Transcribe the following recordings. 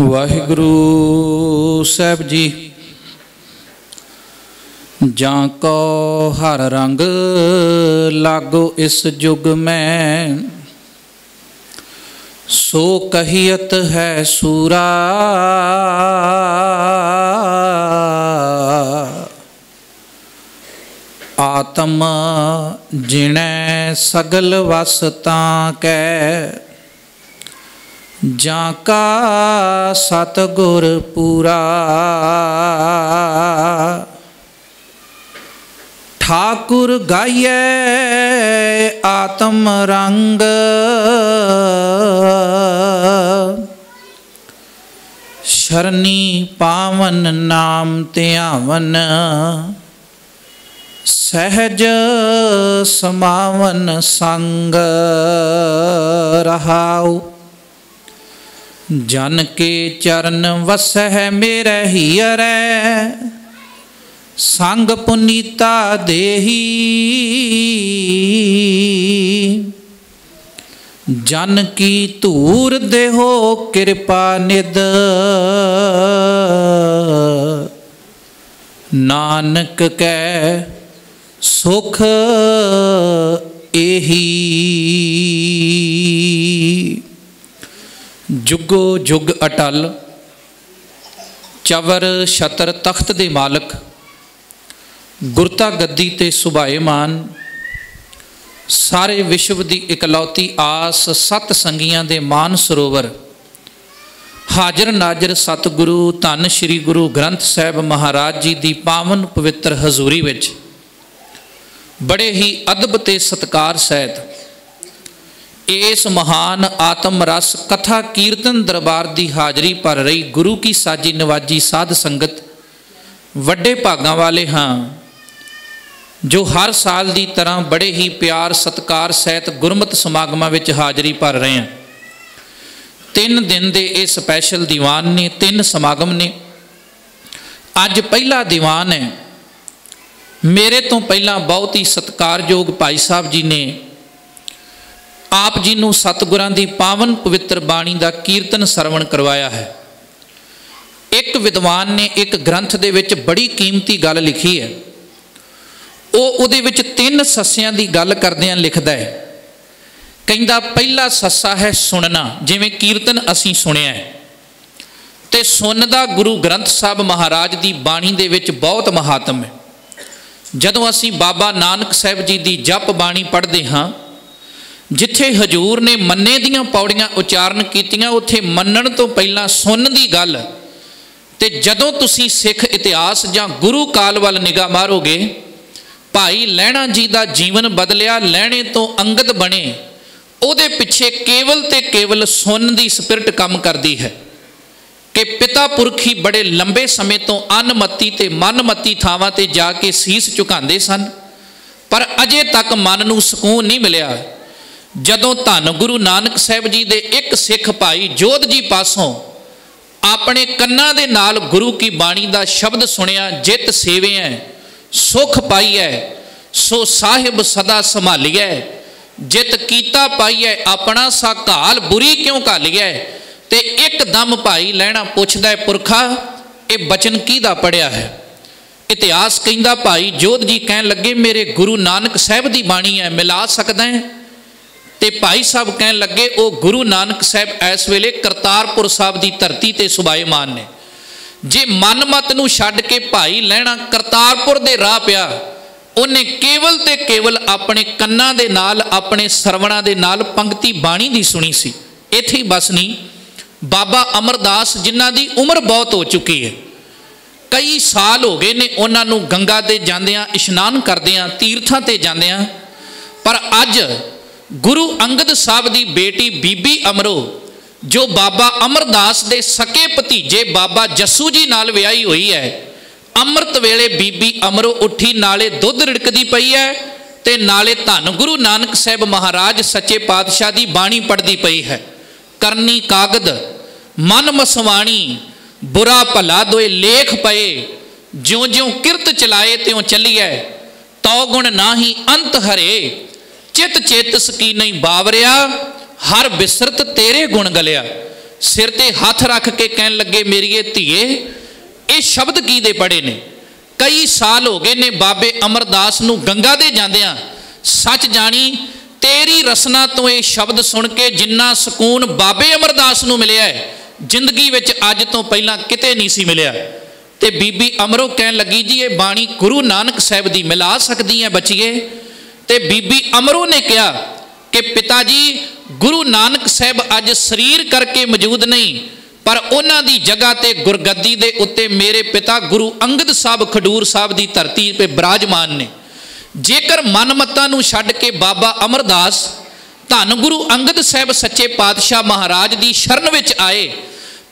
ਵਾਹਿਗੁਰੂ ਸਾਹਿਬ ਜੀ, ਜਾਂ ਕੋ ਹਰ ਰੰਗ ਲਾਗੋ ਇਸ ਜੁਗ ਮੈਂ, ਸੋ ਕਹੀਅਤ ਹੈ ਸੂਰਾ। ਆਤਮ ਜਿਣੈ ਸਗਲ ਵਸ ਤਾਂ ਕੈ ਜਾਂ ਕਾ ਸਤਗੁਰ ਪੂਰਾ। ਠਾਕੁਰ ਗਾਈਏ ਆਤਮ ਰੰਗ। ਸ਼ਰਨੀ ਪਾਵਨ ਨਾਮ ਧਿਆਵਨ। ਸਹਿਜ ਸਮਾਵਨ ਸੰਗ ਰਹਾਉ। ਜਨ ਕੇ ਚਰਨ ਵਸਹਿ ਮੇਰੇ ਹੀਰੈ ਸੰਗ ਪੁਨੀਤਾ ਦੇਹੀ। ਜਨ ਕੀ ਧੂਰ ਦੇਹੋ ਕਿਰਪਾ ਨਿਦ ਨਾਨਕ ਕੈ ਸੁਖ ਇਹੀ ਜੁਗੋ ਜੁਗ ਅਟਲ, ਚਵਰ ਛਤਰ ਤਖਤ ਦੇ ਮਾਲਕ, ਗੁਰਤਾ ਗੱਦੀ ਤੇ ਸੁਭਾਏਮਾਨ ਸਾਰੇ ਵਿਸ਼ਵ ਦੀ ਇਕਲੌਤੀ ਆਸ ਸਤ ਸੰਗੀਆਂ ਦੇ ਮਾਨ ਸਰੋਵਰ, ਹਾਜ਼ਰ ਨਾਜ਼ਰ ਸਤਿਗੁਰੂ ਧੰਨ ਸ੍ਰੀ ਗੁਰੂ ਗ੍ਰੰਥ ਸਾਹਿਬ ਮਹਾਰਾਜ ਜੀ ਦੀ ਪਾਵਨ ਪਵਿੱਤਰ ਹਜ਼ੂਰੀ ਵਿੱਚ, ਬੜੇ ਹੀ ਅਦਬ ਤੇ ਸਤਕਾਰ ਸਹਿਤ ਇਸ ਮਹਾਨ ਆਤਮ ਰਸ ਕਥਾ ਕੀਰਤਨ ਦਰਬਾਰ ਦੀ ਹਾਜ਼ਰੀ ਭਰ ਰਹੀ ਗੁਰੂ ਕੀ ਸਾਜੀ ਨਵਾਜੀ ਸਾਧ ਸੰਗਤ ਵੱਡੇ ਭਾਗਾਂ ਵਾਲੇ ਹਾਂ, ਜੋ ਹਰ ਸਾਲ ਦੀ ਤਰ੍ਹਾਂ ਬੜੇ ਹੀ ਪਿਆਰ ਸਤਕਾਰ ਸਹਿਤ ਗੁਰਮਤ ਸਮਾਗਮਾਂ ਵਿੱਚ ਹਾਜ਼ਰੀ ਭਰ ਰਹੇ ਹਾਂ। ਤਿੰਨ ਦਿਨ ਦੇ ਇਹ ਸਪੈਸ਼ਲ ਦੀਵਾਨ ਨੇ, ਤਿੰਨ ਸਮਾਗਮ ਨੇ। ਅੱਜ ਪਹਿਲਾ ਦੀਵਾਨ ਹੈ। ਮੇਰੇ ਤੋਂ ਪਹਿਲਾਂ ਬਹੁਤ ਹੀ ਸਤਕਾਰਯੋਗ ਭਾਈ ਸਾਹਿਬ ਜੀ ਨੇ ਆਪ ਜੀ ਨੂੰ ਸਤਿਗੁਰਾਂ ਦੀ ਪਾਵਨ ਪਵਿੱਤਰ ਬਾਣੀ ਦਾ ਕੀਰਤਨ ਸਰਵਣ ਕਰਵਾਇਆ ਹੈ। ਇੱਕ ਵਿਦਵਾਨ ਨੇ ਇੱਕ ਗ੍ਰੰਥ ਦੇ ਵਿੱਚ ਬੜੀ ਕੀਮਤੀ ਗੱਲ ਲਿਖੀ ਹੈ। ਉਹ ਉਹਦੇ ਵਿੱਚ ਤਿੰਨ ਸੱਸਿਆਂ ਦੀ ਗੱਲ ਕਰਦਿਆਂ ਲਿਖਦਾ ਹੈ। ਕਹਿੰਦਾ ਪਹਿਲਾ ਸੱਸਾ ਹੈ ਸੁਣਨਾ, ਜਿਵੇਂ ਕੀਰਤਨ ਅਸੀਂ ਸੁਣਿਆ ਹੈ। ਤੇ ਸੁਣਦਾ ਗੁਰੂ ਗ੍ਰੰਥ ਸਾਹਿਬ ਮਹਾਰਾਜ ਦੀ ਬਾਣੀ ਦੇ ਵਿੱਚ ਬਹੁਤ ਮਹਾਤਮ ਹੈ। ਜਦੋਂ ਅਸੀਂ ਬਾਬਾ ਨਾਨਕ ਸਾਹਿਬ ਜੀ ਦੀ ਜਪ ਬਾਣੀ ਪੜ੍ਹਦੇ ਹਾਂ ਜਿੱਥੇ ਹਜੂਰ ਨੇ ਮੰਨੇ ਦੀਆਂ ਪੌੜੀਆਂ ਉਚਾਰਨ ਕੀਤੀਆਂ, ਉੱਥੇ ਮੰਨਣ ਤੋਂ ਪਹਿਲਾਂ ਸੁਣਨ ਦੀ ਗੱਲ। ਤੇ ਜਦੋਂ ਤੁਸੀਂ ਸਿੱਖ ਇਤਿਹਾਸ ਜਾਂ ਗੁਰੂ ਕਾਲ ਵੱਲ ਨਿਗਾਹ ਮਾਰੋਗੇ, ਭਾਈ ਲਹਿਣਾ ਜੀ ਦਾ ਜੀਵਨ ਬਦਲਿਆ, ਲਹਿਣੇ ਤੋਂ ਅੰਗਦ ਬਣੇ, ਉਹਦੇ ਪਿੱਛੇ ਕੇਵਲ ਤੇ ਕੇਵਲ ਸੁਣਨ ਦੀ ਸਪਿਰਟ ਕੰਮ ਕਰਦੀ ਹੈ ਕਿ ਪਿਤਾ ਪੁਰਖੀ ਬੜੇ ਲੰਬੇ ਸਮੇਂ ਤੋਂ ਅਨਮਤੀ ਤੇ ਮਨਮਤੀ ਥਾਵਾਂ ਤੇ ਜਾ ਕੇ ਸੀਸ ਝੁਕਾਉਂਦੇ ਸਨ, ਪਰ ਅਜੇ ਤੱਕ ਮਨ ਨੂੰ ਸਕੂਨ ਨਹੀਂ ਮਿਲਿਆ। ਜਦੋਂ ਧੰਨ ਗੁਰੂ ਨਾਨਕ ਸਾਹਿਬ ਜੀ ਦੇ ਇੱਕ ਸਿੱਖ ਭਾਈ ਜੋਧ ਜੀ ਪਾਸੋਂ ਆਪਣੇ ਕੰਨਾਂ ਦੇ ਨਾਲ ਗੁਰੂ ਕੀ ਬਾਣੀ ਦਾ ਸ਼ਬਦ ਸੁਣਿਆ, ਜਿਤ ਸੇਵਿਐ ਸੁਖ ਪਾਈਐ ਸੋ ਸਾਹਿਬ ਸਦਾ ਸੰਭਾਲੀਐ, ਜਿਤ ਕੀਤਾ ਪਾਈਐ, ਆਪਣਾ ਸਾ ਘਾਲ ਬੁਰੀ ਕਿਉਂ ਘਾਲੀਐ? ਤੇ ਇੱਕਦਮ ਭਾਈ ਲੈਣਾ ਪੁੱਛਦਾ ਪੁਰਖਾ, ਇਹ ਬਚਨ ਕਿਹਦਾ ਪੜਿਆ ਹੈ? ਇਤਿਹਾਸ ਕਹਿੰਦਾ ਭਾਈ ਜੋਧ ਜੀ ਕਹਿਣ ਲੱਗੇ, ਮੇਰੇ ਗੁਰੂ ਨਾਨਕ ਸਾਹਿਬ ਦੀ ਬਾਣੀ ਹੈ, ਮਿਲਾ ਸਕਦਾ ਹੈ? ਤੇ ਭਾਈ ਸਾਹਿਬ ਕਹਿਣ ਲੱਗੇ, ਉਹ ਗੁਰੂ ਨਾਨਕ ਸਾਹਿਬ ਇਸ ਵੇਲੇ ਕਰਤਾਰਪੁਰ ਸਾਹਿਬ ਦੀ ਧਰਤੀ ਤੇ ਸੁਭਾਏਮਾਨ ਨੇ। ਜੇ ਮਨਮਤ ਨੂੰ ਛੱਡ ਕੇ ਭਾਈ ਲੈਣਾ ਕਰਤਾਰਪੁਰ ਦੇ ਰਾਹ ਪਿਆ, ਉਹਨੇ ਕੇਵਲ ਤੇ ਕੇਵਲ ਆਪਣੇ ਕੰਨਾਂ ਦੇ ਨਾਲ, ਆਪਣੇ ਸਰਵਣਾ ਦੇ ਨਾਲ ਪੰਕਤੀ ਬਾਣੀ ਦੀ ਸੁਣੀ ਸੀ। ਇੱਥੇ ਹੀ ਬਸ ਨਹੀਂ, ਬਾਬਾ ਅਮਰਦਾਸ ਜਿਨ੍ਹਾਂ ਦੀ ਉਮਰ ਬਹੁਤ ਹੋ ਚੁੱਕੀ ਹੈ, ਕਈ ਸਾਲ ਹੋ ਗਏ ਨੇ ਉਹਨਾਂ ਨੂੰ ਗੰਗਾ ਤੇ ਜਾਂਦਿਆਂ ਇਸ਼ਨਾਨ ਕਰਦਿਆਂ, ਤੀਰਥਾਂ ਤੇ ਜਾਂਦਿਆਂ, ਪਰ ਅੱਜ ਗੁਰੂ ਅੰਗਦ ਸਾਹਿਬ ਦੀ ਬੇਟੀ ਬੀਬੀ ਅਮਰੋ, ਜੋ ਬਾਬਾ ਅਮਰਦਾਸ ਦੇ ਸਕੇ ਭਤੀਜੇ ਬਾਬਾ ਜੱਸੂ ਜੀ ਨਾਲ ਵਿਆਹੀ ਹੋਈ ਹੈ, ਅੰਮ੍ਰਿਤ ਵੇਲੇ ਬੀਬੀ ਅਮਰੋ ਉੱਠੀ ਨਾਲੇ ਦੁੱਧ ਰਿੜਕਦੀ ਪਈ ਹੈ ਤੇ ਨਾਲੇ ਧੰਨ ਗੁਰੂ ਨਾਨਕ ਸਾਹਿਬ ਮਹਾਰਾਜ ਸੱਚੇ ਪਾਤਸ਼ਾਹ ਦੀ ਬਾਣੀ ਪੜ੍ਹਦੀ ਪਈ ਹੈ। ਕਰਨੀ ਕਾਗਦ, ਮਨ ਮਸਵਾਣੀ, ਬੁਰਾ ਭਲਾ ਦੋਏ ਲੇਖ ਪਏ, ਜਿਉਂ-ਜਿਉਂ ਕਿਰਤ ਚਲਾਏ ਤਿਉਂ ਚੱਲੀਐ, ਤਉ ਗੁਣ ਨਾਹੀ ਅੰਤ ਹਰੇ ਚਿਤ ਚੇਤਸ ਕੀ ਨਹੀਂ ਬਾਵਰਿਆ, ਹਰ ਬਿਸਰਤ ਤੇਰੇ ਗੁਣ ਗਲਿਆ। ਸਿਰ ਤੇ ਹੱਥ ਰੱਖ ਕੇ ਕਹਿਣ ਲੱਗੇ, ਮੇਰੀਏ ਧੀਏ, ਇਹ ਸ਼ਬਦ ਕੀ ਦੇ ਪੜੇ ਨੇ? ਕਈ ਸਾਲ ਹੋ ਗਏ ਨੇ ਬਾਬੇ ਅਮਰਦਾਸ ਨੂੰ ਗੰਗਾ ਦੇ ਜਾਂਦਿਆਂ। ਸੱਚ ਜਾਣੀ, ਤੇਰੀ ਰਸਨਾ ਤੋਂ ਇਹ ਸ਼ਬਦ ਸੁਣ ਕੇ ਜਿੰਨਾ ਸਕੂਨ ਬਾਬੇ ਅਮਰਦਾਸ ਨੂੰ ਮਿਲਿਆ ਹੈ, ਜ਼ਿੰਦਗੀ ਵਿੱਚ ਅੱਜ ਤੋਂ ਪਹਿਲਾਂ ਕਿਤੇ ਨਹੀਂ ਸੀ ਮਿਲਿਆ। ਤੇ ਬੀਬੀ ਅਮਰੋ ਕਹਿਣ ਲੱਗੀ, ਜੀ, ਇਹ ਬਾਣੀ ਗੁਰੂ ਨਾਨਕ ਸਾਹਿਬ ਦੀ ਮਿਲਾ ਸਕਦੀ ਹੈ ਬੱਚੀਏ। ਤੇ ਬੀਬੀ ਅਮਰੋ ਨੇ ਕਿਹਾ ਕਿ ਪਿਤਾ ਜੀ ਗੁਰੂ ਨਾਨਕ ਸਾਹਿਬ ਅੱਜ ਸਰੀਰ ਕਰਕੇ ਮੌਜੂਦ ਨਹੀਂ, ਪਰ ਉਹਨਾਂ ਦੀ ਜਗ੍ਹਾ ਤੇ ਗੁਰਗੱਦੀ ਦੇ ਉੱਤੇ ਮੇਰੇ ਪਿਤਾ ਗੁਰੂ ਅੰਗਦ ਸਾਹਿਬ ਖਡੂਰ ਸਾਹਿਬ ਦੀ ਧਰਤੀ 'ਤੇ ਬਿਰਾਜਮਾਨ ਨੇ। ਜੇਕਰ ਮਨਮਤਾਂ ਨੂੰ ਛੱਡ ਕੇ ਬਾਬਾ ਅਮਰਦਾਸ, ਧੰਨ ਗੁਰੂ ਅੰਗਦ ਸਾਹਿਬ ਸੱਚੇ ਪਾਤਸ਼ਾਹ ਮਹਾਰਾਜ ਦੀ ਸ਼ਰਨ ਵਿੱਚ ਆਏ,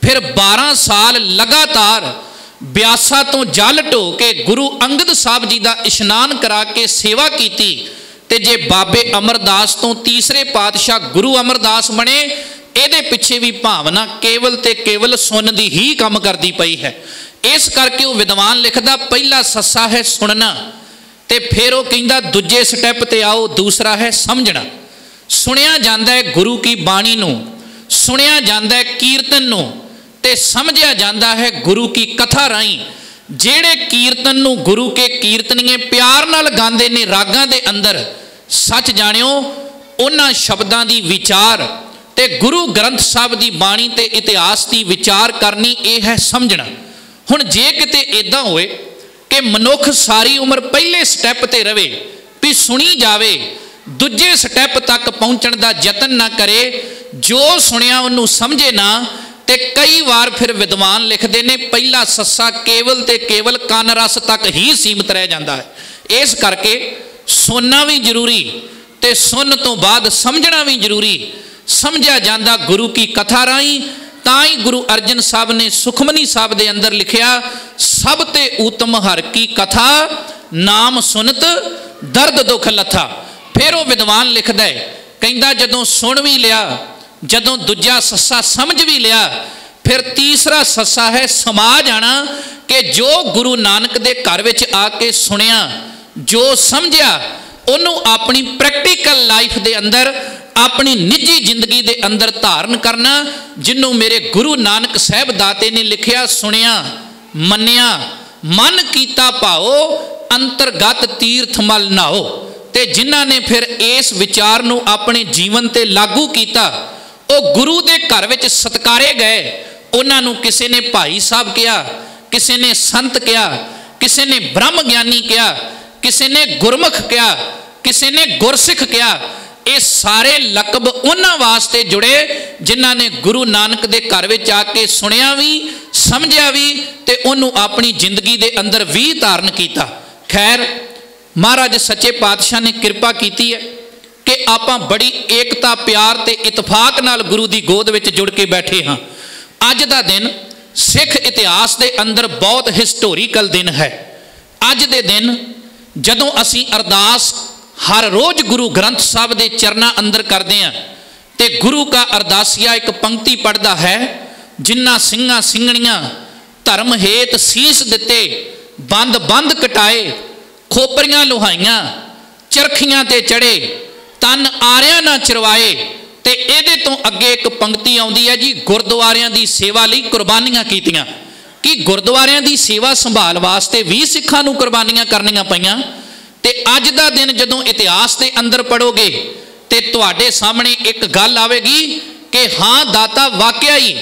ਫਿਰ 12 ਸਾਲ ਲਗਾਤਾਰ ਬਿਆਸਾ ਤੋਂ ਜਲ ਢੋ ਕੇ ਗੁਰੂ ਅੰਗਦ ਸਾਹਿਬ ਜੀ ਦਾ ਇਸ਼ਨਾਨ ਕਰਾ ਕੇ ਸੇਵਾ ਕੀਤੀ ਤੇ ਜੇ ਬਾਬੇ ਅਮਰਦਾਸ ਤੋਂ ਤੀਸਰੇ ਪਾਤਸ਼ਾਹ ਗੁਰੂ ਅਮਰਦਾਸ ਬਣੇ, ਇਹਦੇ ਪਿੱਛੇ ਵੀ ਭਾਵਨਾ ਕੇਵਲ ਤੇ ਕੇਵਲ ਸੁਣ ਦੀ ਹੀ ਕੰਮ ਕਰਦੀ ਪਈ ਹੈ। ਇਸ ਕਰਕੇ ਉਹ ਵਿਦਵਾਨ ਲਿਖਦਾ, ਪਹਿਲਾ ਸੱਸਾ ਹੈ ਸੁਣਨਾ ਤੇ ਫਿਰ ਉਹ ਕਹਿੰਦਾ, ਦੂਜੇ ਸਟੈਪ ਤੇ ਆਓ, ਦੂਸਰਾ ਹੈ ਸਮਝਣਾ। ਸੁਣਿਆ ਜਾਂਦਾ ਹੈ ਗੁਰੂ ਕੀ ਬਾਣੀ ਨੂੰ, ਸੁਣਿਆ ਜਾਂਦਾ ਹੈ ਕੀਰਤਨ ਨੂੰ ਤੇ ਸਮਝਿਆ ਜਾਂਦਾ ਹੈ ਗੁਰੂ ਕੀ ਕਥਾ ਰਾਹੀਂ। ਜਿਹੜੇ ਕੀਰਤਨ ਨੂੰ ਗੁਰੂ ਕੇ ਕੀਰਤਨੀਏ ਪਿਆਰ ਨਾਲ ਗਾਉਂਦੇ ਨੇ ਰਾਗਾਂ ਦੇ ਅੰਦਰ, ਸੱਚ ਜਾਣਿਓ, ਉਹਨਾਂ ਸ਼ਬਦਾਂ ਦੀ ਵਿਚਾਰ ਤੇ ਗੁਰੂ ਗ੍ਰੰਥ ਸਾਹਿਬ ਦੀ ਬਾਣੀ ਤੇ ਇਤਿਹਾਸ ਦੀ ਵਿਚਾਰ ਕਰਨੀ ਇਹ ਹੈ ਸਮਝਣਾ। ਹੁਣ ਜੇ ਕਿਤੇ ਇਦਾਂ ਹੋਏ ਕਿ ਮਨੁੱਖ ਸਾਰੀ ਉਮਰ ਪਹਿਲੇ ਸਟੈਪ ਤੇ ਰਵੇ, ਵੀ ਸੁਣੀ ਜਾਵੇ, ਦੂਜੇ ਸਟੈਪ ਤੱਕ ਪਹੁੰਚਣ ਦਾ ਯਤਨ ਨਾ ਕਰੇ, ਜੋ ਸੁਣਿਆ ਉਹਨੂੰ ਸਮਝੇ ਨਾ ਤੇ ਕਈ ਵਾਰ ਫਿਰ ਵਿਦਵਾਨ ਲਿਖਦੇ ਨੇ, ਪਹਿਲਾ ਸੱਸਾ ਕੇਵਲ ਤੇ ਕੇਵਲ ਕੰਨ ਰਸ ਤੱਕ ਹੀ ਸੀਮਤ ਰਹਿ ਜਾਂਦਾ ਹੈ। ਇਸ ਕਰਕੇ ਸੁਣਨਾ ਵੀ ਜ਼ਰੂਰੀ ਤੇ ਸੁਣ ਤੋਂ ਬਾਅਦ ਸਮਝਣਾ ਵੀ ਜ਼ਰੂਰੀ। ਸਮਝਿਆ ਜਾਂਦਾ ਗੁਰੂ ਕੀ ਕਥਾ ਰਾਹੀਂ, ਤਾਂ ਹੀ ਗੁਰੂ ਅਰਜਨ ਸਾਹਿਬ ਨੇ ਸੁਖਮਨੀ ਸਾਹਿਬ ਦੇ ਅੰਦਰ ਲਿਖਿਆ, ਸਭ ਤੇ ਊਤਮ ਹਰ ਕੀ ਕਥਾ, ਨਾਮ ਸੁਨਤ, ਦਰਦ ਦੁਖ ਲਥਾ। ਫਿਰ ਉਹ ਵਿਦਵਾਨ ਲਿਖਦਾ ਹੈ, ਕਹਿੰਦਾ ਜਦੋਂ ਸੁਣ ਵੀ ਲਿਆ ਜਦੋਂ ਦੂਜਾ ਸੱਸਾ ਸਮਝ ਵੀ ਲਿਆ, ਫਿਰ ਤੀਸਰਾ ਸੱਸਾ ਹੈ ਸਮਾ ਜਾਣਾ ਕਿ ਜੋ ਗੁਰੂ ਨਾਨਕ ਦੇ ਘਰ ਵਿੱਚ ਆ ਕੇ ਸੁਣਿਆ, ਜੋ ਸਮਝਿਆ, ਉਹਨੂੰ ਆਪਣੀ ਪ੍ਰੈਕਟੀਕਲ ਲਾਈਫ ਦੇ ਅੰਦਰ, ਆਪਣੀ ਨਿੱਜੀ ਜ਼ਿੰਦਗੀ ਦੇ ਅੰਦਰ ਧਾਰਨ ਕਰਨਾ, ਜਿੰਨੂੰ ਮੇਰੇ ਗੁਰੂ ਨਾਨਕ ਸਾਹਿਬ ਦਾਤੇ ਨੇ ਲਿਖਿਆ, ਸੁਣਿਆ, ਮੰਨਿਆ, ਮਨ ਕੀਤਾ ਭਾਓ, ਅੰਤਰਗਤ ਤੀਰਥ ਮਲ ਨਾਓ। ਤੇ ਜਿਨ੍ਹਾਂ ਨੇ ਫਿਰ ਇਸ ਵਿਚਾਰ ਨੂੰ ਆਪਣੇ ਜੀਵਨ ਤੇ ਲਾਗੂ ਕੀਤਾ ਉਹ ਗੁਰੂ ਦੇ ਘਰ ਵਿੱਚ ਸਤਕਾਰੇ ਗਏ। ਉਹਨਾਂ ਨੂੰ ਕਿਸੇ ਨੇ ਭਾਈ ਸਾਹਿਬ ਕਿਹਾ, ਕਿਸੇ ਨੇ ਸੰਤ ਕਿਹਾ, ਕਿਸੇ ਨੇ ਬ੍ਰਹਮ ਗਿਆਨੀ ਕਿਹਾ, ਕਿਸੇ ਨੇ ਗੁਰਮੁਖ ਕਿਹਾ, ਕਿਸੇ ਨੇ ਗੁਰਸਿੱਖ ਕਿਹਾ। ਇਹ ਸਾਰੇ ਲਕਬ ਉਹਨਾਂ ਵਾਸਤੇ ਜੁੜੇ ਜਿਨ੍ਹਾਂ ਨੇ ਗੁਰੂ ਨਾਨਕ ਦੇ ਘਰ ਵਿੱਚ ਆ ਕੇ ਸੁਣਿਆ ਵੀ, ਸਮਝਿਆ ਵੀ ਤੇ ਉਹਨੂੰ ਆਪਣੀ ਜ਼ਿੰਦਗੀ ਦੇ ਅੰਦਰ ਵੀ ਧਾਰਨ ਕੀਤਾ। ਖੈਰ, ਮਹਾਰਾਜ ਸੱਚੇ ਪਾਤਸ਼ਾਹ ਨੇ ਕਿਰਪਾ ਕੀਤੀ ਹੈ। ਕਿ ਆਪਾਂ ਬੜੀ ਏਕਤਾ, ਪਿਆਰ ਤੇ ਇਤਫਾਕ ਨਾਲ ਗੁਰੂ ਦੀ ਗੋਦ ਵਿੱਚ ਜੁੜ ਕੇ ਬੈਠੇ ਹਾਂ। ਅੱਜ ਦਾ ਦਿਨ ਸਿੱਖ ਇਤਿਹਾਸ ਦੇ ਅੰਦਰ ਬਹੁਤ ਹਿਸਟੋਰੀਕਲ ਦਿਨ ਹੈ। ਅੱਜ ਦੇ ਦਿਨ ਜਦੋਂ ਅਸੀਂ ਅਰਦਾਸ ਹਰ ਰੋਜ਼ ਗੁਰੂ ਗ੍ਰੰਥ ਸਾਹਿਬ ਦੇ ਚਰਨਾਂ ਅੰਦਰ ਕਰਦੇ ਹਾਂ ਤੇ ਗੁਰੂ ਕਾ ਅਰਦਾਸੀਆ ਇੱਕ ਪੰਕਤੀ ਪੜਦਾ ਹੈ, ਜਿਨ੍ਹਾਂ ਸਿੰਘਾਂ ਸਿੰਘਣੀਆਂ ਧਰਮ ਹੇਤ ਸੀਸ ਦਿੱਤੇ ਬੰਦ ਬੰਦ ਕਟਾਏ, ਖੋਪਰੀਆਂ ਲੁਹਾਈਆਂ, ਚਰਖੀਆਂ ਤੇ ਚੜੇ ਤਨ ਆਰਿਆ ਨਾ ਚਰਵਾਏ, ਤੇ ਇਹਦੇ ਤੋਂ ਅੱਗੇ ਇੱਕ ਪੰਕਤੀ ਆਉਂਦੀ ਹੈ ਜੀ, ਗੁਰਦੁਆਰਿਆਂ ਦੀ ਸੇਵਾ ਲਈ ਕੁਰਬਾਨੀਆਂ ਕੀਤੀਆਂ। ਕਿ ਗੁਰਦੁਆਰਿਆਂ ਦੀ ਸੇਵਾ ਸੰਭਾਲ ਵਾਸਤੇ ਵੀ ਸਿੱਖਾਂ ਨੂੰ ਕੁਰਬਾਨੀਆਂ ਕਰਨੀਆਂ ਪਈਆਂ? ਤੇ ਅੱਜ ਦਾ ਦਿਨ ਜਦੋਂ ਇਤਿਹਾਸ ਦੇ ਅੰਦਰ ਪੜੋਗੇ, ਤੇ ਤੁਹਾਡੇ ਸਾਹਮਣੇ ਇੱਕ ਗੱਲ ਆਵੇਗੀ ਕਿ ਹਾਂ, ਦਾਤਾ ਵਾਕਿਆ ਹੀ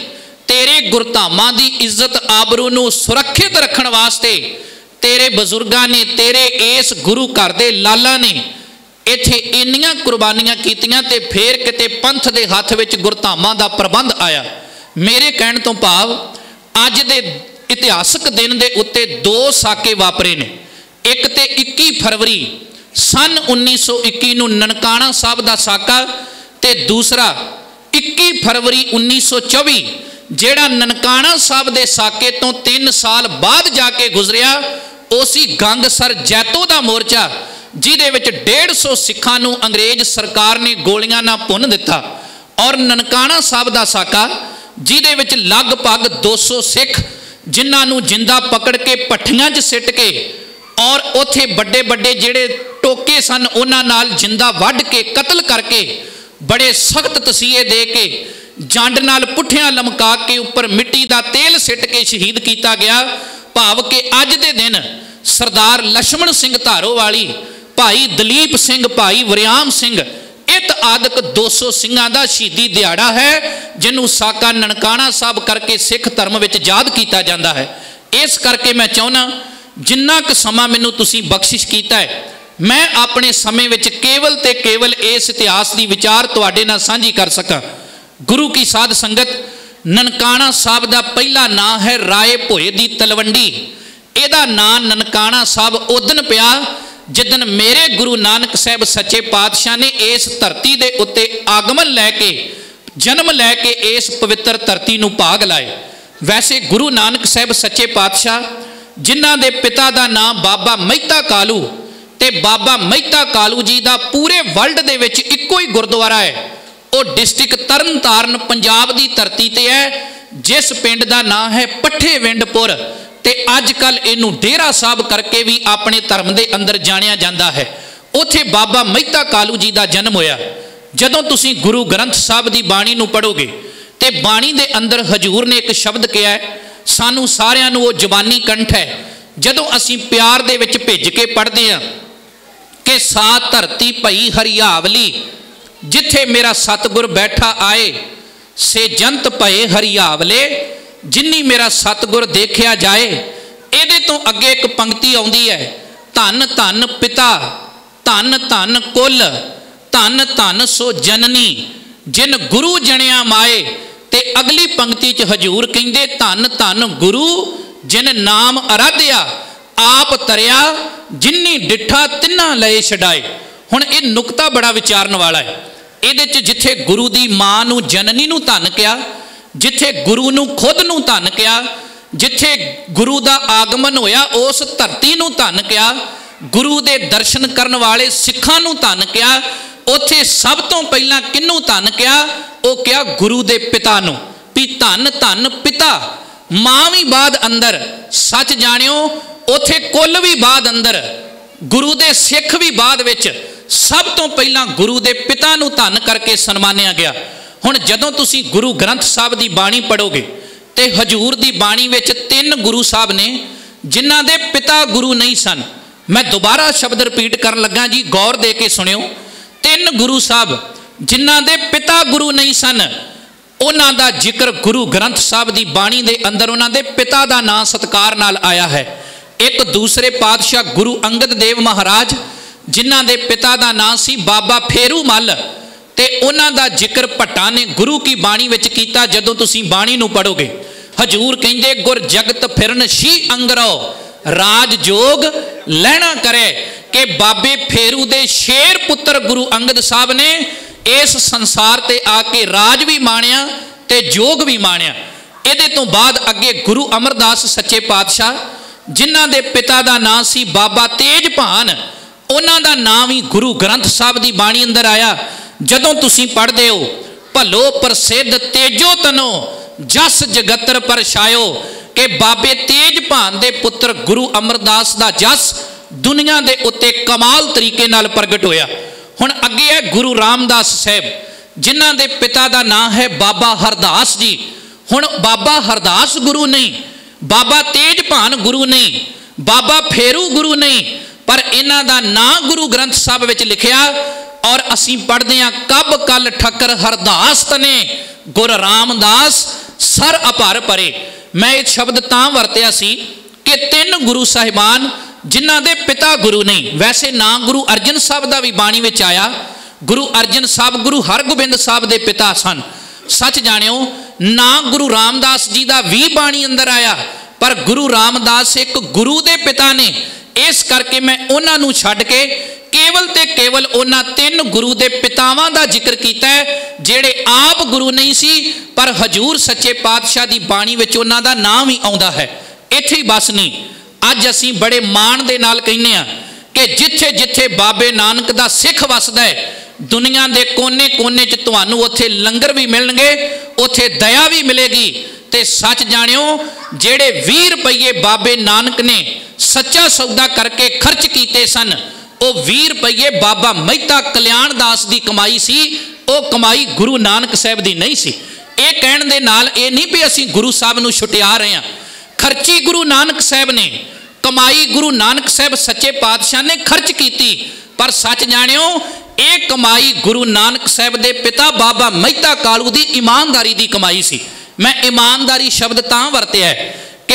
ਤੇਰੇ ਗੁਰਧਾਮਾਂ ਦੀ ਇੱਜ਼ਤ ਆਬਰੂ ਨੂੰ ਸੁਰੱਖਿਅਤ ਰੱਖਣ ਵਾਸਤੇ ਤੇਰੇ ਬਜ਼ੁਰਗਾਂ ਨੇ, ਤੇਰੇ ਇਸ ਗੁਰੂ ਘਰ ਦੇ ਲਾਲਾ ਨੇ ਇੱਥੇ ਇੰਨੀਆਂ ਕੁਰਬਾਨੀਆਂ ਕੀਤੀਆਂ ਤੇ ਫੇਰ ਕਿਤੇ ਪੰਥ ਦੇ ਹੱਥ ਵਿੱਚ ਗੁਰਧਾਮਾਂ ਦਾ ਪ੍ਰਬੰਧ ਆਇਆ। ਮੇਰੇ ਕਹਿਣ ਤੋਂ ਭਾਵ, ਅੱਜ ਦੇ ਇਤਿਹਾਸਕ ਦਿਨ ਦੇ ਉੱਤੇ ਦੋ ਸਾਕੇ ਵਾਪਰੇ ਨੇ। ਇੱਕ ਤੇ 21 ਫਰਵਰੀ ਸਨ 1921 ਨੂੰ ਨਨਕਾਣਾ ਸਾਹਿਬ ਦਾ ਸਾਕਾ ਤੇ ਦੂਸਰਾ 21 ਫਰਵਰੀ 1924 ਜਿਹੜਾ ਨਨਕਾਣਾ ਸਾਹਿਬ ਦੇ ਸਾਕੇ ਤੋਂ 3 ਸਾਲ ਬਾਅਦ ਜਾ ਕੇ ਗੁਜ਼ਰਿਆ ਉਹ ਉਸੀ ਗੰਗਸਰ ਜੈਤੋ ਦਾ ਮੋਰਚਾ, ਜਿਹਦੇ ਵਿੱਚ 150 ਸਿੱਖਾਂ ਨੂੰ ਅੰਗਰੇਜ਼ ਸਰਕਾਰ ਨੇ ਗੋਲੀਆਂ ਨਾਲ ਭੁੰਨ ਦਿੱਤਾ ਔਰ ਨਨਕਾਣਾ ਸਾਹਿਬ ਦਾ ਸਾਕਾ, ਜਿਹਦੇ ਵਿੱਚ ਲਗਭਗ 200 ਸਿੱਖ, ਜਿਨ੍ਹਾਂ ਨੂੰ ਜਿੰਦਾ ਪਕੜ ਕੇ ਪੱਠੀਆਂ 'ਚ ਸਿੱਟ ਕੇ ਔਰ ਉਥੇ ਵੱਡੇ ਵੱਡੇ ਜਿਹੜੇ ਟੋਕੇ ਸਨ, ਉਹਨਾਂ ਨਾਲ ਜਿੰਦਾ ਵੱਢ ਕੇ ਕਤਲ ਕਰਕੇ ਬੜੇ ਸਖਤ ਤਸੀਹੇ ਦੇ ਕੇ ਜੰਡ ਨਾਲ ਪੁੱਠਿਆਂ ਲਮਕਾ ਕੇ ਉੱਪਰ ਮਿੱਟੀ ਦਾ ਤੇਲ ਸਿੱਟ ਕੇ ਸ਼ਹੀਦ ਕੀਤਾ ਗਿਆ। ਭਾਵ ਕਿ ਅੱਜ ਦੇ ਦਿਨ ਸਰਦਾਰ ਲక్ష్మణ ਸਿੰਘ ਧਾਰੋਵਾਲੀ, ਭਾਈ ਦਲੀਪ ਸਿੰਘ, ਭਾਈ ਵਰਿਆਮ ਸਿੰਘ, ਇਤ ਆਦਿਕ 200 ਸਿੰਘਾਂ ਦਾ ਸ਼ਹੀਦੀ ਦਿਹਾੜਾ ਹੈ, ਜਿਹਨੂੰ ਸਾਕਾ ਨਨਕਾਣਾ ਸਾਹਿਬ ਕਰਕੇ ਸਿੱਖ ਧਰਮ ਵਿੱਚ ਯਾਦ ਕੀਤਾ ਜਾਂਦਾ ਹੈ। ਇਸ ਕਰਕੇ ਮੈਂ ਚਾਹੁੰਦਾ, ਜਿੰਨਾ ਕੁ ਸਮਾਂ ਮੈਨੂੰ ਤੁਸੀਂ ਬਖਸ਼ਿਸ਼ ਕੀਤਾ ਹੈ, ਮੈਂ ਆਪਣੇ ਸਮੇਂ ਵਿੱਚ ਕੇਵਲ ਤੇ ਕੇਵਲ ਇਸ ਇਤਿਹਾਸ ਦੀ ਵਿਚਾਰ ਤੁਹਾਡੇ ਨਾਲ ਸਾਂਝੀ ਕਰ ਸਕਾਂ। ਗੁਰੂ ਕੀ ਸਾਧ ਸੰਗਤ ਨਨਕਾਣਾ ਸਾਹਿਬ ਦਾ ਪਹਿਲਾ ਨਾਂ ਹੈ ਰਾਏ ਭੋਏ ਦੀ ਤਲਵੰਡੀ। ਇਹਦਾ ਨਾਂ ਨਨਕਾਣਾ ਸਾਹਿਬ ਉਦਨ ਪਿਆ ਜਿੱਦਨ ਮੇਰੇ ਗੁਰੂ ਨਾਨਕ ਸਾਹਿਬ ਸੱਚੇ ਪਾਤਸ਼ਾਹ ਨੇ ਇਸ ਧਰਤੀ ਦੇ ਉੱਤੇ ਆਗਮਨ ਲੈ ਕੇ, ਜਨਮ ਲੈ ਕੇ ਇਸ ਪਵਿੱਤਰ ਧਰਤੀ ਨੂੰ ਭਾਗ ਲਾਏ। ਵੈਸੇ ਗੁਰੂ ਨਾਨਕ ਸਾਹਿਬ ਸੱਚੇ ਪਾਤਸ਼ਾਹ, ਜਿਨ੍ਹਾਂ ਦੇ ਪਿਤਾ ਦਾ ਨਾਮ ਬਾਬਾ ਮਹਿਤਾ ਕਾਲੂ ਤੇ ਬਾਬਾ ਮਹਿਤਾ ਕਾਲੂ ਜੀ ਦਾ ਪੂਰੇ ਵਰਲਡ ਦੇ ਵਿੱਚ ਇੱਕੋ ਹੀ ਗੁਰਦੁਆਰਾ ਹੈ। ਉਹ ਡਿਸਟ੍ਰਿਕਟ ਤਰਨਤਾਰਨ ਪੰਜਾਬ ਦੀ ਧਰਤੀ ਤੇ ਹੈ, ਜਿਸ ਪਿੰਡ ਦਾ ਨਾਮ ਹੈ ਪੱਠੇ ਤੇ ਅੱਜ ਕੱਲ ਇਹਨੂੰ ਡੇਰਾ ਸਾਹਿਬ ਕਰਕੇ ਵੀ ਆਪਣੇ ਧਰਮ ਦੇ ਅੰਦਰ ਜਾਣਿਆ ਜਾਂਦਾ ਹੈ। ਉੱਥੇ ਬਾਬਾ ਮਹਿਤਾ ਕਾਲੂ ਜੀ ਦਾ ਜਨਮ ਹੋਇਆ। ਜਦੋਂ ਤੁਸੀਂ ਗੁਰੂ ਗ੍ਰੰਥ ਸਾਹਿਬ ਦੀ ਬਾਣੀ ਨੂੰ ਪੜੋਗੇ ਤੇ ਬਾਣੀ ਦੇ ਅੰਦਰ ਹਜੂਰ ਨੇ ਇੱਕ ਸ਼ਬਦ ਕਿਹਾ ਹੈ, ਸਾਨੂੰ ਸਾਰਿਆਂ ਨੂੰ ਉਹ ਜ਼ਬਾਨੀ ਕੰਠ ਹੈ, ਜਦੋਂ ਅਸੀਂ ਪਿਆਰ ਦੇ ਵਿੱਚ ਭਿੱਜ ਕੇ ਪੜ੍ਹਦੇ ਹਾਂ, ਕਿ ਸਾ ਧਰਤੀ ਭਈ ਹਰਿਆਵਲੀ ਜਿੱਥੇ ਮੇਰਾ ਸਤਗੁਰ ਬੈਠਾ ਆਏ, ਸੇ ਜੰਤ ਭਏ ਹਰਿਆਵਲੇ, ਜਿੰਨੀ ਮੇਰਾ ਸਤਗੁਰ ਦੇਖਿਆ ਜਾਏ, ਇਹਦੇ ਤੋਂ ਅੱਗੇ ਇੱਕ ਪੰਕਤੀ ਆਉਂਦੀ ਹੈ, ਧੰਨ ਧੰਨ ਪਿਤਾ, ਧੰਨ ਧੰਨ ਕੁੱਲ, ਧੰਨ ਧੰਨ ਸੋ ਜਨਨੀ, ਜਿਨ ਗੁਰੂ ਜਣਿਆ ਮਾਏ, ਤੇ ਅਗਲੀ ਪੰਕਤੀ 'ਚ ਹਜੂਰ ਕਹਿੰਦੇ, ਧੰਨ ਧੰਨ ਗੁਰੂ, ਜਿਨ ਨਾਮ ਅਰਾਧਿਆ, ਆਪ ਤਰਿਆ, ਜਿੰਨੀ ਡਿੱਠਾ ਤਿੰਨਾ ਲਏ ਛਡਾਏ। ਹੁਣ ਇਹ ਨੁਕਤਾ ਬੜਾ ਵਿਚਾਰਨ ਵਾਲਾ ਹੈ। ਇਹਦੇ 'ਚ ਜਿੱਥੇ ਗੁਰੂ ਦੀ ਮਾਂ ਨੂੰ ਜਨਨੀ ਨੂੰ ਧੰਨ ਕਿਹਾ, ਜਿੱਥੇ ਗੁਰੂ ਨੂੰ ਖੁਦ ਨੂੰ ਧੰਨ ਕਿਹਾ, ਜਿੱਥੇ ਗੁਰੂ ਦਾ ਆਗਮਨ ਹੋਇਆ, ਉਸ ਧਰਤੀ ਨੂੰ ਧੰਨ ਕਿਹਾ, ਗੁਰੂ ਦੇ ਦਰਸ਼ਨ ਕਰਨ ਵਾਲੇ ਸਿੱਖਾਂ ਨੂੰ ਧੰਨ ਕਿਹਾ, ਉੱਥੇ ਸਭ ਤੋਂ ਪਹਿਲਾਂ ਕਿੰਨੂੰ ਧੰਨ ਕਿਹਾ? ਉਹ ਕਿਹਾ ਗੁਰੂ ਦੇ ਪਿਤਾ ਨੂੰ, ਵੀ ਧੰਨ ਧੰਨ ਪਿਤਾ, ਮਾਂ ਵੀ ਬਾਦ ਅੰਦਰ, ਸੱਚ ਜਾਣਿਓ, ਉੱਥੇ ਕੁੱਲ ਵੀ ਬਾਦ ਅੰਦਰ, ਗੁਰੂ ਦੇ ਸਿੱਖ ਵੀ ਬਾਦ ਵਿੱਚ ਸਭ ਤੋਂ ਪਹਿਲਾਂ ਗੁਰੂ ਦੇ ਪਿਤਾ ਨੂੰ ਧੰਨ ਕਰਕੇ ਸਨਮਾਨਿਆ ਗਿਆ। ਹੁਣ ਜਦੋਂ ਤੁਸੀਂ ਗੁਰੂ ਗ੍ਰੰਥ ਸਾਹਿਬ ਦੀ ਬਾਣੀ ਪੜੋਗੇ ਤੇ ਹਜੂਰ ਦੀ ਬਾਣੀ ਵਿੱਚ ਤਿੰਨ ਗੁਰੂ ਸਾਹਿਬ ਨੇ, ਜਿਨ੍ਹਾਂ ਦੇ ਪਿਤਾ ਗੁਰੂ ਨਹੀਂ ਸਨ। ਮੈਂ ਦੁਬਾਰਾ ਸ਼ਬਦ ਰਿਪੀਟ ਕਰਨ ਲੱਗਾ ਜੀ, ਗੌਰ ਦੇ ਕੇ ਸੁਣਿਓ। ਤਿੰਨ ਗੁਰੂ ਸਾਹਿਬ, ਜਿਨ੍ਹਾਂ ਦੇ ਪਿਤਾ ਗੁਰੂ ਨਹੀਂ ਸਨ, ਉਹਨਾਂ ਦਾ ਜ਼ਿਕਰ ਗੁਰੂ ਗ੍ਰੰਥ ਸਾਹਿਬ ਦੀ ਬਾਣੀ ਦੇ ਅੰਦਰ ਉਹਨਾਂ ਦੇ ਪਿਤਾ ਦਾ ਨਾਂ ਸਤਕਾਰ ਨਾਲ ਆਇਆ ਹੈ। ਇੱਕ ਦੂਸਰੇ ਪਾਤਸ਼ਾਹ ਗੁਰੂ ਅੰਗਦ ਦੇਵ ਮਹਾਰਾਜ ਜਿਨ੍ਹਾਂ ਦੇ ਪਿਤਾ ਦਾ ਨਾਂ ਸੀ ਬਾਬਾ ਫੇਰੂ ਮੱਲ, ਤੇ ਉਹਨਾਂ ਦਾ ਜ਼ਿਕਰ ਭੱਟਾ ਨੇ ਗੁਰੂ ਕੀ ਬਾਣੀ ਵਿੱਚ ਕੀਤਾ ਜਦੋਂ ਤੁਸੀਂ ਬਾਣੀ ਨੂੰ ਪੜੋਗੇ ਹਜੂਰ ਕਹਿੰਦੇ, ਗੁਰ ਜਗਤ ਫਿਰਨ ਸ਼ੀ ਅੰਗਰੋ, ਰਾਜ ਜੋਗ ਲੈਣਾ ਕਰੇ। ਕਿ ਬਾਬੇ ਫੇਰੂ ਦੇ ਸ਼ੇਰ ਪੁੱਤਰ ਗੁਰੂ ਅੰਗਦ ਸਾਹਿਬ ਨੇ ਇਸ ਸੰਸਾਰ ਤੇ ਆ ਕੇ ਰਾਜ ਵੀ ਮਾਣਿਆ ਤੇ ਜੋਗ ਵੀ ਮਾਣਿਆ। ਇਹਦੇ ਤੋਂ ਬਾਅਦ ਅੱਗੇ ਗੁਰੂ ਅਮਰਦਾਸ ਸੱਚੇ ਪਾਤਸ਼ਾਹ, ਜਿਨ੍ਹਾਂ ਦੇ ਪਿਤਾ ਦਾ ਨਾਂ ਸੀ ਬਾਬਾ ਤੇਜ ਭਾਨ ਉਹਨਾਂ ਦਾ ਨਾਮ ਵੀ ਗੁਰੂ ਗ੍ਰੰਥ ਸਾਹਿਬ ਦੀ ਬਾਣੀ ਅੰਦਰ ਆਇਆ, ਜਦੋਂ ਤੁਸੀਂ ਪੜ੍ਹਦੇ ਹੋ, ਭਲੋ ਪ੍ਰਸਿੱਧ ਤੇਜੋ ਤਨੋ, ਜਸ ਜਗਤਰ ਪਰਛਾਇਓ ਕਿ ਬਾਬੇ ਤੇਜ ਭਾਨ ਦੇ ਪੁੱਤਰ ਗੁਰੂ ਅਮਰਦਾਸ ਦਾ ਜਸ ਦੁਨੀਆ ਦੇ ਉੱਤੇ ਕਮਾਲ ਤਰੀਕੇ ਨਾਲ ਪ੍ਰਗਟ ਹੋਇਆ। ਹੁਣ ਅੱਗੇ ਹੈ ਗੁਰੂ ਰਾਮਦਾਸ ਸਾਹਿਬ, ਜਿਨ੍ਹਾਂ ਦੇ ਪਿਤਾ ਦਾ ਨਾਮ ਹੈ ਬਾਬਾ ਹਰਦਾਸ ਜੀ। ਹੁਣ ਬਾਬਾ ਹਰਦਾਸ ਗੁਰੂ ਨਹੀਂ, ਬਾਬਾ ਤੇਜ ਭਾਨ ਗੁਰੂ ਨਹੀਂ, ਬਾਬਾ ਫੇਰੂ ਗੁਰੂ ਨਹੀਂ ਪਰ ਇਹਨਾਂ ਦਾ ਨਾਂ ਗੁਰੂ ਗ੍ਰੰਥ ਸਾਹਿਬ ਵਿੱਚ ਲਿਖਿਆ ਔਰ ਅਸੀਂ ਪੜ੍ਹਦੇ ਹਾਂ, ਕਬ ਕਲ ਠੱਕਰ ਹਰਦਾਸ ਤਨੇ, ਗੁਰ ਰਾਮਦਾਸ ਸਰ ਅਪਰ ਪਰੇ। ਮੈਂ ਇਹ ਸ਼ਬਦ ਤਾਂ ਵਰਤਿਆ ਸੀ ਕਿ ਤਿੰਨ ਗੁਰੂ ਸਾਹਿਬਾਨ, ਜਿਨ੍ਹਾਂ ਦੇ ਪਿਤਾ ਗੁਰੂ ਨਹੀਂ, ਵੈਸੇ ਨਾਂ ਗੁਰੂ ਅਰਜਨ ਸਾਹਿਬ ਦਾ ਵੀ ਬਾਣੀ ਵਿੱਚ ਆਇਆ। ਗੁਰੂ ਅਰਜਨ ਸਾਹਿਬ, ਗੁਰੂ ਹਰਗੋਬਿੰਦ ਸਾਹਿਬ ਦੇ ਪਿਤਾ ਸਨ। ਸੱਚ ਜਾਣਿਓ, ਨਾਂ ਗੁਰੂ ਰਾਮਦਾਸ ਜੀ ਦਾ ਵੀ ਬਾਣੀ ਅੰਦਰ ਆਇਆ, ਪਰ ਗੁਰੂ ਰਾਮਦਾਸ ਇੱਕ ਗੁਰੂ ਦੇ ਪਿਤਾ ਨੇ ਇਸ ਕਰਕੇ ਮੈਂ ਉਹਨਾਂ ਨੂੰ ਛੱਡ ਕੇ ਕੇਵਲ ਤੇ ਕੇਵਲ ਉਹਨਾਂ ਤਿੰਨ ਗੁਰੂ ਦੇ ਪਿਤਾਵਾਂ ਦਾ ਜ਼ਿਕਰ ਕੀਤਾ ਜਿਹੜੇ ਆਪ ਗੁਰੂ ਨਹੀਂ ਸੀ, ਪਰ ਹਜੂਰ ਸੱਚੇ ਪਾਤਸ਼ਾਹ ਦੀ ਬਾਣੀ ਵਿੱਚ ਉਹਨਾਂ ਦਾ ਨਾਮ ਹੀ ਆਉਂਦਾ ਹੈ। ਇੱਥੇ ਹੀ ਬਸ ਨਹੀਂ, ਅੱਜ ਅਸੀਂ ਬੜੇ ਮਾਣ ਦੇ ਨਾਲ ਕਹਿੰਦੇ ਆ ਕਿ ਜਿੱਥੇ ਜਿੱਥੇ ਬਾਬੇ ਨਾਨਕ ਦਾ ਸਿੱਖ ਵਸਦਾ ਹੈ, ਦੁਨੀਆ ਦੇ ਕੋਨੇ-ਕੋਨੇ 'ਚ ਤੁਹਾਨੂੰ ਉੱਥੇ ਲੰਗਰ ਵੀ ਮਿਲਣਗੇ, ਉੱਥੇ ਦਇਆ ਵੀ ਮਿਲੇਗੀ। ਤੇ ਸੱਚ ਜਾਣਿਓ, ਜਿਹੜੇ 20 ਰੁਪਏ ਬਾਬੇ ਨਾਨਕ ਨੇ ਸੱਚਾ ਸੌਦਾ ਕਰਕੇ ਖਰਚ ਕੀਤੇ ਸਨ। ਉਹ 20 ਰੁਪਏ ਬਾਬਾ ਮਹਿਤਾ ਕਲਿਆਣ ਦਾਸ ਦੀ ਕਮਾਈ ਸੀ। ਉਹ ਕਮਾਈ ਗੁਰੂ ਨਾਨਕ ਸਾਹਿਬ ਦੀ ਨਹੀਂ ਸੀ। ਇਹ ਕਹਿਣ ਦੇ ਨਾਲ ਇਹ ਨਹੀਂ ਵੀ ਅਸੀਂ ਗੁਰੂ ਸਾਹਿਬ ਨੂੰ ਛੁਟਿਆ ਰਹੇ ਹਾਂ। ਖਰਚੀ ਗੁਰੂ ਨਾਨਕ ਸਾਹਿਬ ਨੇ, ਕਮਾਈ ਗੁਰੂ ਨਾਨਕ ਸਾਹਿਬ ਸੱਚੇ ਪਾਤਸ਼ਾਹ ਨੇ ਖਰਚ ਕੀਤੀ। ਪਰ ਸੱਚ ਜਾਣਿਓ, ਇਹ ਕਮਾਈ ਗੁਰੂ ਨਾਨਕ ਸਾਹਿਬ ਦੇ ਪਿਤਾ ਬਾਬਾ ਮਹਿਤਾ ਕਾਲੂ ਦੀ ਇਮਾਨਦਾਰੀ ਦੀ ਕਮਾਈ ਸੀ। ਮੈਂ ਇਮਾਨਦਾਰੀ ਸ਼ਬਦ ਤਾਂ ਵਰਤਿਆ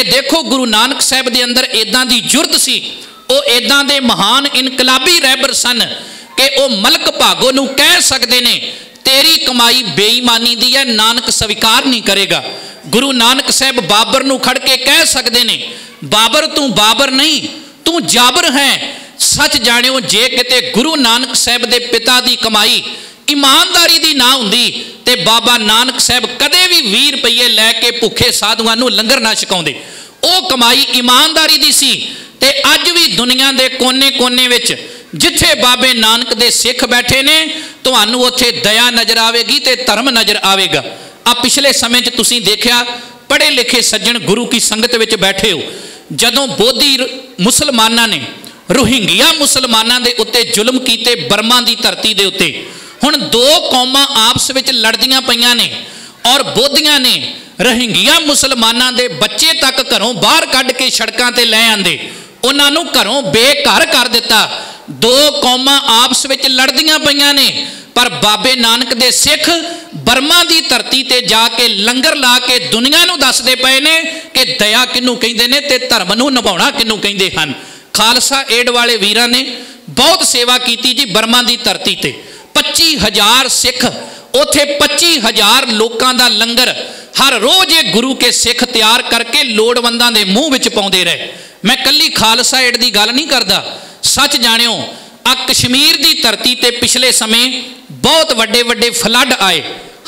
ਕਿ ਦੇਖੋ ਗੁਰੂ ਨਾਨਕ ਸਾਹਿਬ ਦੇ ਅੰਦਰ ਇਦਾਂ ਦੀ ਜੁਰਤ ਸੀ। ਉਹ ਇਦਾਂ ਦੇ ਮਹਾਨ ਇਨਕਲਾਬੀ ਰਹਿਬਰ ਸਨ ਕਿ ਉਹ ਮਲਕ ਭਾਗੋ ਨੂੰ ਕਹਿ ਸਕਦੇ ਨੇ, ਤੇਰੀ ਕਮਾਈ ਬੇਈਮਾਨੀ ਦੀ ਹੈ ਨਾਨਕ ਸਵੀਕਾਰ ਨਹੀਂ ਕਰੇਗਾ। ਗੁਰੂ ਨਾਨਕ ਸਾਹਿਬ ਬਾਬਰ ਨੂੰ ਖੜ ਕੇ ਕਹਿ ਸਕਦੇ ਨੇ, ਬਾਬਰ ਤੂੰ ਬਾਬਰ ਨਹੀਂ, ਤੂੰ ਜਾਬਰ ਹੈ। ਸੱਚ ਜਾਣਿਓ, ਜੇ ਕਿਤੇ ਗੁਰੂ ਨਾਨਕ ਸਾਹਿਬ ਦੇ ਪਿਤਾ ਦੀ ਕਮਾਈ ਇਮਾਨਦਾਰੀ ਦੀ ਨਾ ਹੁੰਦੀ ਤੇ ਬਾਬਾ ਨਾਨਕ ਸਾਹਿਬ ਕਦੇ ਵੀ 20 ਰੁਪਏ ਲੈ ਕੇ ਭੁੱਖੇ ਸਾਧੂਆਂ ਨੂੰ ਲੰਗਰ ਨਾ ਛਕਾਉਂਦੇ। ਉਹ ਕਮਾਈ ਇਮਾਨਦਾਰੀ ਦੀ ਸੀ ਤੇ ਅੱਜ ਵੀ ਦੁਨੀਆ ਦੇ ਕੋਨੇ-ਕੋਨੇ ਵਿੱਚ ਜਿੱਥੇ ਬਾਬੇ ਨਾਨਕ ਦੇ ਸਿੱਖ ਬੈਠੇ ਨੇ, ਤੁਹਾਨੂੰ ਉੱਥੇ ਦਇਆ ਨਜ਼ਰ ਆਵੇਗੀ ਤੇ ਧਰਮ ਨਜ਼ਰ ਆਵੇਗਾ। ਆ ਪਿਛਲੇ ਸਮੇਂ 'ਚ ਤੁਸੀਂ ਦੇਖਿਆ ਪੜ੍ਹੇ ਲਿਖੇ ਸੱਜਣ ਗੁਰੂ ਕੀ ਸੰਗਤ ਵਿੱਚ ਬੈਠੇ ਹੋ। ਜਦੋਂ ਬੋਧੀ ਮੁਸਲਮਾਨਾਂ ਨੇ, ਰੋਹਿੰਗੀਆ ਮੁਸਲਮਾਨਾਂ ਦੇ ਉੱਤੇ ਜ਼ੁਲਮ ਕੀਤੇ, ਬਰਮਾ ਦੀ ਧਰਤੀ ਦੇ ਉੱਤੇ ਹੁਣ ਦੋ ਕੌਮਾਂ ਆਪਸ ਵਿੱਚ ਲੜਦੀਆਂ ਪਈਆਂ ਨੇ ਔਰ ਬੋਧੀਆਂ ਨੇ, ਰਹਿੰਗੀਆਂ ਮੁਸਲਮਾਨਾਂ ਦੇ ਬੱਚੇ ਤੱਕ ਘਰੋਂ ਬਾਹਰ ਕੱਢ ਕੇ ਸੜਕਾਂ ਤੇ ਲੈ ਆਂਦੇ। ਉਹਨਾਂ ਨੂੰ ਘਰੋਂ ਬੇਘਰ ਕਰ ਦਿੱਤਾ। ਦੋ ਕੌਮਾਂ ਆਪਸ ਵਿੱਚ ਲੜਦੀਆਂ ਪਈਆਂ ਨੇ, ਪਰ ਬਾਬੇ ਨਾਨਕ ਦੇ ਸਿੱਖ ਬਰਮਾ ਦੀ ਧਰਤੀ ਤੇ ਜਾ ਕੇ ਲੰਗਰ ਲਾ ਕੇ ਦੁਨੀਆ ਨੂੰ ਦੱਸਦੇ ਪਏ ਨੇ ਕਿ ਦਇਆ ਕਿਨੂੰ ਕਹਿੰਦੇ ਨੇ ਤੇ ਧਰਮ ਨੂੰ ਨਿਭਾਉਣਾ ਕਿਨੂੰ ਕਹਿੰਦੇ ਹਨ। ਖਾਲਸਾ ਏਡ ਵਾਲੇ ਵੀਰਾਂ ਨੇ ਬਹੁਤ ਸੇਵਾ ਕੀਤੀ ਜੀ ਬਰਮਾ ਦੀ ਧਰਤੀ ਤੇ। 25000 ਸਿੱਖ, ਉਥੇ 25000 ਲੋਕਾਂ ਦਾ ਲੰਗਰ। ਹਰ ਰੋਜ਼ ਇਹ ਗੁਰੂ ਕੇ ਸਿੱਖ ਤਿਆਰ ਕਰਕੇ ਲੋੜਵੰਦਾਂ ਦੇ ਮੂੰਹ ਵਿੱਚ ਪਾਉਂਦੇ ਰਹੇ। ਮੈਂ ਕੱਲੀ ਖਾਲਸਾ ਏਡ ਦੀ ਗੱਲ ਨਹੀਂ ਕਰਦਾ। ਸੱਚ ਜਾਣਿਓ, ਆ ਕਸ਼ਮੀਰ ਦੀ ਧਰਤੀ ਤੇ ਪਿਛਲੇ ਸਮੇਂ ਬਹੁਤ ਵੱਡੇ ਵੱਡੇ ਫਲੱਡ ਆਏ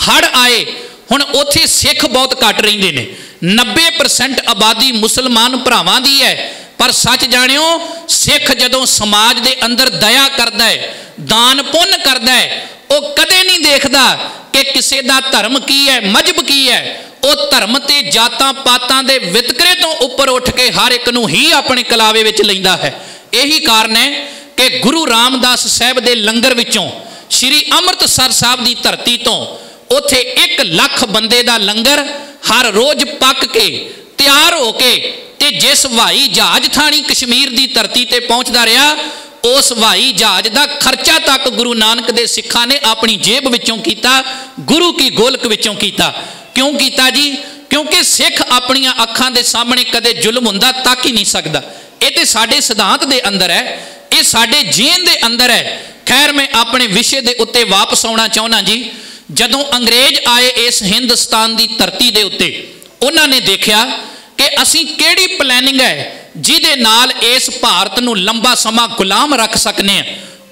ਹੜ ਆਏ। ਹੁਣ ਉੱਥੇ ਸਿੱਖ ਬਹੁਤ ਘੱਟ ਰਹਿੰਦੇ ਨੇ। 90% ਆਬਾਦੀ ਮੁਸਲਮਾਨ ਭਰਾਵਾਂ ਦੀ ਹੈ। ਪਰ ਸੱਚ ਜਾਣਿਓ, ਸਿੱਖ ਜਦੋਂ ਸਮਾਜ ਦੇ ਅੰਦਰ ਦਇਆ ਕਰਦਾ ਹੈ, ਦਾਨ ਪੁੰਨ ਕਰਦਾ ਹੈ, ਉਹ ਕਦੇ ਨਹੀਂ ਦੇਖਦਾ ਕਿ ਕਿਸੇ ਦਾ ਧਰਮ ਕੀ ਹੈ ਮਜਬ ਕੀ ਹੈ। ਉਹ ਧਰਮ ਤੇ ਜਾਤਾਂ ਪਾਤਾਂ ਦੇ ਵਿਤਕਰੇ ਤੋਂ ਉੱਪਰ ਉੱਠ ਕੇ ਹਰ ਇੱਕ ਨੂੰ ਹੀ ਆਪਣੇ ਕਲਾਵੇ ਵਿੱਚ ਲੈਂਦਾ ਹੈ। ਇਹੀ ਕਾਰਨ ਹੈ ਕਿ ਗੁਰੂ ਰਾਮਦਾਸ ਸਾਹਿਬ ਦੇ ਲੰਗਰ ਵਿੱਚੋਂ ਸ੍ਰੀ ਅੰਮ੍ਰਿਤਸਰ ਸਾਹਿਬ ਦੀ ਧਰਤੀ ਤੋਂ ਉੱਥੇ 1 ਲੱਖ ਬੰਦੇ ਦਾ ਲੰਗਰ ਹਰ ਰੋਜ਼ ਪੱਕ ਕੇ ਤਿਆਰ ਹੋ ਕੇ ਤੇ ਜਿਸ ਹਵਾਈ ਜਹਾਜ਼ ਥਾਣੀ ਕਸ਼ਮੀਰ ਦੀ ਧਰਤੀ ਤੇ ਪਹੁੰਚਦਾ ਰਿਹਾ, ਉਸ ਹਵਾਈ ਜਹਾਜ਼ ਦਾ ਖਰਚਾ ਤੱਕ ਗੁਰੂ ਨਾਨਕ ਦੇ ਸਿੱਖਾਂ ਨੇ ਆਪਣੀ ਜੇਬ ਵਿੱਚੋਂ ਕੀਤਾ, ਗੁਰੂ ਕੀ ਗੋਲਕ ਵਿੱਚੋਂ ਕੀਤਾ। ਕਿਉਂ ਕੀਤਾ ਜੀ? ਕਿਉਂਕਿ ਸਿੱਖ ਆਪਣੀਆਂ ਅੱਖਾਂ ਦੇ ਸਾਹਮਣੇ ਕਦੇ ਜ਼ੁਲਮ ਹੁੰਦਾ ਤੱਕ ਹੀ ਨਹੀਂ ਸਕਦਾ। ਇਹ ਤੇ ਸਾਡੇ ਸਿਧਾਂਤ ਦੇ ਅੰਦਰ ਹੈ, ਇਹ ਸਾਡੇ ਜੀਨ ਦੇ ਅੰਦਰ ਹੈ। ਖੈਰ, ਮੈਂ ਆਪਣੇ ਵਿਸ਼ੇ ਦੇ ਉੱਤੇ ਵਾਪਸ ਆਉਣਾ ਚਾਹੁੰਦਾ ਜੀ। ਜਦੋਂ ਅੰਗਰੇਜ਼ ਆਏ ਇਸ ਹਿੰਦੁਸਤਾਨ ਦੀ ਧਰਤੀ ਦੇ ਉੱਤੇ, ਉਹਨਾਂ ਨੇ ਦੇਖਿਆ ਕਿ ਅਸੀਂ ਕਿਹੜੀ ਪਲੈਨਿੰਗ ਹੈ ਜਿਹਦੇ ਨਾਲ ਇਸ ਭਾਰਤ ਨੂੰ ਲੰਬਾ ਸਮਾਂ ਗੁਲਾਮ ਰੱਖ ਸਕਨੇ ਆ?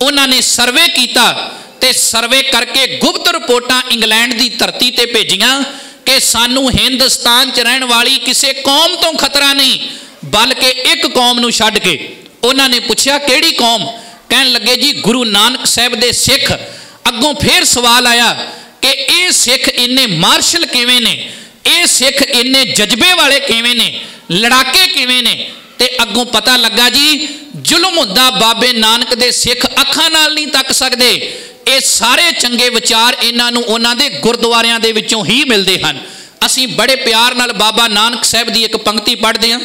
ਉਹਨਾਂ ਨੇ ਸਰਵੇ ਕੀਤਾ ਤੇ ਸਰਵੇ ਕਰਕੇ ਗੁਪਤ ਰਿਪੋਰਟਾਂ ਇੰਗਲੈਂਡ ਦੀ ਧਰਤੀ ਤੇ ਭੇਜੀਆਂ ਕਿ ਸਾਨੂੰ ਹਿੰਦੁਸਤਾਨ 'ਚ ਰਹਿਣ ਵਾਲੀ ਕਿਸੇ ਕੌਮ ਤੋਂ ਖਤਰਾ ਨਹੀਂ, ਬਲਕਿ ਇੱਕ ਕੌਮ ਨੂੰ ਛੱਡ ਕੇ। ਉਹਨਾਂ ਨੇ ਪੁੱਛਿਆ, ਕਿਹੜੀ ਕੌਮ? ਕਹਿਣ ਲੱਗੇ, ਜੀ, ਗੁਰੂ ਨਾਨਕ ਸਾਹਿਬ ਦੇ ਸਿੱਖ। ਅੱਗੋਂ ਫੇਰ ਸਵਾਲ ਆਇਆ ਕਿ ਇਹ ਸਿੱਖ ਇੰਨੇ ਮਾਰਸ਼ਲ ਕਿਵੇਂ ਨੇ? ਇਹ ਸਿੱਖ ਇੰਨੇ ਜਜ਼ਬੇ ਵਾਲੇ ਕਿਵੇਂ ਨੇ? ਲੜਾਕੇ ਕਿਵੇਂ ਨੇ? ਤੇ ਅੱਗੋਂ ਪਤਾ ਲੱਗਾ ਜੀ, ਜ਼ੁਲਮ ਹੁੰਦਾ ਬਾਬੇ ਨਾਨਕ ਦੇ ਸਿੱਖ ਅੱਖਾਂ ਨਾਲ ਨਹੀਂ ਤੱਕ ਸਕਦੇ। ਇਹ ਸਾਰੇ ਚੰਗੇ ਵਿਚਾਰ ਇਹਨਾਂ ਨੂੰ ਉਹਨਾਂ ਦੇ ਗੁਰਦੁਆਰਿਆਂ ਦੇ ਵਿੱਚੋਂ ਹੀ ਮਿਲਦੇ ਹਨ। ਅਸੀਂ ਬੜੇ ਪਿਆਰ ਨਾਲ ਬਾਬਾ ਨਾਨਕ ਸਾਹਿਬ ਦੀ ਇੱਕ ਪੰਕਤੀ ਪੜ੍ਹਦੇ ਹਾਂ।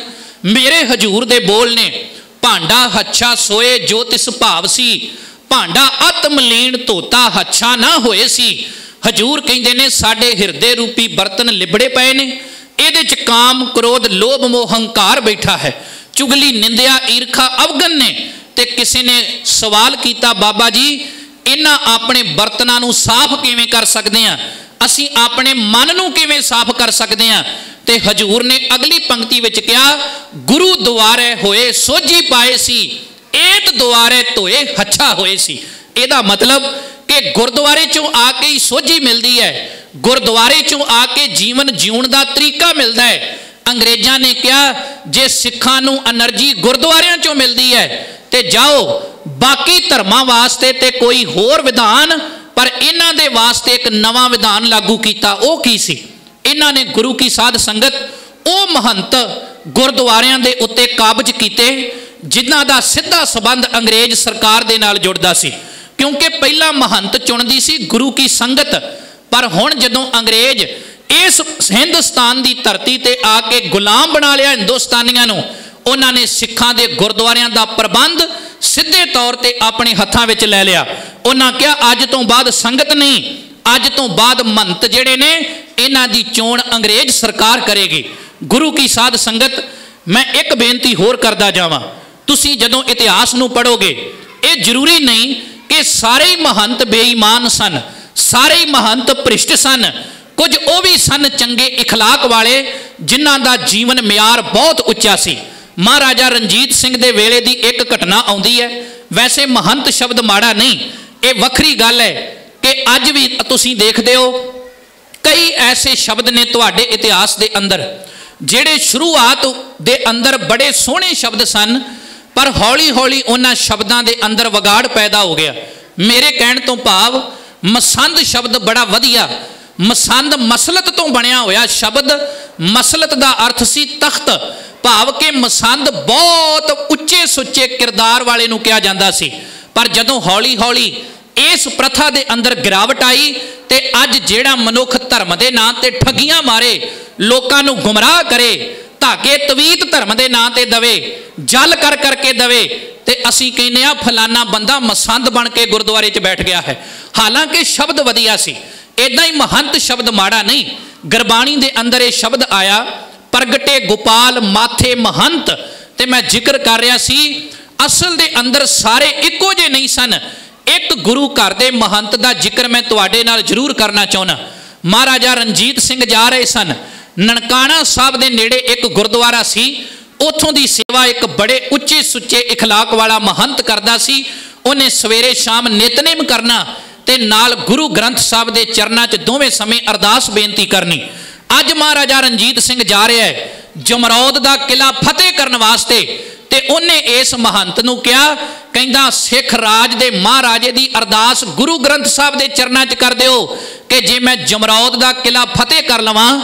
ਮੇਰੇ ਹਜੂਰ ਦੇ ਬੋਲ ਨੇ, ਭਾਂਡਾ ਹੱਛਾ ਸੋਏ ਜੋ ਤਿਸ ਭਾਵ ਸੀ, ਭਾਂਡਾ ਆਤਮ ਲੀਨ ਧੋਤਾ ਹੱਛਾ ਨਾ ਹੋਏ ਸੀ। ਹਜੂਰ ਕਹਿੰਦੇ ਨੇ, ਸਾਡੇ ਹਿਰਦੇ ਰੂਪੀ ਬਰਤਨ ਲਿਬੜੇ ਪਏ ਨੇ, ਇਹਦੇ ਚ ਕਾਮ, ਕ੍ਰੋਧ, ਲੋਭ, ਮੋਹ, ਹੰਕਾਰ ਬੈਠਾ ਹੈ। ਚੁਗਲੀ, ਨਿੰਦਿਆ, ਈਰਖਾ ਅਵਗਨ ਨੇ ਤੇ ਕਿਸੇ ਨੇ ਸਵਾਲ ਕੀਤਾ, ਬਾਬਾ ਜੀ, ਇਹਨਾਂ ਆਪਣੇ ਬਰਤਨਾਂ ਨੂੰ ਸਾਫ਼ ਕਿਵੇਂ ਕਰ ਸਕਦੇ ਆ ਅਸੀਂ ਆਪਣੇ ਮਨ ਨੂੰ ਕਿਵੇਂ ਸਾਫ਼ ਕਰ ਸਕਦੇ ਆ ਤੇ ਹਜੂਰ ਨੇ ਅਗਲੀ ਪੰਕਤੀ ਵਿੱਚ ਕਿਹਾ, ਗੁਰੂ ਦੁਆਰੇ ਹੋਏ ਸੋਝੀ ਪਾਏ ਸੀ, ਏਤ ਦੁਆਰੇ ਧੋਏ ਹੱਛਾ ਹੋਏ ਸੀ। ਇਹਦਾ ਮਤਲਬ ਕਿ ਗੁਰਦੁਆਰੇ ਚੋਂ ਆ ਕੇ ਹੀ ਸੋਝੀ ਮਿਲਦੀ ਹੈ। ਗੁਰਦੁਆਰੇ ਚੋਂ ਆ ਕੇ ਜੀਵਨ ਜਿਉਣ ਦਾ ਤਰੀਕਾ ਮਿਲਦਾ ਹੈ। ਅੰਗਰੇਜ਼ਾਂ ਨੇ ਕਿਹਾ, ਜੇ ਸਿੱਖਾਂ ਨੂੰ એનર્ਜੀ ਗੁਰਦੁਆਰਿਆਂ ਚੋਂ ਮਿਲਦੀ ਹੈ, ਤੇ ਜਾਓ, ਬਾਕੀ ਧਰਮਾਂ ਵਾਸਤੇ ਤੇ ਕੋਈ ਹੋਰ ਵਿਧਾਨ, ਪਰ ਇਹਨਾਂ ਦੇ ਵਾਸਤੇ ਇੱਕ ਨਵਾਂ ਵਿਧਾਨ ਲਾਗੂ ਕੀਤਾ। ਉਹ ਕੀ ਸੀ? ਇਹਨਾਂ ਨੇ ਗੁਰੂ ਕੀ ਸਾਧ ਸੰਗਤ, ਉਹ ਮਹੰਤ ਗੁਰਦੁਆਰਿਆਂ ਦੇ ਉੱਤੇ ਕਾਬਜ ਕੀਤੇ, ਜਿਨ੍ਹਾਂ ਦਾ ਸਿੱਧਾ ਸਬੰਧ ਅੰਗਰੇਜ਼ ਸਰਕਾਰ ਦੇ ਨਾਲ ਜੁੜਦਾ ਸੀ। ਕਿਉਂਕਿ ਪਹਿਲਾਂ ਮਹੰਤ ਚੁਣਦੀ ਸੀ ਗੁਰੂ ਕੀ ਸੰਗਤ, ਪਰ ਹੁਣ ਜਦੋਂ ਅੰਗਰੇਜ਼ ਇਸ ਹਿੰਦੁਸਤਾਨ ਦੀ ਧਰਤੀ ਤੇ ਆ ਕੇ ਗੁਲਾਮ ਬਣਾ ਲਿਆ ਹਿੰਦੁਸਤਾਨੀਆਂ ਨੂੰ, ਉਹਨਾਂ ਨੇ ਸਿੱਖਾਂ ਦੇ ਗੁਰਦੁਆਰਿਆਂ ਦਾ ਪ੍ਰਬੰਧ ਸਿੱਧੇ ਤੌਰ ਤੇ ਆਪਣੇ ਹੱਥਾਂ ਵਿੱਚ ਲੈ ਲਿਆ। ਉਹਨਾਂ ਕਿਹਾ, ਅੱਜ ਤੋਂ ਬਾਅਦ ਸੰਗਤ ਨਹੀਂ, ਅੱਜ ਤੋਂ ਬਾਅਦ ਮੰਤ ਜਿਹੜੇ ਨੇ, ਇਹਨਾਂ ਦੀ ਚੋਣ ਅੰਗਰੇਜ਼ ਸਰਕਾਰ ਕਰੇਗੀ। ਗੁਰੂ ਕੀ ਸਾਧ ਸੰਗਤ, ਮੈਂ ਇੱਕ ਬੇਨਤੀ ਹੋਰ ਕਰਦਾ ਜਾਵਾਂ। ਤੁਸੀਂ ਜਦੋਂ ਇਤਿਹਾਸ ਨੂੰ ਪੜੋਗੇ ਇਹ ਜ਼ਰੂਰੀ ਨਹੀਂ ਕਿ ਸਾਰੇ ਹੀ ਮਹੰਤ ਬੇਈਮਾਨ ਸਨ ਸਾਰੇ ਹੀ ਮਹੰਤ ਭ੍ਰਿਸ਼ਟ ਸਨ ਕੁਝ ਉਹ ਵੀ ਸਨ ਚੰਗੇ اخلاق ਵਾਲੇ ਜਿਨ੍ਹਾਂ ਦਾ ਜੀਵਨ ਮਿਆਰ ਬਹੁਤ ਉੱਚਾ ਸੀ ਮਹਾਰਾਜਾ ਰਣਜੀਤ ਸਿੰਘ ਦੇ ਵੇਲੇ ਦੀ ਇੱਕ ਘਟਨਾ ਆਉਂਦੀ ਹੈ ਵੈਸੇ ਮਹੰਤ ਸ਼ਬਦ ਮਾੜਾ ਨਹੀਂ ਇਹ ਵੱਖਰੀ ਗੱਲ ਹੈ ਕਿ ਅੱਜ ਵੀ ਤੁਸੀਂ ਦੇਖਦੇ ਹੋ ਕਈ ਐਸੇ ਸ਼ਬਦ ਨੇ ਤੁਹਾਡੇ ਇਤਿਹਾਸ ਦੇ ਅੰਦਰ ਜਿਹੜੇ ਸ਼ੁਰੂਆਤ ਦੇ ਅੰਦਰ ਬੜੇ ਸੋਹਣੇ ਸ਼ਬਦ ਸਨ ਪਰ ਹੌਲੀ-ਹੌਲੀ ਉਹਨਾਂ ਸ਼ਬਦਾਂ ਦੇ ਅੰਦਰ ਵਿਗਾੜ ਪੈਦਾ ਹੋ ਗਿਆ। ਮੇਰੇ ਕਹਿਣ ਤੋਂ ਭਾਵ, ਮਸੰਦ ਸ਼ਬਦ ਬੜਾ ਵਧੀਆ, ਮਸੰਦ ਮਸਲਤ ਤੋਂ ਬਣਿਆ ਹੋਇਆ ਸ਼ਬਦ, ਮਸਲਤ ਦਾ ਅਰਥ ਸੀ ਤਖਤ। ਭਾਵ ਕਿ ਮਸੰਦ ਬਹੁਤ ਉੱਚੇ ਸੁੱਚੇ ਕਿਰਦਾਰ ਵਾਲੇ ਨੂੰ ਕਿਹਾ ਜਾਂਦਾ ਸੀ। ਪਰ ਜਦੋਂ ਹੌਲੀ-ਹੌਲੀ ਇਸ ਪ੍ਰਥਾ ਦੇ ਅੰਦਰ ਗਿਰਾਵਟ ਆਈ ਤੇ ਅੱਜ ਜਿਹੜਾ ਮਨੁੱਖ ਧਰਮ ਦੇ ਨਾਂ ਤੇ ਠੱਗੀਆਂ ਮਾਰੇ, ਲੋਕਾਂ ਨੂੰ ਗੁੰਮਰਾਹ ਕਰੇ, ਧਾਗੇ ਤਵੀਤ ਧਰਮ ਦੇ ਨਾਂ ਤੇ ਦਵੇ, ਜਲ ਕਰ ਕਰਕੇ ਦਵੇ, ਤੇ ਅਸੀਂ ਕਹਿੰਦੇ ਆ ਫਲਾਨਾ ਬੰਦਾ ਮਸੰਦ ਬਣ ਕੇ ਗੁਰਦੁਆਰੇ 'ਚ ਬੈਠ ਗਿਆ ਹੈ। ਹਾਲਾਂਕਿ ਸ਼ਬਦ ਵਧੀਆ ਸੀ ਇਦਾਂ ਹੀ ਮਹੰਤ ਸ਼ਬਦ ਮਾੜਾ ਨਹੀਂ, ਗੁਰਬਾਣੀ ਦੇ ਅੰਦਰ ਇਹ ਸ਼ਬਦ ਆਇਆ, ਪ੍ਰਗਟੇ ਗੋਪਾਲ ਮਾਥੇ ਮਹੰਤ, ਤੇ ਮੈਂ ਜ਼ਿਕਰ ਕਰ ਰਿਹਾ ਸੀ, ਅਸਲ ਦੇ ਅੰਦਰ ਸਾਰੇ ਇੱਕੋ ਜਿਹੇ ਨਹੀਂ ਸਨ ਇੱਕ ਗੁਰੂ ਘਰ ਦੇ ਮਹੰਤ ਦਾ ਜ਼ਿਕਰ ਮੈਂ ਤੁਹਾਡੇ ਨਾਲ ਜ਼ਰੂਰ ਕਰਨਾ ਚਾਹੁੰਦਾ ਮਹਾਰਾਜਾ ਰਣਜੀਤ ਸਿੰਘ ਜਾ ਰਹੇ ਸਨ ਨਨਕਾਣਾ ਸਾਹਿਬ ਦੇ ਨੇੜੇ ਇੱਕ ਗੁਰਦੁਆਰਾ ਸੀ ਉਥੋਂ ਦੀ ਸੇਵਾ ਇੱਕ ਬੜੇ ਉੱਚੇ ਸੁੱਚੇ اخلاق ਵਾਲਾ ਮਹੰਤ ਕਰਦਾ ਸੀ ਉਹਨੇ ਸਵੇਰੇ ਸ਼ਾਮ ਨਿਤਨੇਮ ਕਰਨਾ ਤੇ ਨਾਲ ਗੁਰੂ ਗ੍ਰੰਥ ਸਾਹਿਬ ਦੇ ਚਰਨਾਂ 'ਚ ਦੋਵੇਂ ਸਮੇਂ ਅਰਦਾਸ ਬੇਨਤੀ ਕਰਨੀ ਅੱਜ ਮਹਾਰਾਜਾ ਰਣਜੀਤ ਸਿੰਘ ਜਾ ਰਿਹਾ ਹੈ ਜਮਰੌਦ ਦਾ ਕਿਲਾ ਫਤਿਹ ਕਰਨ ਵਾਸਤੇ ਤੇ ਉਹਨੇ ਇਸ ਮਹੰਤ ਨੂੰ ਕਿਹਾ, ਕਹਿੰਦਾ, ਸਿੱਖ ਰਾਜ ਦੇ ਮਹਾਰਾਜੇ ਦੀ ਅਰਦਾਸ ਗੁਰੂ ਗ੍ਰੰਥ ਸਾਹਿਬ ਦੇ ਚਰਨਾਂ 'ਚ ਕਰ ਦਿਓ ਕਿ ਜੇ ਮੈਂ ਜਮਰੌਦ ਦਾ ਕਿਲਾ ਫਤਿਹ ਕਰ ਲਵਾਂ,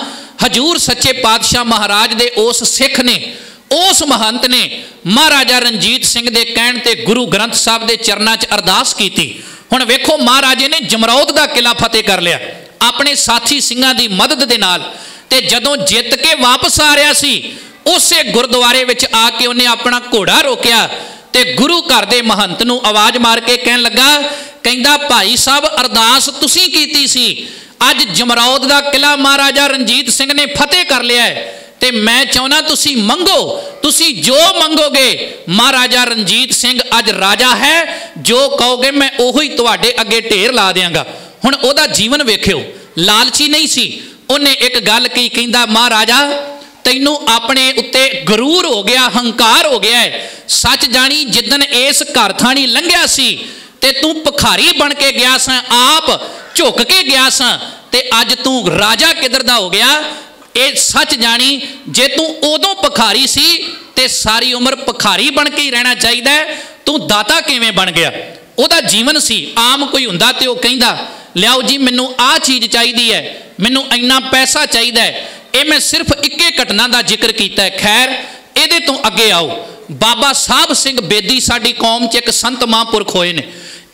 ਹਜੂਰ ਸੱਚੇ ਪਾਤਸ਼ਾਹ ਮਹਾਰਾਜ ਦੇ ਉਸ ਸਿੱਖ ਨੇ, ਉਸ ਮਹੰਤ ਨੇ ਮਹਾਰਾਜਾ ਰਣਜੀਤ ਸਿੰਘ ਦੇ ਕਹਿਣ ਤੇ ਗੁਰੂ ਗ੍ਰੰਥ ਸਾਹਿਬ ਦੇ ਚਰਨਾਂ 'ਚ ਅਰਦਾਸ ਕੀਤੀ। ਹੁਣ ਵੇਖੋ, ਮਹਾਰਾਜੇ ਨੇ ਜਮਰੌਦ ਦਾ ਕਿਲਾ ਫਤਿਹ ਕਰ ਲਿਆ। ਆਪਣੇ ਸਾਥੀ ਸਿੰਘਾਂ ਦੀ ਮਦਦ ਦੇ ਨਾਲ ਤੇ ਜਦੋਂ ਜਿੱਤ ਕੇ ਵਾਪਸ ਆ ਰਿਹਾ ਸੀ ਉਸੇ ਗੁਰਦੁਆਰੇ ਵਿੱਚ ਆ ਕੇ ਉਹਨੇ ਆਪਣਾ ਘੋੜਾ ਰੋਕਿਆ ਤੇ ਗੁਰੂ ਘਰ ਦੇ ਮਹੰਤ ਨੂੰ ਆਵਾਜ਼ ਮਾਰ ਕੇ ਕਹਿਣ ਲੱਗਾ, ਕਹਿੰਦਾ, ਭਾਈ ਸਾਹਿਬ, ਅਰਦਾਸ ਤੁਸੀਂ ਕੀਤੀ ਸੀ। ਅੱਜ ਜਮਰੌਦ ਦਾ ਕਿਲਾ ਮਹਾਰਾਜਾ ਰਣਜੀਤ ਸਿੰਘ ਨੇ ਫਤਿਹ ਕਰ ਲਿਆ ਹੈ ਤੇ ਮੈਂ ਚਾਹੁੰਦਾ ਤੁਸੀਂ ਮੰਗੋ, ਤੁਸੀਂ ਜੋ ਮੰਗੋਗੇ, ਮਹਾਰਾਜਾ ਰਣਜੀਤ ਸਿੰਘ ਅੱਜ ਰਾਜਾ ਹੈ। ਜੋ ਕਹੋਗੇ ਮੈਂ ਉਹੀ ਤੁਹਾਡੇ ਅੱਗੇ ਢੇਰ ਲਾ ਦਿਆਂਗਾ। ਹੁਣ ਉਹਦਾ ਜੀਵਨ ਵੇਖਿਓ, ਲਾਲਚੀ ਨਹੀਂ ਸੀ। ਉਹਨੇ ਇੱਕ ਗੱਲ ਕੀ ਕਹਿੰਦਾ, ਮਹਾਰਾਜਾ ਤੈਨੂੰ ਆਪਣੇ ਉੱਤੇ ਗਰੂਰ ਹੋ ਗਿਆ, ਹੰਕਾਰ ਹੋ ਗਿਆ ਸੱਚ ਜਾਣੀ ਜਿੱਦਨ ਇਸ ਘਰ ਥਾਣੀ ਲੰਘਿਆ ਸੀ ਤੇ ਤੂੰ ਭਖਾਰੀ ਬਣ ਕੇ ਗਿਆ ਸਾਂ, ਆਪ ਝੁੱਕ ਕੇ ਗਿਆ ਸਾਂ ਤੇ ਅੱਜ ਤੂੰ ਰਾਜਾ ਕਿਧਰ ਦਾ ਹੋ ਗਿਆ? ਇਹ ਸੱਚ ਜਾਣੀ, ਜੇ ਤੂੰ ਉਦੋਂ ਭਖਾਰੀ ਸੀ ਤੇ ਸਾਰੀ ਉਮਰ ਭਖਾਰੀ ਬਣ ਕੇ ਹੀ ਰਹਿਣਾ ਚਾਹੀਦਾ ਤੂੰ ਦਾਤਾ ਕਿਵੇਂ ਬਣ ਗਿਆ? ਉਹਦਾ ਜੀਵਨ ਸੀ, ਆਮ ਕੋਈ ਹੁੰਦਾ ਤੇ ਉਹ ਕਹਿੰਦਾ, ਲਿਆਓ ਜੀ, ਮੈਨੂੰ ਆਹ ਚੀਜ਼ ਚਾਹੀਦੀ ਹੈ। ਮੈਨੂੰ ਇੰਨਾ ਪੈਸਾ ਚਾਹੀਦਾ ਹੈ। ਇਹ ਮੈਂ ਸਿਰਫ ਇੱਕੇ ਘਟਨਾ ਦਾ ਜ਼ਿਕਰ ਕੀਤਾ ਹੈ। ਖੈਰ, ਇਹਦੇ ਤੋਂ ਅੱਗੇ ਆਓ। ਬਾਬਾ ਸਾਹਿਬ ਸਿੰਘ ਬੇਦੀ ਸਾਡੀ ਕੌਮ 'ਚ ਇੱਕ ਸੰਤ ਮਹਾਂਪੁਰਖ ਹੋਏ ਨੇ।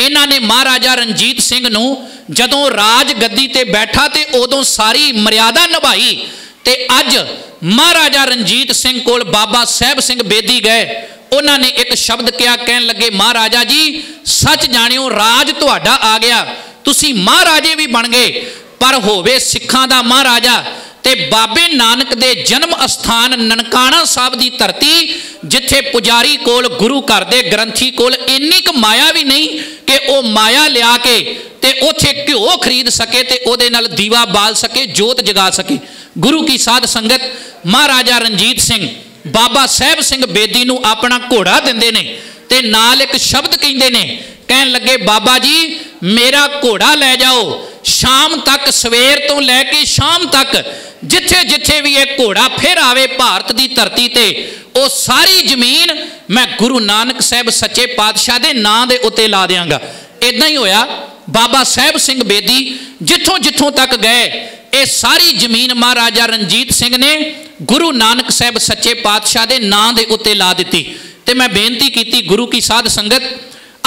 ਇਹਨਾਂ ਨੇ ਮਹਾਰਾਜਾ ਰਣਜੀਤ ਸਿੰਘ ਨੂੰ ਜਦੋਂ ਰਾਜ ਗੱਦੀ ਤੇ ਬੈਠਾ ਤੇ ਉਦੋਂ ਸਾਰੀ ਮਰਿਆਦਾ ਨਿਭਾਈ ਤੇ ਅੱਜ ਮਹਾਰਾਜਾ ਰਣਜੀਤ ਸਿੰਘ ਕੋਲ ਬਾਬਾ ਸਾਹਿਬ ਸਿੰਘ ਬੇਦੀ ਗਏ। ਉਹਨਾਂ ਨੇ ਇੱਕ ਸ਼ਬਦ ਕਿਹਾ, ਕਹਿਣ ਲੱਗੇ, ਮਹਾਰਾਜਾ ਜੀ, ਸੱਚ ਜਾਣਿਓ, ਰਾਜ ਤੁਹਾਡਾ ਆ ਗਿਆ। ਤੁਸੀਂ ਮਹਾਰਾਜੇ ਵੀ ਬਣ ਗਏ। ਪਰ ਹੋਵੇ ਸਿੱਖਾਂ ਦਾ ਮਹਾਰਾਜਾ ਤੇ ਬਾਬੇ ਨਾਨਕ ਦੇ ਜਨਮ ਅਸਥਾਨ ਨਨਕਾਣਾ ਸਾਹਿਬ ਦੀ ਧਰਤੀ, ਜਿੱਥੇ ਪੁਜਾਰੀ ਕੋਲ, ਗੁਰੂ ਘਰ ਦੇ ਗ੍ਰੰਥੀ ਕੋਲ ਇੰਨੀ ਕੁ ਮਾਇਆ ਵੀ ਨਹੀਂ ਕਿ ਉਹ ਮਾਇਆ ਲਿਆ ਕੇ ਤੇ ਉੱਥੇ ਘਿਓ ਖਰੀਦ ਸਕੇ ਤੇ ਉਹਦੇ ਨਾਲ ਦੀਵਾ ਬਾਲ ਸਕੇ, ਜੋਤ ਜਗਾ ਸਕੇ। ਗੁਰੂ ਕੀ ਸਾਧ ਸੰਗਤ, ਮਹਾਰਾਜਾ ਰਣਜੀਤ ਸਿੰਘ, ਬਾਬਾ ਸਾਹਿਬ ਸਿੰਘ ਬੇਦੀ ਨੂੰ ਆਪਣਾ ਘੋੜਾ ਦਿੰਦੇ ਨੇ ਤੇ ਨਾਲ ਇੱਕ ਸ਼ਬਦ ਕਹਿੰਦੇ ਨੇ, ਕਹਿਣ ਲੱਗੇ, ਬਾਬਾ ਜੀ ਮੇਰਾ ਘੋੜਾ ਲੈ ਜਾਓ। ਸ਼ਾਮ ਤੱਕ, ਸਵੇਰ ਤੋਂ ਲੈ ਕੇ ਸ਼ਾਮ ਤੱਕ, ਜਿੱਥੇ ਜਿੱਥੇ ਵੀ ਇਹ ਘੋੜਾ ਫਿਰ ਆਵੇ ਭਾਰਤ ਦੀ ਧਰਤੀ ਤੇ, ਉਹ ਸਾਰੀ ਜ਼ਮੀਨ ਮੈਂ ਗੁਰੂ ਨਾਨਕ ਸਾਹਿਬ ਸੱਚੇ ਪਾਤਸ਼ਾਹ ਦੇ ਨਾਂ ਦੇ ਉੱਤੇ ਲਾ ਦਿਆਂਗਾ। ਇਦਾਂ ਹੀ ਹੋਇਆ, ਬਾਬਾ ਸਾਹਿਬ ਸਿੰਘ ਬੇਦੀ ਜਿੱਥੋਂ ਜਿੱਥੋਂ ਤੱਕ ਗਏ, ਇਹ ਸਾਰੀ ਜ਼ਮੀਨ ਮਹਾਰਾਜਾ ਰਣਜੀਤ ਸਿੰਘ ਨੇ ਗੁਰੂ ਨਾਨਕ ਸਾਹਿਬ ਸੱਚੇ ਪਾਤਸ਼ਾਹ ਦੇ ਨਾਂ ਦੇ ਉੱਤੇ ਲਾ ਦਿੱਤੀ। ਤੇ ਮੈਂ ਬੇਨਤੀ ਕੀਤੀ ਗੁਰੂ ਕੀ ਸਾਧ ਸੰਗਤ,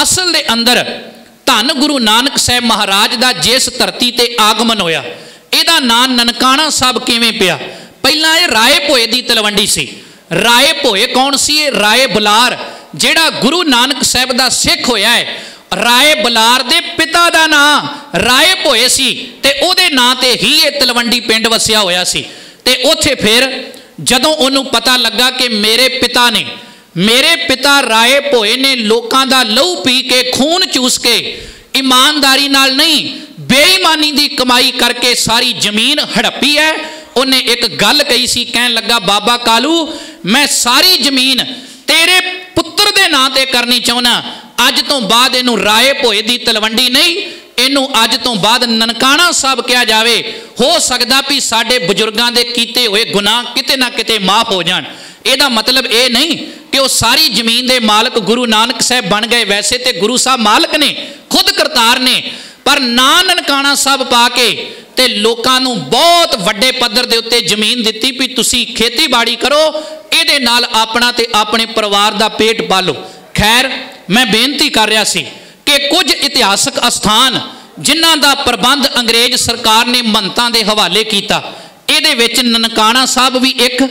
ਅਸਲ ਦੇ ਅੰਦਰ ਧੰਨ ਗੁਰੂ ਨਾਨਕ ਸਾਹਿਬ ਮਹਾਰਾਜ ਦਾ ਜਿਸ ਧਰਤੀ ਤੇ ਆਗਮਨ ਹੋਇਆ, ਇਹਦਾ ਨਾਂ ਨਨਕਾਣਾ ਸਾਹਿਬ ਕਿਵੇਂ ਪਿਆ? ਪਹਿਲਾਂ ਇਹ ਰਾਏ ਭੋਏ ਦੀ ਤਲਵੰਡੀ ਸੀ। ਰਾਏ ਭੋਏ ਕੌਣ ਸੀ? ਇਹ ਰਾਏ ਬੁਲਾਰ, ਜਿਹੜਾ ਗੁਰੂ ਨਾਨਕ ਸਾਹਿਬ ਦਾ ਸਿੱਖ ਹੋਇਆ ਹੈ। ਰਾਏ ਬੁਲਾਰ ਦੇ ਪਿਤਾ ਦਾ ਨਾਂ ਰਾਏ ਭੋਏ ਸੀ ਤੇ ਉਹਦੇ ਨਾਂ ਤੇ ਹੀ ਇਹ ਤਲਵੰਡੀ ਪਿੰਡ ਵਸਿਆ ਹੋਇਆ ਸੀ। ਤੇ ਉੱਥੇ ਫਿਰ ਜਦੋਂ ਉਹਨੂੰ ਪਤਾ ਲੱਗਾ ਕਿ ਮੇਰੇ ਪਿਤਾ ਨੇ ਮੇਰੇ ਪਿਤਾ ਰਾਏ ਭੋਏ ਨੇ ਲੋਕਾਂ ਦਾ ਲਹੂ ਪੀ ਕੇ, ਖੂਨ ਚੂਸ ਕੇ ਇਮਾਨਦਾਰੀ ਨਾਲ ਨਹੀਂ, ਬੇਈਮਾਨੀ ਦੀ ਕਮਾਈ ਕਰਕੇ ਸਾਰੀ ਜ਼ਮੀਨ ਹੜੱਪੀ ਹੈ। ਉਹਨੇ ਇੱਕ ਗੱਲ ਕਹੀ ਸੀ, ਕਹਿਣ ਲੱਗਾ, ਬਾਬਾ ਕਾਲੂ, ਮੈਂ ਸਾਰੀ ਜ਼ਮੀਨ ਤੇਰੇ ਪੁੱਤਰ ਦੇ ਨਾਂ ਤੇ ਕਰਨੀ ਚਾਹੁੰਦਾ। ਅੱਜ ਤੋਂ ਬਾਅਦ ਇਹਨੂੰ ਰਾਏ ਭੋਏ ਦੀ ਤਲਵੰਡੀ ਨਹੀਂ, ਇਹਨੂੰ ਅੱਜ ਤੋਂ ਬਾਅਦ ਨਨਕਾਣਾ ਸਾਹਿਬ ਕਿਹਾ ਜਾਵੇ। ਹੋ ਸਕਦਾ ਵੀ ਸਾਡੇ ਬਜ਼ੁਰਗਾਂ ਦੇ ਕੀਤੇ ਹੋਏ ਗੁਨਾਹ ਕਿਤੇ ਨਾ ਕਿਤੇ ਮਾਫ ਹੋ ਜਾਣ। ਇਹਦਾ ਮਤਲਬ ਇਹ ਨਹੀਂ ਕਿ ਉਹ ਸਾਰੀ ਜ਼ਮੀਨ ਦੇ ਮਾਲਕ ਗੁਰੂ ਨਾਨਕ ਸਾਹਿਬ ਬਣ ਗਏ। ਵੈਸੇ ਤੇ ਗੁਰੂ ਸਾਹਿਬ ਮਾਲਕ ਨੇ, ਖੁਦ ਕਰਤਾਰ ਨੇ, ਪਰ ਨਾ ਨਨਕਾਣਾ ਸਾਹਿਬ ਪਾ ਕੇ ਤੇ ਲੋਕਾਂ ਨੂੰ ਬਹੁਤ ਵੱਡੇ ਪੱਧਰ ਦੇ ਉੱਤੇ ਜ਼ਮੀਨ ਦਿੱਤੀ ਵੀ ਤੁਸੀਂ ਖੇਤੀਬਾੜੀ ਕਰੋ, ਇਹਦੇ ਨਾਲ ਆਪਣਾ ਤੇ ਆਪਣੇ ਪਰਿਵਾਰ ਦਾ ਪੇਟ ਪਾਲੋ ਖੈਰ, ਮੈਂ ਬੇਨਤੀ ਕਰ ਰਿਹਾ ਸੀ ਕਿ ਕੁਝ ਇਤਿਹਾਸਕ ਅਸਥਾਨ ਜਿਨ੍ਹਾਂ ਦਾ ਪ੍ਰਬੰਧ ਅੰਗਰੇਜ਼ ਸਰਕਾਰ ਨੇ ਮੰਤਾਂ ਦੇ ਹਵਾਲੇ ਕੀਤਾ, ਇਹਦੇ ਵਿੱਚ ਨਨਕਾਣਾ ਸਾਹਿਬ ਵੀ ਇੱਕ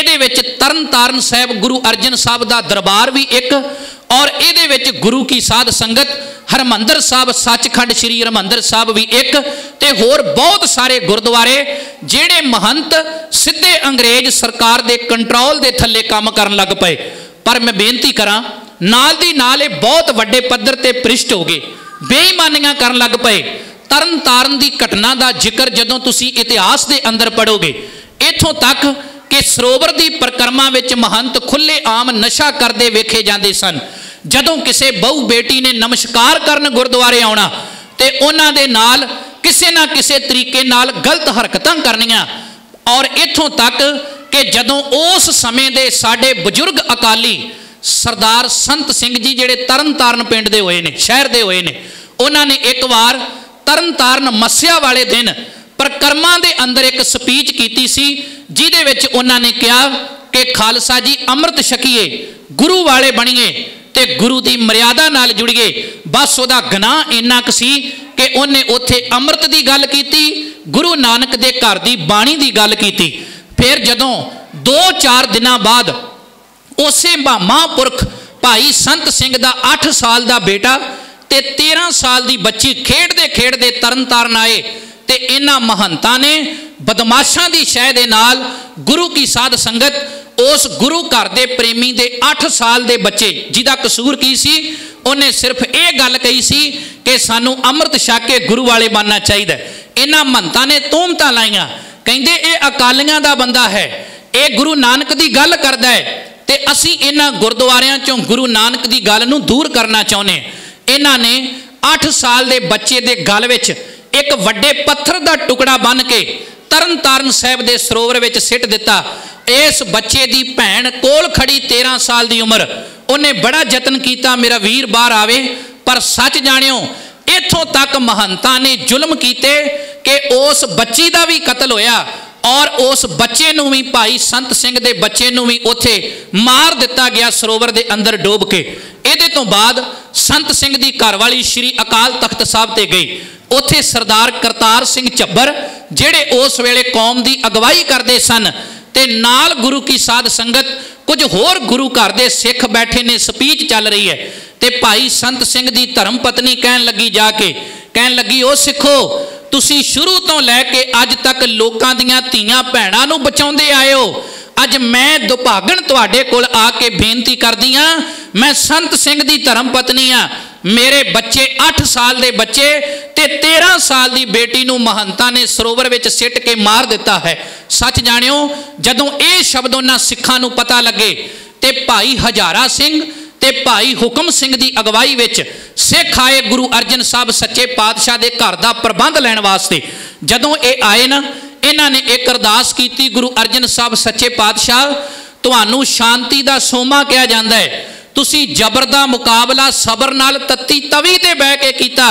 ਇਹਦੇ ਵਿੱਚ ਤਰਨਤਾਰਨ ਸਾਹਿਬ ਗੁਰੂ ਅਰਜਨ ਸਾਹਿਬ ਦਾ ਦਰਬਾਰ ਵੀ ਇੱਕ, ਔਰ ਇਹਦੇ ਵਿੱਚ ਗੁਰੂ ਕੀ ਸਾਧ ਸੰਗਤ ਹਰਮੰਦਰ ਸਾਹਿਬ, ਸੱਚਖੰਡ ਸ੍ਰੀ ਹਰਮੰਦਰ ਸਾਹਿਬ ਵੀ ਇੱਕ, ਤੇ ਹੋਰ ਬਹੁਤ ਸਾਰੇ ਗੁਰਦੁਆਰੇ ਜਿਹੜੇ ਮਹੰਤ ਸਿੱਧੇ ਅੰਗਰੇਜ਼ ਸਰਕਾਰ ਦੇ ਕੰਟਰੋਲ ਦੇ ਥੱਲੇ ਕੰਮ ਕਰਨ ਲੱਗ ਪਏ। ਪਰ ਮੈਂ ਬੇਨਤੀ ਕਰਾਂ, ਨਾਲ ਦੀ ਨਾਲ ਇਹ ਬਹੁਤ ਵੱਡੇ ਪੱਧਰ ਤੇ ਪ੍ਰਿਸ਼ਟ ਹੋ ਗਏ, ਬੇਈਮਾਨੀਆਂ ਕਰਨ ਲੱਗ ਪਏ। ਤਰਨ ਤਾਰਨ ਦੀ ਘਟਨਾ ਦਾ ਜ਼ਿਕਰ ਜਦੋਂ ਤੁਸੀਂ ਇਤਿਹਾਸ ਦੇ ਅੰਦਰ ਪੜੋਗੇ ਇਥੋਂ ਤੱਕ ਕਿ ਸਰੋਵਰ ਦੀ ਪ੍ਰਕਰਮਾ ਵਿੱਚ ਮਹੰਤ ਖੁੱਲੇ ਆਮ ਨਸ਼ਾ ਕਰਦੇ ਵੇਖੇ ਜਾਂਦੇ ਸਨ। ਜਦੋਂ ਕਿਸੇ ਬਹੁ ਬੇਟੀ ਨੇ ਨਮਸਕਾਰ ਕਰਨ ਗੁਰਦੁਆਰੇ ਆਉਣਾ ਤੇ ਉਹਨਾਂ ਦੇ ਨਾਲ ਕਿਸੇ ਨਾ ਕਿਸੇ ਤਰੀਕੇ ਨਾਲ ਗਲਤ ਹਰਕਤਾਂ ਕਰਨੀਆਂ ਔਰ ਇੱਥੋਂ ਤੱਕ ਕਿ ਜਦੋਂ ਉਸ ਸਮੇਂ ਦੇ ਸਾਡੇ ਬਜ਼ੁਰਗ ਅਕਾਲੀ ਸਰਦਾਰ ਸੰਤ ਸਿੰਘ ਜੀ ਜਿਹੜੇ ਤਰਨਤਾਰਨ ਪਿੰਡ ਦੇ ਹੋਏ ਨੇ, ਸ਼ਹਿਰ ਦੇ ਹੋਏ ਨੇ, ਉਹਨਾਂ ਨੇ ਇੱਕ ਵਾਰ ਤਰਨਤਾਰਨ ਮੱਸਿਆ ਵਾਲੇ ਦਿਨ ਪ੍ਰਕਰਮਾਂ ਦੇ ਅੰਦਰ ਇੱਕ ਸਪੀਚ ਕੀਤੀ ਸੀ, ਜਿਹਦੇ ਵਿੱਚ ਉਹਨਾਂ ਨੇ ਕਿਹਾ ਕਿ ਖਾਲਸਾ ਜੀ ਅੰਮ੍ਰਿਤ ਛਕੀਏ, ਗੁਰੂ ਵਾਲੇ ਬਣੀਏ ਤੇ ਗੁਰੂ ਦੀ ਮਰਿਆਦਾ ਨਾਲ ਜੁੜੀਏ। ਬਸ ਉਹਦਾ ਗਨਾਹ ਇੰਨਾ ਕੁ ਸੀ ਕਿ ਉਹਨੇ ਉੱਥੇ ਅੰਮ੍ਰਿਤ ਦੀ ਗੱਲ ਕੀਤੀ, ਗੁਰੂ ਨਾਨਕ ਦੇ ਘਰ ਦੀ ਬਾਣੀ ਦੀ ਗੱਲ ਕੀਤੀ। ਫਿਰ ਜਦੋਂ 2-4 ਦਿਨਾਂ ਬਾਅਦ ਉਸੇ ਮਹਾਂਪੁਰਖ ਭਾਈ ਸੰਤ ਸਿੰਘ ਦਾ 8 ਸਾਲ ਦਾ ਬੇਟਾ ਤੇ 13 ਸਾਲ ਦੀ ਬੱਚੀ ਖੇਡਦੇ ਖੇਡਦੇ ਤਰਨਤਾਰਨ ਆਏ ਤੇ ਇਹਨਾਂ ਮਹੰਤਾਂ ਨੇ ਬਦਮਾਸ਼ਾਂ ਦੀ ਸ਼ਹਿ ਦੇ ਨਾਲ ਗੁਰੂ ਕੀ ਸਾਧ ਸੰਗਤ ਉਸ ਗੁਰੂ ਘਰ ਦੇ ਪ੍ਰੇਮੀ ਦੇ 8 ਸਾਲ ਦੇ ਬੱਚੇ, ਜਿਹਦਾ ਕਸੂਰ ਕੀ ਸੀ? ਉਹਨੇ ਸਿਰਫ ਇਹ ਗੱਲ ਕਹੀ ਸੀ ਕਿ ਸਾਨੂੰ ਅੰਮ੍ਰਿਤ ਛਕ ਕੇ ਗੁਰੂ ਵਾਲੇ ਬਣਨਾ ਚਾਹੀਦਾ ਇਹਨਾਂ ਮਹੰਤਾਂ ਨੇ ਤੂਮਤਾ ਲਾਈਆਂ। ਕਹਿੰਦੇ, ਇਹ ਅਕਾਲੀਆਂ ਦਾ ਬੰਦਾ ਹੈ। ਇਹ ਗੁਰੂ ਨਾਨਕ ਦੀ ਗੱਲ ਕਰਦਾ ਹੈ ਤੇ ਅਸੀਂ ਇਹਨਾਂ ਗੁਰਦੁਆਰਿਆਂ ਚੋਂ ਗੁਰੂ ਨਾਨਕ ਦੀ ਗੱਲ ਨੂੰ ਦੂਰ ਕਰਨਾ ਚਾਹੁੰਦੇ ਇਹਨਾਂ ਨੇ 8 ਸਾਲ ਦੇ ਬੱਚੇ ਦੇ ਗੱਲ ਵਿੱਚ ਇੱਕ ਵੱਡੇ ਪੱਥਰ ਦਾ ਟੁਕੜਾ ਬੰਨ ਕੇ ਤਰਨਤਾਰਨ ਸਾਹਿਬ ਦੇ ਸਰੋਵਰ ਵਿੱਚ ਸਿੱਟ ਦਿੱਤਾ। ਇਸ ਬੱਚੇ ਦੀ ਭੈਣ ਕੋਲ ਖੜੀ 13 ਸਾਲ ਦੀ ਉਮਰ। ਉਹਨੇ ਬੜਾ ਯਤਨ ਕੀਤਾ, ਮੇਰਾ ਵੀਰ ਬਾਹਰ ਆਵੇ। ਪਰ ਸੱਚ ਜਾਣਿਓ, ਇੱਥੋਂ ਤੱਕ ਮਹੰਤਾਂ ਨੇ ਜ਼ੁਲਮ ਕੀਤੇ ਕਿ ਉਸ ਬੱਚੀ ਦਾ ਵੀ ਕਤਲ ਹੋਇਆ ਔਰ ਉਸ ਬੱਚੇ ਨੂੰ ਵੀ ਭਾਈ ਸੰਤ ਸਿੰਘ ਦੇ ਬੱਚੇ ਨੂੰ ਵੀ ਉੱਥੇ ਮਾਰ ਦਿੱਤਾ ਗਿਆ ਸਰੋਵਰ ਦੇ ਅੰਦਰ ਡੋਬ ਕੇ। ਇਹਦੇ ਤੋਂ ਬਾਅਦ ਸੰਤ ਸਿੰਘ ਦੀ ਘਰਵਾਲੀ ਸ਼੍ਰੀ ਅਕਾਲ ਤਖਤ ਸਾਹਿਬ ਤੇ ਗਈ। ਉੱਥੇ ਸਰਦਾਰ ਕਰਤਾਰ ਸਿੰਘ ਚੱਬਰ ਜਿਹੜੇ ਉਸ ਵੇਲੇ ਕੌਮ ਦੀ ਅਗਵਾਈ ਕਰਦੇ ਸਨ ਤੇ ਨਾਲ ਗੁਰੂ ਕੀ ਸਾਧ ਸੰਗਤ, ਕੁਝ ਹੋਰ ਗੁਰੂ ਘਰ ਦੇ ਸਿੱਖ ਬੈਠੇ ਨੇ, ਸਪੀਚ ਚੱਲ ਰਹੀ ਹੈ। ਤੇ ਭਾਈ ਸੰਤ ਸਿੰਘ ਦੀ ਧਰਮ ਪਤਨੀ ਕਹਿਣ ਲੱਗੀ ਜਾ ਕੇ, ਕਹਿਣ ਲੱਗੀ ਉਹ ਸਿੱਖੋ, ਤੁਸੀਂ ਸ਼ੁਰੂ ਤੋਂ ਲੈ ਕੇ ਅੱਜ ਤੱਕ ਲੋਕਾਂ ਦੀਆਂ ਧੀਆਂ ਭੈਣਾਂ ਨੂੰ ਬਚਾਉਂਦੇ ਆਏ ਹੋ। ਅੱਜ ਮੈਂ ਦੁਭਾਗਣ ਤੁਹਾਡੇ ਕੋਲ ਆ ਕੇ ਬੇਨਤੀ ਕਰਦੀ ਆ, ਮੈਂ ਸੰਤ ਸਿੰਘ ਦੀ ਧਰਮ ਪਤਨੀ ਆ। ਮੇਰੇ ਬੱਚੇ 8 ਸਾਲ ਦੇ ਬੱਚੇ ਤੇ 13 ਸਾਲ ਦੀ ਬੇਟੀ ਨੂੰ ਮਹੰਤਾਂ ਨੇ ਸਰੋਵਰ ਵਿੱਚ ਸਿੱਟ ਕੇ ਮਾਰ ਦਿੱਤਾ ਹੈ। ਸੱਚ ਜਾਣਿਓ, ਜਦੋਂ ਇਹ ਸ਼ਬਦ ਉਹਨਾਂ ਸਿੱਖਾਂ ਨੂੰ ਪਤਾ ਲੱਗੇ ਤੇ ਭਾਈ ਹਜ਼ਾਰਾ ਸਿੰਘ ਤੇ ਭਾਈ ਹੁਕਮ ਸਿੰਘ ਦੀ ਅਗਵਾਈ ਵਿੱਚ ਸਿੱਖ ਆਏ ਗੁਰੂ ਅਰਜਨ ਸਾਹਿਬ ਸੱਚੇ ਪਾਤਸ਼ਾਹ ਦੇ ਘਰ ਦਾ ਪ੍ਰਬੰਧ ਲੈਣ ਵਾਸਤੇ, ਜਦੋਂ ਇਹ ਆਏ ਨਾ ਇਹਨਾਂ ਨੇ ਇੱਕ ਅਰਦਾਸ ਕੀਤੀ, ਗੁਰੂ ਅਰਜਨ ਸਾਹਿਬ ਸੱਚੇ ਪਾਤਸ਼ਾਹ, ਤੁਹਾਨੂੰ ਸ਼ਾਂਤੀ ਦਾ ਸੋਮਾ ਕਿਹਾ ਜਾਂਦਾ ਹੈ। ਤੁਸੀਂ ਜ਼ਬਰ ਦਾ ਮੁਕਾਬਲਾ ਸਬਰ ਨਾਲ ਤੱਤੀ ਤਵੀ ਤੇ ਬਹਿ ਕੇ ਕੀਤਾ।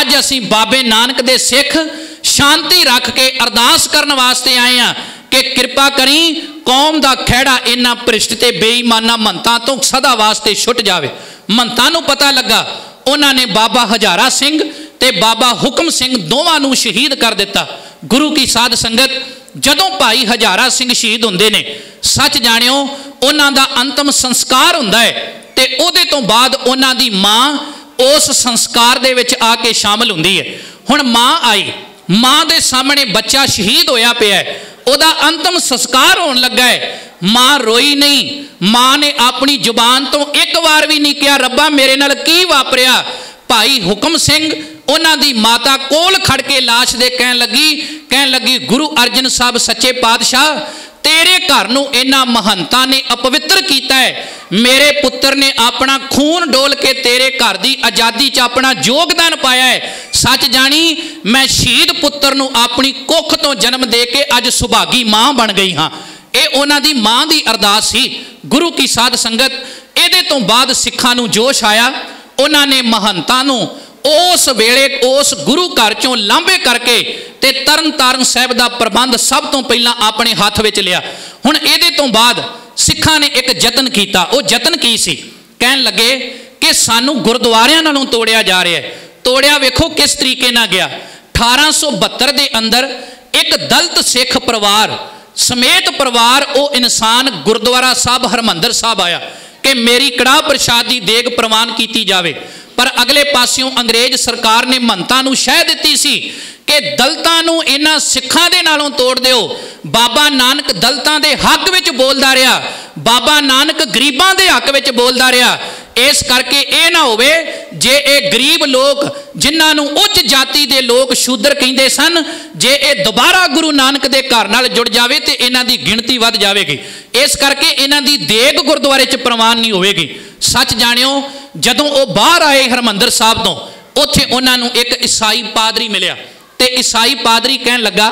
ਅੱਜ ਅਸੀਂ ਬਾਬੇ ਨਾਨਕ ਦੇ ਸਿੱਖ ਸ਼ਾਂਤੀ ਰੱਖ ਕੇ ਅਰਦਾਸ ਕਰਨ ਵਾਸਤੇ ਆਏ ਆ ਕਿ ਕਿਰਪਾ ਕਰੀ, ਕੌਮ ਦਾ ਖਿਹੜਾ ਇਹਨਾਂ ਭ੍ਰਿਸ਼ਟ ਤੇ ਬੇਈਮਾਨਾ ਮੰਤਾਂ ਤੋਂ ਸਦਾ ਵਾਸਤੇ ਛੁੱਟ ਜਾਵੇ। ਮੰਤਾਂ ਨੂੰ ਪਤਾ ਲੱਗਾ, ਉਹਨਾਂ ਨੇ ਬਾਬਾ ਹਜ਼ਾਰਾ ਸਿੰਘ ਤੇ ਬਾਬਾ ਹੁਕਮ ਸਿੰਘ ਦੋਵਾਂ ਨੂੰ ਸ਼ਹੀਦ ਕਰ ਦਿੱਤਾ। ਗੁਰੂ ਕੀ ਸਾਧ ਸੰਗਤ, ਜਦੋਂ ਭਾਈ ਹਜ਼ਾਰਾ ਸਿੰਘ ਸ਼ਹੀਦ ਹੁੰਦੇ ਨੇ, ਸੱਚ ਜਾਣਿਓ, ਉਹਨਾਂ ਦਾ ਅੰਤਮ ਸੰਸਕਾਰ ਹੁੰਦਾ ਹੈ ਤੇ ਉਹਦੇ ਤੋਂ ਬਾਅਦ ਉਹਨਾਂ ਦੀ ਮਾਂ ਉਸ ਸੰਸਕਾਰ ਦੇ ਵਿੱਚ ਆ ਕੇ ਸ਼ਾਮਲ ਹੁੰਦੀ ਹੈ। ਹੁਣ ਮਾਂ ਆਈ, ਮਾਂ ਦੇ ਸਾਹਮਣੇ ਬੱਚਾ ਸ਼ਹੀਦ ਹੋਇਆ ਪਿਆ ਹੈ, ਉਹਦਾ ਅੰਤਮ ਸੰਸਕਾਰ ਹੋਣ ਲੱਗਾ ਹੈ। ਮਾਂ ਰੋਈ ਨਹੀਂ, ਮਾਂ ਨੇ ਆਪਣੀ ਜ਼ੁਬਾਨ ਤੋਂ ਇੱਕ ਵਾਰ ਵੀ ਨਹੀਂ ਕਿਹਾ, ਰੱਬਾ ਮੇਰੇ ਨਾਲ ਕੀ ਵਾਪਰਿਆ? ਭਾਈ ਹੁਕਮ ਸਿੰਘ ਉਹਨਾਂ ਦੀ ਮਾਤਾ ਕੋਲ ਖੜ ਕੇ লাশ ਦੇ ਕਹਿਣ ਲੱਗੀ ਕਹਿਣ ਲੱਗੀ, ਗੁਰੂ ਅਰਜਨ ਸਾਹਿਬ, ਸੱਚੇ ਪਾਤਸ਼ਾਹ, ਤੇਰੇ ਘਰ ਨੂੰ ਇਹਨਾਂ ਮਹੰਤਾਂ ਨੇ ਅਪਵਿੱਤਰ ਕੀਤਾ ਹੈ। ਮੇਰੇ ਪੁੱਤਰ ਨੇ ਆਪਣਾ ਖੂਨ ਡੋਲ ਕੇ ਤੇਰੇ ਘਰ ਦੀ ਆਜ਼ਾਦੀ 'ਚ ਆਪਣਾ ਯੋਗਦਾਨ ਪਾਇਆ ਹੈ। ਸੱਚ ਜਾਣੀ, ਮੈਂ ਸ਼ਹੀਦ ਪੁੱਤਰ ਨੂੰ ਆਪਣੀ ਕੁੱਖ ਤੋਂ ਜਨਮ ਦੇ ਕੇ ਅੱਜ ਸੁਭਾਗੀ ਮਾਂ ਬਣ ਗਈ ਹਾਂ। ਇਹ ਉਹਨਾਂ ਦੀ ਮਾਂ ਦੀ ਅਰਦਾਸ ਸੀ। ਗੁਰੂ ਕੀ ਸਾਧ ਸੰਗਤ, ਇਹਦੇ ਤੋਂ ਬਾਅਦ ਸਿੱਖਾਂ ਨੂੰ ਜੋਸ਼ ਆਇਆ। ਉਹਨਾਂ ਨੇ ਮਹੰਤਾਂ ਨੂੰ ਉਸ ਵੇਲੇ ਉਸ ਗੁਰੂ ਘਰ ਚੋਂ ਲਾਂਭੇ ਕਰਕੇ ਤੇ ਤਰਨ ਤਾਰਨ ਸਾਹਿਬ ਦਾ ਪ੍ਰਬੰਧ ਸਭ ਤੋਂ ਪਹਿਲਾਂ ਆਪਣੇ ਹੱਥ ਵਿੱਚ ਲਿਆ। ਹੁਣ ਇਹਦੇ ਤੋਂ ਬਾਅਦ ਸਿੱਖਾਂ ਨੇ ਇੱਕ ਯਤਨ ਕੀਤਾ। ਉਹ ਯਤਨ ਕੀ ਸੀ? ਕਹਿਣ ਲੱਗੇ ਕਿ ਸਾਨੂੰ ਗੁਰਦੁਆਰਿਆਂ ਨਾਲੋਂ ਤੋੜਿਆ ਜਾ ਰਿਹਾ ਹੈ। ਤੋੜਿਆ ਵੇਖੋ ਕਿਸ ਤਰੀਕੇ ਨਾਲ ਗਿਆ। 1872 ਦੇ ਅੰਦਰ ਇੱਕ ਦਲਤ ਸਿੱਖ ਪਰਿਵਾਰ ਸਮੇਤ ਪਰਿਵਾਰ ਉਹ ਇਨਸਾਨ ਗੁਰਦੁਆਰਾ ਸਾਹਿਬ ਹਰਮੰਦਰ ਸਾਹਿਬ ਆਇਆ। ਕਿ ਮੇਰੀ ਕੜਾਹ ਪ੍ਰਸ਼ਾਦ ਦੀ ਦੇਗ ਪ੍ਰਵਾਨ ਕੀਤੀ ਜਾਵੇ। ਪਰ ਅਗਲੇ ਪਾਸਿਓਂ ਅੰਗਰੇਜ਼ ਸਰਕਾਰ ਨੇ ਮੰਤਾਂ ਨੂੰ ਸ਼ਹਿ ਦਿੱਤੀ ਸੀ ਕਿ ਦਲਤਾਂ ਨੂੰ ਇਹਨਾਂ ਸਿੱਖਾਂ ਦੇ ਨਾਲੋਂ ਤੋੜ ਦਿਓ। ਬਾਬਾ ਨਾਨਕ ਦਲਤਾਂ ਦੇ ਹੱਕ ਵਿੱਚ ਬੋਲਦਾ ਰਿਹਾ। ਬਾਬਾ ਨਾਨਕ ਗਰੀਬਾਂ ਦੇ ਹੱਕ ਵਿੱਚ ਬੋਲਦਾ ਰਿਹਾ। ਇਸ ਕਰਕੇ ਇਹ ਨਾ ਹੋਵੇ ਜੇ ਇਹ ਗਰੀਬ ਲੋਕ, ਜਿਨ੍ਹਾਂ ਨੂੰ ਉੱਚ ਜਾਤੀ ਦੇ ਲੋਕ ਸ਼ੂਦਰ ਕਹਿੰਦੇ ਸਨ, ਜੇ ਇਹ ਦੁਬਾਰਾ ਗੁਰੂ ਨਾਨਕ ਦੇ ਘਰ ਨਾਲ ਜੁੜ ਜਾਵੇ ਤੇ ਇਹਨਾਂ ਦੀ ਗਿਣਤੀ ਵੱਧ ਜਾਵੇਗੀ। ਇਸ ਕਰਕੇ ਇਹਨਾਂ ਦੀ ਦੇਗ ਗੁਰਦੁਆਰੇ 'ਚ ਪ੍ਰਵਾਨ ਨਹੀਂ ਹੋਵੇਗੀ। ਸੱਚ ਜਾਣਿਓ, ਜਦੋਂ ਉਹ ਬਾਹਰ ਆਏ ਹਰਮੰਦਰ ਸਾਹਿਬ ਤੋਂ, ਉੱਥੇ ਉਹਨਾਂ ਨੂੰ ਇੱਕ ਈਸਾਈ ਪਾਦਰੀ ਮਿਲਿਆ। ਤੇ ਈਸਾਈ ਪਾਦਰੀ ਕਹਿਣ ਲੱਗਾ,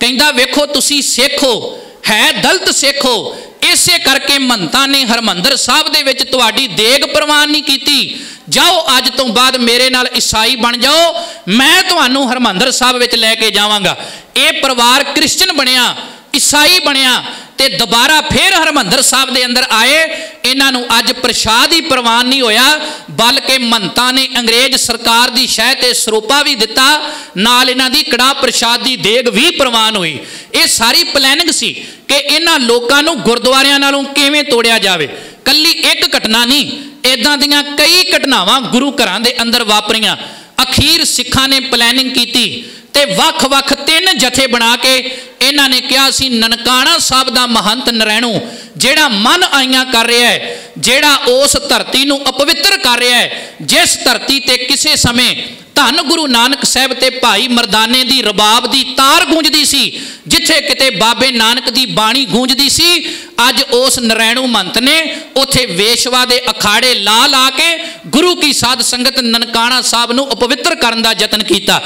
ਕਹਿੰਦਾ, ਵੇਖੋ, ਤੁਸੀਂ ਸਿੱਖ ਹੋ ਹੈ ਦਲਤ ਸਿੱਖੋ। ਇਸੇ ਕਰਕੇ ਮੰਤਾਂ ਨੇ ਹਰਮੰਦਰ ਸਾਹਿਬ ਦੇ ਵਿੱਚ ਤੁਹਾਡੀ ਦੇਗ ਪ੍ਰਵਾਨ ਨਹੀਂ ਕੀਤੀ। ਜਾਓ, ਅੱਜ ਤੋਂ ਬਾਅਦ ਮੇਰੇ ਨਾਲ ਈਸਾਈ ਬਣ ਜਾਓ। ਮੈਂ ਤੁਹਾਨੂੰ ਹਰਮੰਦਰ ਸਾਹਿਬ ਵਿੱਚ ਲੈ ਕੇ ਜਾਵਾਂਗਾ। ਇਹ ਪਰਿਵਾਰ ਕ੍ਰਿਸਚਨ ਬਣਿਆ। ਈਸਾਈ ਬਣਿਆ ਤੇ ਦੁਬਾਰਾ ਫੇਰ ਹਰਮੰਦਰ ਸਾਹਿਬ ਦੇ ਅੰਦਰ ਆਏ। ਇਹਨਾਂ ਨੂੰ ਅੱਜ ਪ੍ਰਸ਼ਾਦ ਹੀ ਪ੍ਰਵਾਨ ਨਹੀਂ ਹੋਇਆ, ਬਲਕਿ ਮੰਤਾਂ ਨੇ ਅੰਗਰੇਜ਼ ਸਰਕਾਰ ਦੀ ਸ਼ਹਿ ਤੇ ਸਰੂਪਾ ਵੀ ਦਿੱਤਾ। ਨਾਲ ਇਹਨਾਂ ਦੀ ਕੜਾ ਪ੍ਰਸ਼ਾਦ ਦੀ ਦੇਗ ਵੀ ਪ੍ਰਵਾਨ ਹੋਈ। ਇਹ ਸਾਰੀ ਪਲੈਨਿੰਗ ਸੀ ਕਿ ਇਹਨਾਂ ਲੋਕਾਂ ਨੂੰ ਗੁਰਦੁਆਰਿਆਂ ਨਾਲੋਂ ਕਿਵੇਂ ਤੋੜਿਆ ਜਾਵੇ। ਕੱਲੀ ਇੱਕ ਘਟਨਾ ਨਹੀਂ ਇਦਾਂ ਦੀਆਂ ਕਈ ਘਟਨਾਵਾਂ ਗੁਰੂ ਘਰਾਂ ਦੇ ਅੰਦਰ ਵਾਪਰੀਆਂ। ਅਖੀਰ ਸਿੱਖਾਂ ਨੇ ਪਲੈਨਿੰਗ ਕੀਤੀ ਤੇ ਵੱਖ-ਵੱਖ ਤਿੰਨ ਜਥੇ ਬਣਾ ਕੇ ਇਹਨਾਂ ਨੇ ਕਿਹਾ ਸੀ, ਨਨਕਾਣਾ ਸਾਹਿਬ ਦਾ ਮਹੰਤ ਨਰੈਣੂ, ਜਿਹੜਾ ਮਨ ਆਈਆਂ ਕਰ ਰਿਹਾ ਹੈ, ਜਿਹੜਾ ਉਸ ਧਰਤੀ ਨੂੰ ਅਪਵਿੱਤਰ ਕਰ ਰਿਹਾ ਹੈ, ਜਿਸ ਧਰਤੀ ਤੇ ਕਿਸੇ ਸਮੇਂ ਧੰਨ ਗੁਰੂ ਨਾਨਕ ਸਾਹਿਬ ਤੇ ਭਾਈ ਮਰਦਾਨੇ ਦੀ ਰਬਾਬ ਦੀ ਤਾਰ ਗੂੰਜਦੀ ਸੀ, ਜਿੱਥੇ ਕਿਤੇ ਬਾਬੇ ਨਾਨਕ ਦੀ ਬਾਣੀ ਗੂੰਜਦੀ ਸੀ, ਅੱਜ ਉਸ ਨਰੈਣੂ ਮੰਤ ਨੇ ਉਥੇ ਵੇਸ਼ਵਾ ਦੇ ਅਖਾੜੇ ਲਾ ਲਾ ਕੇ ਗੁਰੂ ਕੀ ਸਾਧ ਸੰਗਤ ਨਨਕਾਣਾ ਸਾਹਿਬ ਨੂੰ ਅਪਵਿੱਤਰ ਕਰਨ ਦਾ ਯਤਨ ਕੀਤਾ।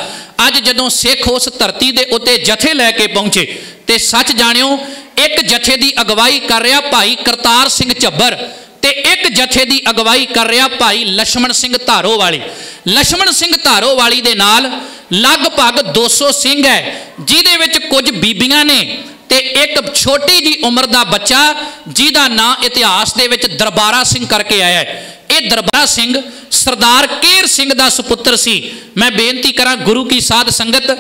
ਅੱਜ ਜਦੋਂ ਸਿੱਖ ਉਸ ਧਰਤੀ ਦੇ ਉੱਤੇ ਜਥੇ ਲੈ ਕੇ ਪਹੁੰਚੇ, ਤੇ ਸੱਚ ਜਾਣਿਓ, ਇੱਕ ਜਥੇ ਦੀ ਅਗਵਾਈ ਕਰ ਰਿਹਾ ਭਾਈ ਕਰਤਾਰ ਸਿੰਘ ਝੱਬਰ ਤੇ ਇੱਕ ਜਥੇ ਦੀ ਅਗਵਾਈ ਕਰ ਰਿਹਾ ਭਾਈ ਲక్ష్మణ ਸਿੰਘ ਧਾਰੋ ਵਾਲੀ ਲక్ష్మణ ਸਿੰਘ ਧਾਰੋ ਵਾਲੀ ਦੇ ਨਾਲ ਲਗਭਗ 200 ਸਿੰਘ ਹੈ, ਜਿਹਦੇ ਵਿੱਚ ਕੁਝ ਬੀਬੀਆਂ ਨੇ ਤੇ ਇੱਕ ਛੋਟੀ ਜੀ ਉਮਰ ਦਾ ਬੱਚਾ, ਜਿਹਦਾ ਨਾਂ ਇਤਿਹਾਸ ਦੇ ਵਿੱਚ ਦਰਬਾਰਾ ਸਿੰਘ ਕਰਕੇ ਆਇਆ ਹੈ। ਇਹ ਦਰਬਾਰਾ ਸਿੰਘ ਸਰਦਾਰ ਕੇਰ ਸਿੰਘ ਦਾ ਸੁਪੁੱਤਰ ਸੀ। ਮੈਂ ਬੇਨਤੀ ਕਰਾਂ, ਗੁਰੂ ਕੀ ਸਾਧ ਸੰਗਤ,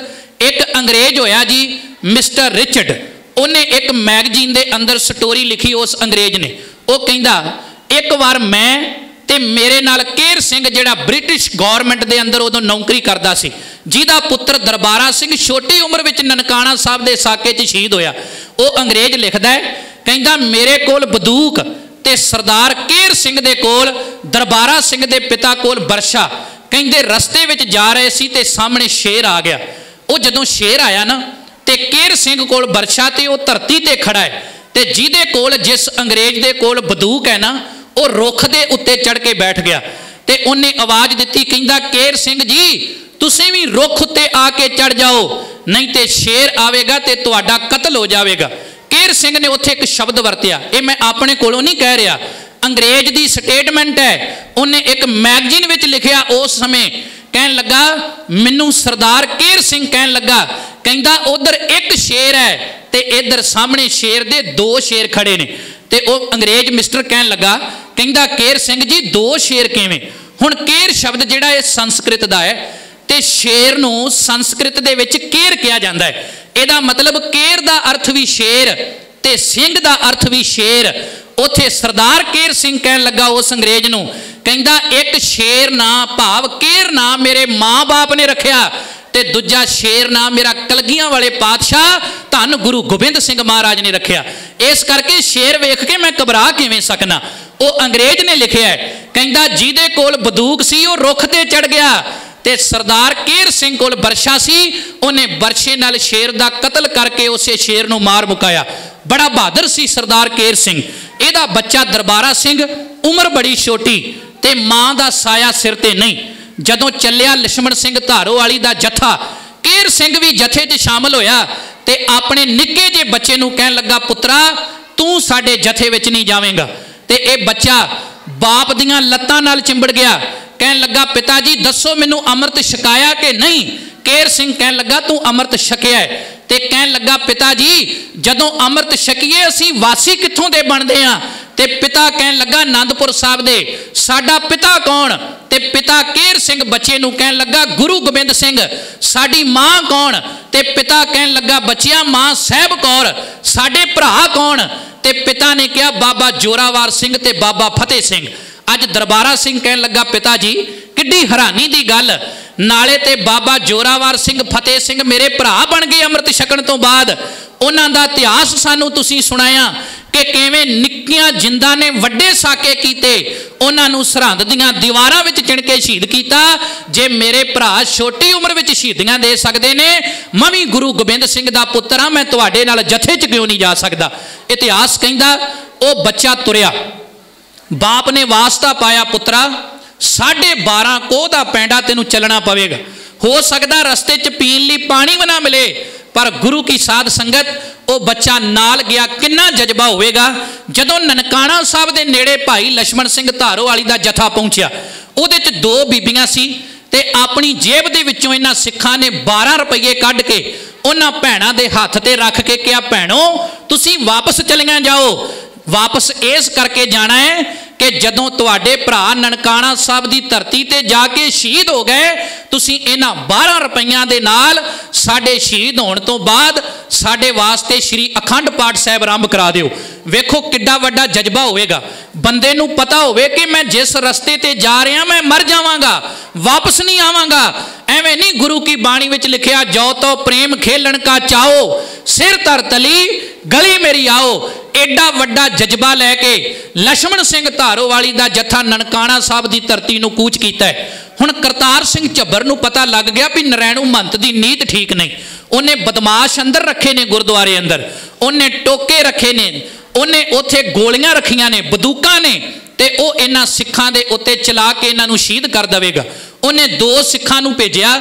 ਇੱਕ ਅੰਗਰੇਜ਼ ਹੋਇਆ ਜੀ, ਮਿਸਟਰ ਰਿਚਰਡ। ਉਹਨੇ ਇੱਕ ਮੈਗਜ਼ੀਨ ਦੇ ਅੰਦਰ ਸਟੋਰੀ ਲਿਖੀ, ਉਸ ਅੰਗਰੇਜ਼ ਨੇ। ਉਹ ਕਹਿੰਦਾ ਇੱਕ ਵਾਰ ਮੈਂ ਤੇ ਮੇਰੇ ਨਾਲ ਕੇਰ ਸਿੰਘ ਜਿਹੜਾ ਬ੍ਰਿਟਿਸ਼ ਗਵਰਨਮੈਂਟ ਦੇ ਅੰਦਰ ਉਦੋਂ ਨੌਕਰੀ ਕਰਦਾ ਸੀ, ਜਿਹਦਾ ਪੁੱਤਰ ਦਰਬਾਰਾ ਸਿੰਘ ਛੋਟੀ ਉਮਰ ਵਿੱਚ ਨਨਕਾਣਾ ਸਾਹਿਬ ਦੇ ਸਾਕੇ 'ਚ ਸ਼ਹੀਦ ਹੋਇਆ। ਉਹ ਅੰਗਰੇਜ਼ ਲਿਖਦਾ ਹੈ, ਕਹਿੰਦਾ, ਮੇਰੇ ਕੋਲ ਬੰਦੂਕ ਤੇ ਸਰਦਾਰ ਕੇਰ ਸਿੰਘ ਦੇ ਕੋਲ, ਦਰਬਾਰਾ ਸਿੰਘ ਦੇ ਪਿਤਾ ਕੋਲ ਬਰਸ਼ਾ। ਕਹਿੰਦੇ, ਰਸਤੇ ਵਿੱਚ ਜਾ ਰਹੇ ਸੀ ਤੇ ਸਾਹਮਣੇ ਸ਼ੇਰ ਆ ਗਿਆ। ਉਹ ਜਦੋਂ ਸ਼ੇਰ ਆਇਆ ਨਾ, ਤੇ ਕੇਰ ਸਿੰਘ ਕੋਲ ਬਰਸ਼ਾ ਤੇ ਉਹ ਧਰਤੀ ਤੇ ਖੜਾ ਹੈ। ਤੇ ਜਿਹਦੇ ਕੋਲ, ਜਿਸ ਅੰਗਰੇਜ਼ ਦੇ ਕੋਲ ਬੰਦੂਕ ਹੈ ਨਾ ਉਹ ਰੁੱਖ ਦੇ ਉੱਤੇ ਚੜ ਕੇ ਬੈਠ ਗਿਆ ਤੇ ਉਹਨੇ ਆਵਾਜ਼ ਦਿੱਤੀ, ਕਹਿੰਦਾ, ਕੇਰ ਸਿੰਘ ਜੀ, ਤੁਸੀਂ ਵੀ ਰੁੱਖ ਉੱਤੇ ਆ ਕੇ ਚੜ ਜਾਓ, ਨਹੀਂ ਤੇ ਸ਼ੇਰ ਆਵੇਗਾ ਤੇ ਤੁਹਾਡਾ ਕਤਲ ਹੋ ਜਾਵੇਗਾ। ਕੇਰ ਸਿੰਘ ਨੇ ਉੱਥੇ ਇੱਕ ਸ਼ਬਦ ਵਰਤਿਆ, ਇਹ ਮੈਂ ਆਪਣੇ ਕੋਲੋਂ ਨਹੀਂ ਕਹਿ ਰਿਹਾ। ਅੰਗਰੇਜ਼ ਦੀ ਸਟੇਟਮੈਂਟ ਹੈ, ਉਹਨੇ ਇੱਕ ਮੈਗਜ਼ੀਨ ਵਿੱਚ ਲਿਖਿਆ ਉਸ ਸਮੇਂ। ਕਹਿਣ ਲੱਗਾ, ਮੈਨੂੰ ਸਰਦਾਰ ਕੇਰ ਸਿੰਘ ਕਹਿਣ ਲੱਗਾ, ਕਹਿੰਦਾ, ਉਧਰ ਇੱਕ ਸ਼ੇਰ ਹੈ ਤੇ ਇਧਰ ਸਾਹਮਣੇ ਸ਼ੇਰ ਦੇ ਦੋ ਸ਼ੇਰ ਖੜੇ ਨੇ। ਤੇ ਉਹ ਅੰਗਰੇਜ਼ ਮਿਸਟਰ ਕਹਿਣ ਲੱਗਾ, ਕਹਿੰਦਾ, ਕੇਰ ਸਿੰਘ ਜੀ, ਦੋ ਸ਼ੇਰ ਕਿਵੇਂ? ਹੁਣ ਕੇਰ ਸ਼ਬਦ ਜਿਹੜਾ ਇਹ ਸੰਸਕ੍ਰਿਤ ਦਾ ਹੈ, ਤੇ ਸ਼ੇਰ ਨੂੰ ਸੰਸਕ੍ਰਿਤ ਦੇ ਵਿੱਚ ਕੇਰ ਕਿਹਾ ਜਾਂਦਾ ਹੈ। ਇਹਦਾ ਮਤਲਬ ਕੇਰ ਦਾ ਅਰਥ ਵੀ ਸ਼ੇਰ ਤੇ ਸਿੰਘ ਦਾ ਅਰਥ ਵੀ ਸ਼ੇਰ। ਉਥੇ ਸਰਦਾਰ ਕੇਰ ਸਿੰਘ ਕਹਿਣ ਲੱਗਾ ਉਸ ਅੰਗਰੇਜ਼ ਨੂੰ, ਕਹਿੰਦਾ, ਇੱਕ ਸ਼ੇਰ ਨਾ ਭਾਵ, ਕੇਰ ਨਾ ਮੇਰੇ ਮਾਂ-ਬਾਪ ਨੇ ਰੱਖਿਆ। ਤੇ ਦੂਜਾ ਸ਼ੇਰ ਨਾ, ਮੇਰਾ ਕਲਗੀਆਂ ਵਾਲੇ ਪਾਤਸ਼ਾਹ, ਧੰਨ ਗੁਰੂ ਗੋਬਿੰਦ ਸਿੰਘ ਮਹਾਰਾਜ ਨੇ ਰੱਖਿਆ। ਇਸ ਕਰਕੇ ਸ਼ੇਰ ਵੇਖ ਕੇ ਮੈਂ ਘਬਰਾ ਕਿਵੇਂ ਸਕਣਾ ਉਹ ਅੰਗਰੇਜ਼ ਨੇ ਲਿਖਿਆ ਕਹਿੰਦਾ, ਜਿਹਦੇ ਕੋਲ ਬੰਦੂਕ ਸੀ, ਉਹ ਰੁੱਖ ਤੇ ਚੜ ਗਿਆ। ਤੇ ਸਰਦਾਰ ਕੇਰ ਸਿੰਘ ਕੋਲ ਬਰਸ਼ਾ ਸੀ, ਉਹਨੇ ਬਰਸ਼ੇ ਨਾਲ ਸ਼ੇਰ ਦਾ ਕਤਲ ਕਰਕੇ ਉਸੇ ਸ਼ੇਰ ਨੂੰ ਮਾਰ ਮੁਕਾਇਆ। ਬੜਾ ਬਹਾਦਰ ਸੀ ਸਰਦਾਰ ਕੇਰ ਸਿੰਘ। ਇਹਦਾ ਬੱਚਾ ਦਰਬਾਰਾ ਸਿੰਘ, ਉਮਰ ਬੜੀ ਛੋਟੀ ਤੇ ਮਾਂ ਦਾ ਸਾਇਆ ਸਿਰ ਤੇ ਨਹੀਂ। ਜਦੋਂ ਚੱਲਿਆ ਲక్ష్మణ ਸਿੰਘ ਧਾਰੋ ਵਾਲੀ ਦਾ ਜਥਾ, ਕੇਰ ਸਿੰਘ ਵੀ ਜਥੇ 'ਚ ਸ਼ਾਮਲ ਹੋਇਆ ਤੇ ਆਪਣੇ ਨਿੱਕੇ ਜੇ ਬੱਚੇ ਨੂੰ ਕਹਿਣ ਲੱਗਾ, ਪੁੱਤਰਾ, ਤੂੰ ਸਾਡੇ ਜਥੇ ਵਿੱਚ ਨਹੀਂ ਜਾਵੇਂਗਾ। ਤੇ ਇਹ ਬੱਚਾ ਬਾਪ ਦੀਆਂ ਲੱਤਾਂ ਨਾਲ ਚਿੰਬੜ ਗਿਆ। ਕਹਿਣ ਲੱਗਾ ਪਿਤਾ ਜੀ ਦੱਸੋ ਮੈਨੂੰ ਅੰਮ੍ਰਿਤ ਛਕਾਇਆ ਕਿ ਨਹੀਂ? ਕੇਰ ਸਿੰਘ ਕਹਿਣ ਲੱਗਾ, ਤੂੰ ਅੰਮ੍ਰਿਤ ਛਕਿਆ ਤੇ ਕਹਿਣ ਲੱਗਾ ਪਿਤਾ ਜੀ ਜਦੋਂ ਅੰਮ੍ਰਿਤ ਛਕੀਏ, ਅਸੀਂ ਵਾਸੀ ਕਿੱਥੋਂ ਦੇ ਬਣਦੇ ਆ ਤੇ ਪਿਤਾ ਕਹਿਣ ਲੱਗਾ ਆਨੰਦਪੁਰ ਸਾਹਿਬ ਦੇ, ਸਾਡਾ ਪਿਤਾ ਕੌਣ? ਤੇ ਪਿਤਾ ਕੇਰ ਸਿੰਘ ਬੱਚੇ ਨੂੰ ਕਹਿਣ ਲੱਗਾ, ਗੁਰੂ ਗੋਬਿੰਦ ਸਿੰਘ, ਸਾਡੀ ਮਾਂ ਕੌਣ? ਤੇ ਪਿਤਾ ਕਹਿਣ ਲੱਗਾ, ਬੱਚਿਆ, ਮਾਂ ਸਹਿਬ ਕੌਰ, ਸਾਡੇ ਭਰਾ ਕੌਣ? ਤੇ ਪਿਤਾ ਨੇ ਕਿਹਾ, ਬਾਬਾ ਜੋਰਾਵਰ ਸਿੰਘ ਤੇ ਬਾਬਾ ਫਤਿਹ ਸਿੰਘ। ਅੱਜ ਦਰਬਾਰਾ ਸਿੰਘ ਕਹਿਣ ਲੱਗਾ, ਪਿਤਾ ਜੀ, ਕਿੱਡੀ ਹੈਰਾਨੀ ਦੀ ਗੱਲ। ਨਾਲੇ ਤੇ ਬਾਬਾ ਜੋਰਾਵਰ ਸਿੰਘ, ਫਤਿਹ ਸਿੰਘ ਮੇਰੇ ਭਰਾ ਬਣ ਗਏ ਅੰਮ੍ਰਿਤ ਛਕਣ ਤੋਂ ਬਾਅਦ। ਉਹਨਾਂ ਦਾ ਇਤਿਹਾਸ ਸਾਨੂੰ ਤੁਸੀਂ ਸੁਣਾਇਆ ਕਿ ਕਿਵੇਂ ਨਿੱਕੀਆਂ ਜਿੰਦਾਂ ਨੇ ਵੱਡੇ ਸਾਕੇ ਕੀਤੇ, ਉਹਨਾਂ ਨੂੰ ਸਰਹੰਦ ਦੀਆਂ ਦੀਵਾਰਾਂ ਵਿੱਚ ਚਿਣ ਕੇ ਸ਼ਹੀਦ ਕੀਤਾ। ਜੇ ਮੇਰੇ ਭਰਾ ਛੋਟੀ ਉਮਰ ਵਿੱਚ ਸ਼ਹੀਦੀਆਂ ਦੇ ਸਕਦੇ ਨੇ ਮੈਂ ਵੀ ਗੁਰੂ ਗੋਬਿੰਦ ਸਿੰਘ ਦਾ ਪੁੱਤਰ ਹਾਂ, ਮੈਂ ਤੁਹਾਡੇ ਨਾਲ ਜਥੇ 'ਚ ਕਿਉਂ ਨਹੀਂ ਜਾ ਸਕਦਾ? ਇਤਿਹਾਸ ਕਹਿੰਦਾ, ਉਹ ਬੱਚਾ ਤੁਰਿਆ। ਬਾਪ ਨੇ ਵਾਸਤਾ ਪਾਇਆ ਪੁੱਤਰਾ 12.5 ਕੋਹ ਦਾ ਪੈਂਡਾ ਤੈਨੂੰ ਚੱਲਣਾ ਪਵੇਗਾ। ਹੋ ਸਕਦਾ ਰਸਤੇ 'ਚ ਪੀਣ ਲਈ ਪਾਣੀ ਵੀ ਨਾ ਮਿਲੇ ਪਰ ਗੁਰੂ ਕੀ ਸਾਧ ਸੰਗਤ, ਉਹ ਬੱਚਾ ਨਾਲ ਗਿਆ, ਕਿੰਨਾ ਜਜ਼ਬਾ ਹੋਵੇਗਾ? ਜਦੋਂ ਨਨਕਾਣਾ ਸਾਹਿਬ ਦੇ ਨੇੜੇ ਭਾਈ ਲక్ష్మణ ਸਿੰਘ ਧਾਰੋ ਵਾਲੀ ਦਾ ਜਥਾ ਪਹੁੰਚਿਆ, ਉਹਦੇ ਚ ਦੋ ਬੀਬੀਆਂ ਸੀ ਤੇ ਆਪਣੀ ਜੇਬ ਦੇ ਵਿੱਚੋਂ ਇਹਨਾਂ ਸਿੱਖਾਂ ਨੇ 12 ਰੁਪਏ ਕੱਢ ਕੇ ਉਹਨਾਂ ਭੈਣਾਂ ਦੇ ਹੱਥ ਤੇ ਰੱਖ ਕੇ ਕਿਹਾ, ਭੈਣੋ, ਤੁਸੀਂ ਵਾਪਸ ਚਲੀਆਂ ਜਾਓ। ਵਾਪਸ ਇਸ ਕਰਕੇ ਜਾਣਾ ਹੈ ਕਿ ਜਦੋਂ ਤੁਹਾਡੇ ਭਰਾ ਨਨਕਾਣਾ ਸਾਹਿਬ ਦੀ ਧਰਤੀ ਤੇ ਜਾ ਕੇ ਸ਼ਹੀਦ ਹੋ ਗਏ, ਤੁਸੀਂ ਇਹਨਾਂ 12 ਰੁਪਈਆਂ ਦੇ ਨਾਲ ਸਾਡੇ ਸ਼ਹੀਦ ਹੋਣ ਤੋਂ ਬਾਅਦ ਸਾਡੇ ਵਾਸਤੇ ਸ੍ਰੀ ਅਖੰਡ ਪਾਠ ਸਾਹਿਬ ਆਰੰਭ ਕਰਾ ਦਿਓ। ਵੇਖੋ ਕਿੱਡਾ ਵੱਡਾ ਜਜ਼ਬਾ ਹੋਵੇਗਾ। ਬੰਦੇ ਨੂੰ ਪਤਾ ਹੋਵੇ ਕਿ ਮੈਂ ਜਿਸ ਰਸਤੇ ਤੇ ਜਾ ਰਿਹਾ, ਮੈਂ ਮਰ ਜਾਵਾਂਗਾ, ਵਾਪਸ ਨਹੀਂ ਆਵਾਂਗਾ। ਐਵੇਂ ਨਹੀਂ ਗੁਰੂ ਕੀ ਬਾਣੀ ਵਿੱਚ ਲਿਖਿਆ ਜੋ ਤੋ ਪ੍ਰੇਮ ਖੇਲਣ ਕਾ ਚਾਓ ਸਿਰ ਧਰ ਤਲੀ, ਗਲੀ ਮੇਰੀ ਆਓ। ਐਡਾ ਵੱਡਾ ਜਜ਼ਬਾ ਲੈ ਕੇ ਲక్ష్మణ ਸਿੰਘ ਧਾਰ ਧਾਰੋਵਾਲੀ ਦਾ ਜਥਾ ਨਨਕਾਣਾ ਸਾਹਿਬ ਦੀ ਧਰਤੀ ਨੂੰ ਕੂਚ ਕੀਤਾ ਹੈ। ਹੁਣ ਕਰਤਾਰ ਸਿੰਘ ਝੱਬਰ ਨੂੰ ਪਤਾ ਲੱਗ ਗਿਆ ਵੀ ਨਰੈਣੂ ਮੰਤ ਦੀ ਨੀਤ ਠੀਕ ਨਹੀਂ। ਉਹਨੇ ਬਦਮਾਸ਼ ਅੰਦਰ ਰੱਖੇ ਨੇ ਗੁਰਦੁਆਰੇ ਅੰਦਰ। ਉਹਨੇ ਟੋਕੇ ਰੱਖੇ ਨੇ। ਉਹਨੇ ਉੱਥੇ ਗੋਲੀਆਂ ਰੱਖੀਆਂ ਨੇ, ਬੰਦੂਕਾਂ ਨੇ ਤੇ ਉਹ ਇਹਨਾਂ ਸਿੱਖਾਂ ਦੇ ਉੱਤੇ ਚਲਾ ਕੇ ਇਹਨਾਂ ਨੂੰ ਸ਼ਹੀਦ ਕਰ ਦੇਵੇਗਾ। ਉਹਨੇ ਦੋ ਸਿੱਖਾਂ ਨੂੰ ਭੇਜਿਆ,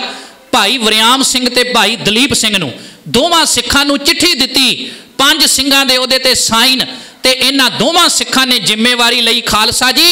ਭਾਈ ਵਰਿਆਮ ਸਿੰਘ ਤੇ ਭਾਈ ਦਲੀਪ ਸਿੰਘ ਨੂੰ। ਦੋਵਾਂ ਸਿੱਖਾਂ ਨੂੰ ਚਿੱਠੀ ਦਿੱਤੀ ਪੰਜ ਸਿੰਘਾਂ ਦੇ ਉਹਦੇ ਤੇ ਸਾਈਨ ਤੇ ਇਹਨਾਂ ਦੋਵਾਂ ਸਿੱਖਾਂ ਨੇ ਜ਼ਿੰਮੇਵਾਰੀ ਲਈ ਖਾਲਸਾ ਜੀ।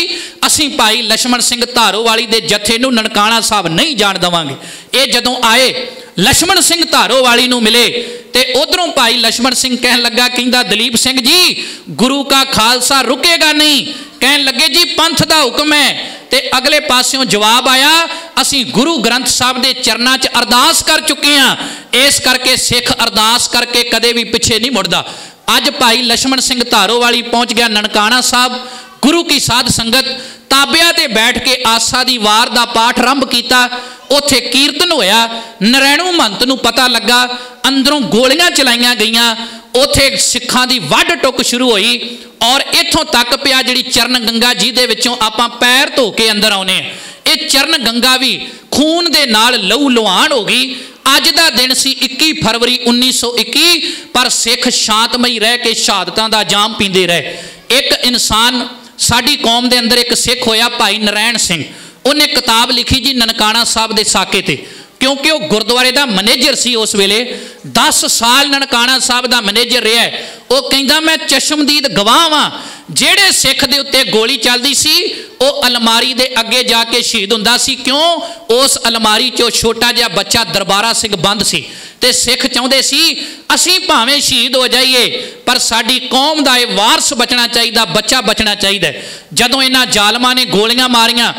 ਅਸੀਂ ਭਾਈ ਲక్ష్మణ ਸਿੰਘ ਧਾਰੋ ਵਾਲੀ ਦੇ ਜਥੇ ਨੂੰ ਨਨਕਾਣਾ ਸਾਹਿਬ ਨਹੀਂ ਜਾਣ ਦਵਾਂਗੇ। ਇਹ ਜਦੋਂ ਆਏ ਲక్ష్మణ ਸਿੰਘ ਧਾਰੋ ਵਾਲੀ ਨੂੰ ਮਿਲੇ ਤੇ ਉਧਰੋਂ ਭਾਈ ਲక్ష్మణ ਸਿੰਘ ਕਹਿਣ ਲੱਗਾ, ਕਹਿੰਦਾ, ਦਲੀਪ ਸਿੰਘ ਜੀ, ਗੁਰੂ ਕਾ ਖਾਲਸਾ ਰੁਕੇਗਾ ਨਹੀਂ। ਕਹਿਣ ਲੱਗੇ, ਜੀ, ਪੰਥ ਦਾ ਹੁਕਮ ਹੈ। ਤੇ ਅਗਲੇ ਪਾਸਿਓਂ ਜਵਾਬ ਆਇਆ, ਅਸੀਂ ਗੁਰੂ ਗ੍ਰੰਥ ਸਾਹਿਬ ਦੇ ਚਰਨਾਂ 'ਚ ਅਰਦਾਸ ਕਰ ਚੁੱਕੇ ਹਾਂ। ਇਸ ਕਰਕੇ ਸਿੱਖ ਅਰਦਾਸ ਕਰਕੇ ਕਦੇ ਵੀ ਪਿੱਛੇ ਨਹੀਂ ਮੁੜਦਾ। ਅੱਜ ਭਾਈ ਲక్ష్మణ ਸਿੰਘ ਧਾਰੋ ਵਾਲੀ ਪਹੁੰਚ ਗਿਆ ਨਨਕਾਣਾ ਸਾਹਿਬ, ਗੁਰੂ ਕੀ ਸਾਧ ਸੰਗਤ। ਤਾਬਿਆਂ ਤੇ ਬੈਠ ਕੇ ਆਸਾ ਦੀ ਵਾਰ ਦਾ ਪਾਠ ਆਰੰਭ ਕੀਤਾ। ਉੱਥੇ ਕੀਰਤਨ ਹੋਇਆ। ਨਰੈਣੂ ਮੰਤ ਨੂੰ ਪਤਾ ਲੱਗਾ, ਅੰਦਰੋਂ ਗੋਲੀਆਂ ਚਲਾਈਆਂ ਗਈਆਂ। ਉੱਥੇ ਸਿੱਖਾਂ ਦੀ ਵੱਢ ਟੁੱਕ ਸ਼ੁਰੂ ਹੋਈ ਔਰ ਇੱਥੋਂ ਤੱਕ ਪਿਆ ਜਿਹੜੀ ਚਰਨ ਗੰਗਾ ਜੀ ਦੇ ਵਿੱਚੋਂ ਆਪਾਂ ਪੈਰ ਧੋ ਕੇ ਅੰਦਰ ਆਉਨੇ ਆ ਇਹ ਚਰਨ ਗੰਗਾ ਵੀ ਖੂਨ ਦੇ ਨਾਲ ਲਹੂ ਲੁਹਾਨ ਹੋ ਗਈ। ਅੱਜ ਦਾ ਦਿਨ ਸੀ 21 ਫਰਵਰੀ 1921 ਪਰ ਸਿੱਖ ਸ਼ਾਂਤਮਈ ਰਹਿ ਕੇ ਸ਼ਹਾਦਤਾਂ ਦਾ ਜਾਮ ਪੀਂਦੇ ਰਹੇ। ਇੱਕ ਇਨਸਾਨ ਸਾਡੀ ਕੌਮ ਦੇ ਅੰਦਰ ਇੱਕ ਸਿੱਖ ਹੋਇਆ ਭਾਈ ਨਰੈਣ ਸਿੰਘ। ਉਹਨੇ ਕਿਤਾਬ ਲਿਖੀ ਜੀ ਨਨਕਾਣਾ ਸਾਹਿਬ ਦੇ ਸਾਕੇ ਤੇ। ਕਿਉਂਕਿ ਉਹ ਗੁਰਦੁਆਰੇ ਦਾ ਮੈਨੇਜਰ ਸੀ ਉਸ ਵੇਲੇ। 10 ਸਾਲ ਨਨਕਾਣਾ ਸਾਹਿਬ ਦਾ ਮੈਨੇਜਰ ਰਿਹਾ ਉਹ ਕਹਿੰਦਾ, ਮੈਂ ਚਸ਼ਮਦੀਦ ਗਵਾਹ ਵਾਂ। ਜਿਹੜੇ ਸਿੱਖ ਦੇ ਉੱਤੇ ਗੋਲੀ ਚੱਲਦੀ ਸੀ, ਉਹ ਅਲਮਾਰੀ ਦੇ ਅੱਗੇ ਜਾ ਕੇ ਸ਼ਹੀਦ ਹੁੰਦਾ ਸੀ। ਕਿਉਂ? ਉਸ ਅਲਮਾਰੀ 'ਚੋਂ ਛੋਟਾ ਜਿਹਾ ਬੱਚਾ ਦਰਬਾਰਾ ਸਿੰਘ ਬੰਦ ਸੀ ਤੇ ਸਿੱਖ ਚਾਹੁੰਦੇ ਸੀ, ਅਸੀਂ ਭਾਵੇਂ ਸ਼ਹੀਦ ਹੋ ਜਾਈਏ, ਪਰ ਸਾਡੀ ਕੌਮ ਦਾ ਇਹ ਵਾਰਸ ਬਚਣਾ ਚਾਹੀਦਾ, ਬੱਚਾ ਬਚਣਾ ਚਾਹੀਦਾ ਜਦੋਂ ਇਹਨਾਂ ਜ਼ਾਲਮਾਂ ਨੇ ਗੋਲੀਆਂ ਮਾਰੀਆਂ,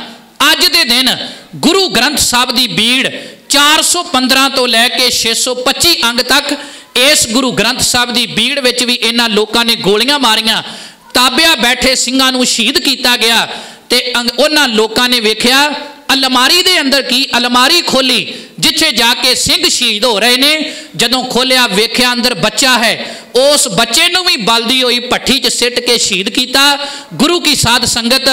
ਅੱਜ ਦੇ ਦਿਨ ਗੁਰੂ ਗ੍ਰੰਥ ਸਾਹਿਬ ਦੀ ਬੀੜ 415 ਤੋਂ ਲੈ ਕੇ 625 ਅੰਗ ਤੱਕ ਇਸ ਗੁਰੂ ਗ੍ਰੰਥ ਸਾਹਿਬ ਦੀ ਬੀੜ ਵਿੱਚ ਵੀ ਇਹਨਾਂ ਲੋਕਾਂ ਨੇ ਗੋਲੀਆਂ ਮਾਰੀਆਂ। ਤਾਬਿਆ ਬੈਠੇ ਸਿੰਘਾਂ ਨੂੰ ਸ਼ਹੀਦ ਕੀਤਾ ਗਿਆ ਤੇ ਉਹਨਾਂ ਲੋਕਾਂ ਨੇ ਵੇਖਿਆ ਅਲਮਾਰੀ ਦੇ ਅੰਦਰ ਕੀ? ਅਲਮਾਰੀ ਖੋਲੀ, ਜਿੱਥੇ ਜਾ ਕੇ ਸਿੰਘ ਸ਼ਹੀਦ ਹੋ ਰਹੇ ਨੇ। ਜਦੋਂ ਖੋਲਿਆ, ਵੇਖਿਆ ਅੰਦਰ ਬੱਚਾ ਹੈ। ਉਸ ਬੱਚੇ ਨੂੰ ਵੀ ਬਲਦੀ ਹੋਈ ਭੱਠੀ 'ਚ ਸਿੱਟ ਕੇ ਸ਼ਹੀਦ ਕੀਤਾ। ਗੁਰੂ ਕੀ ਸਾਧ ਸੰਗਤ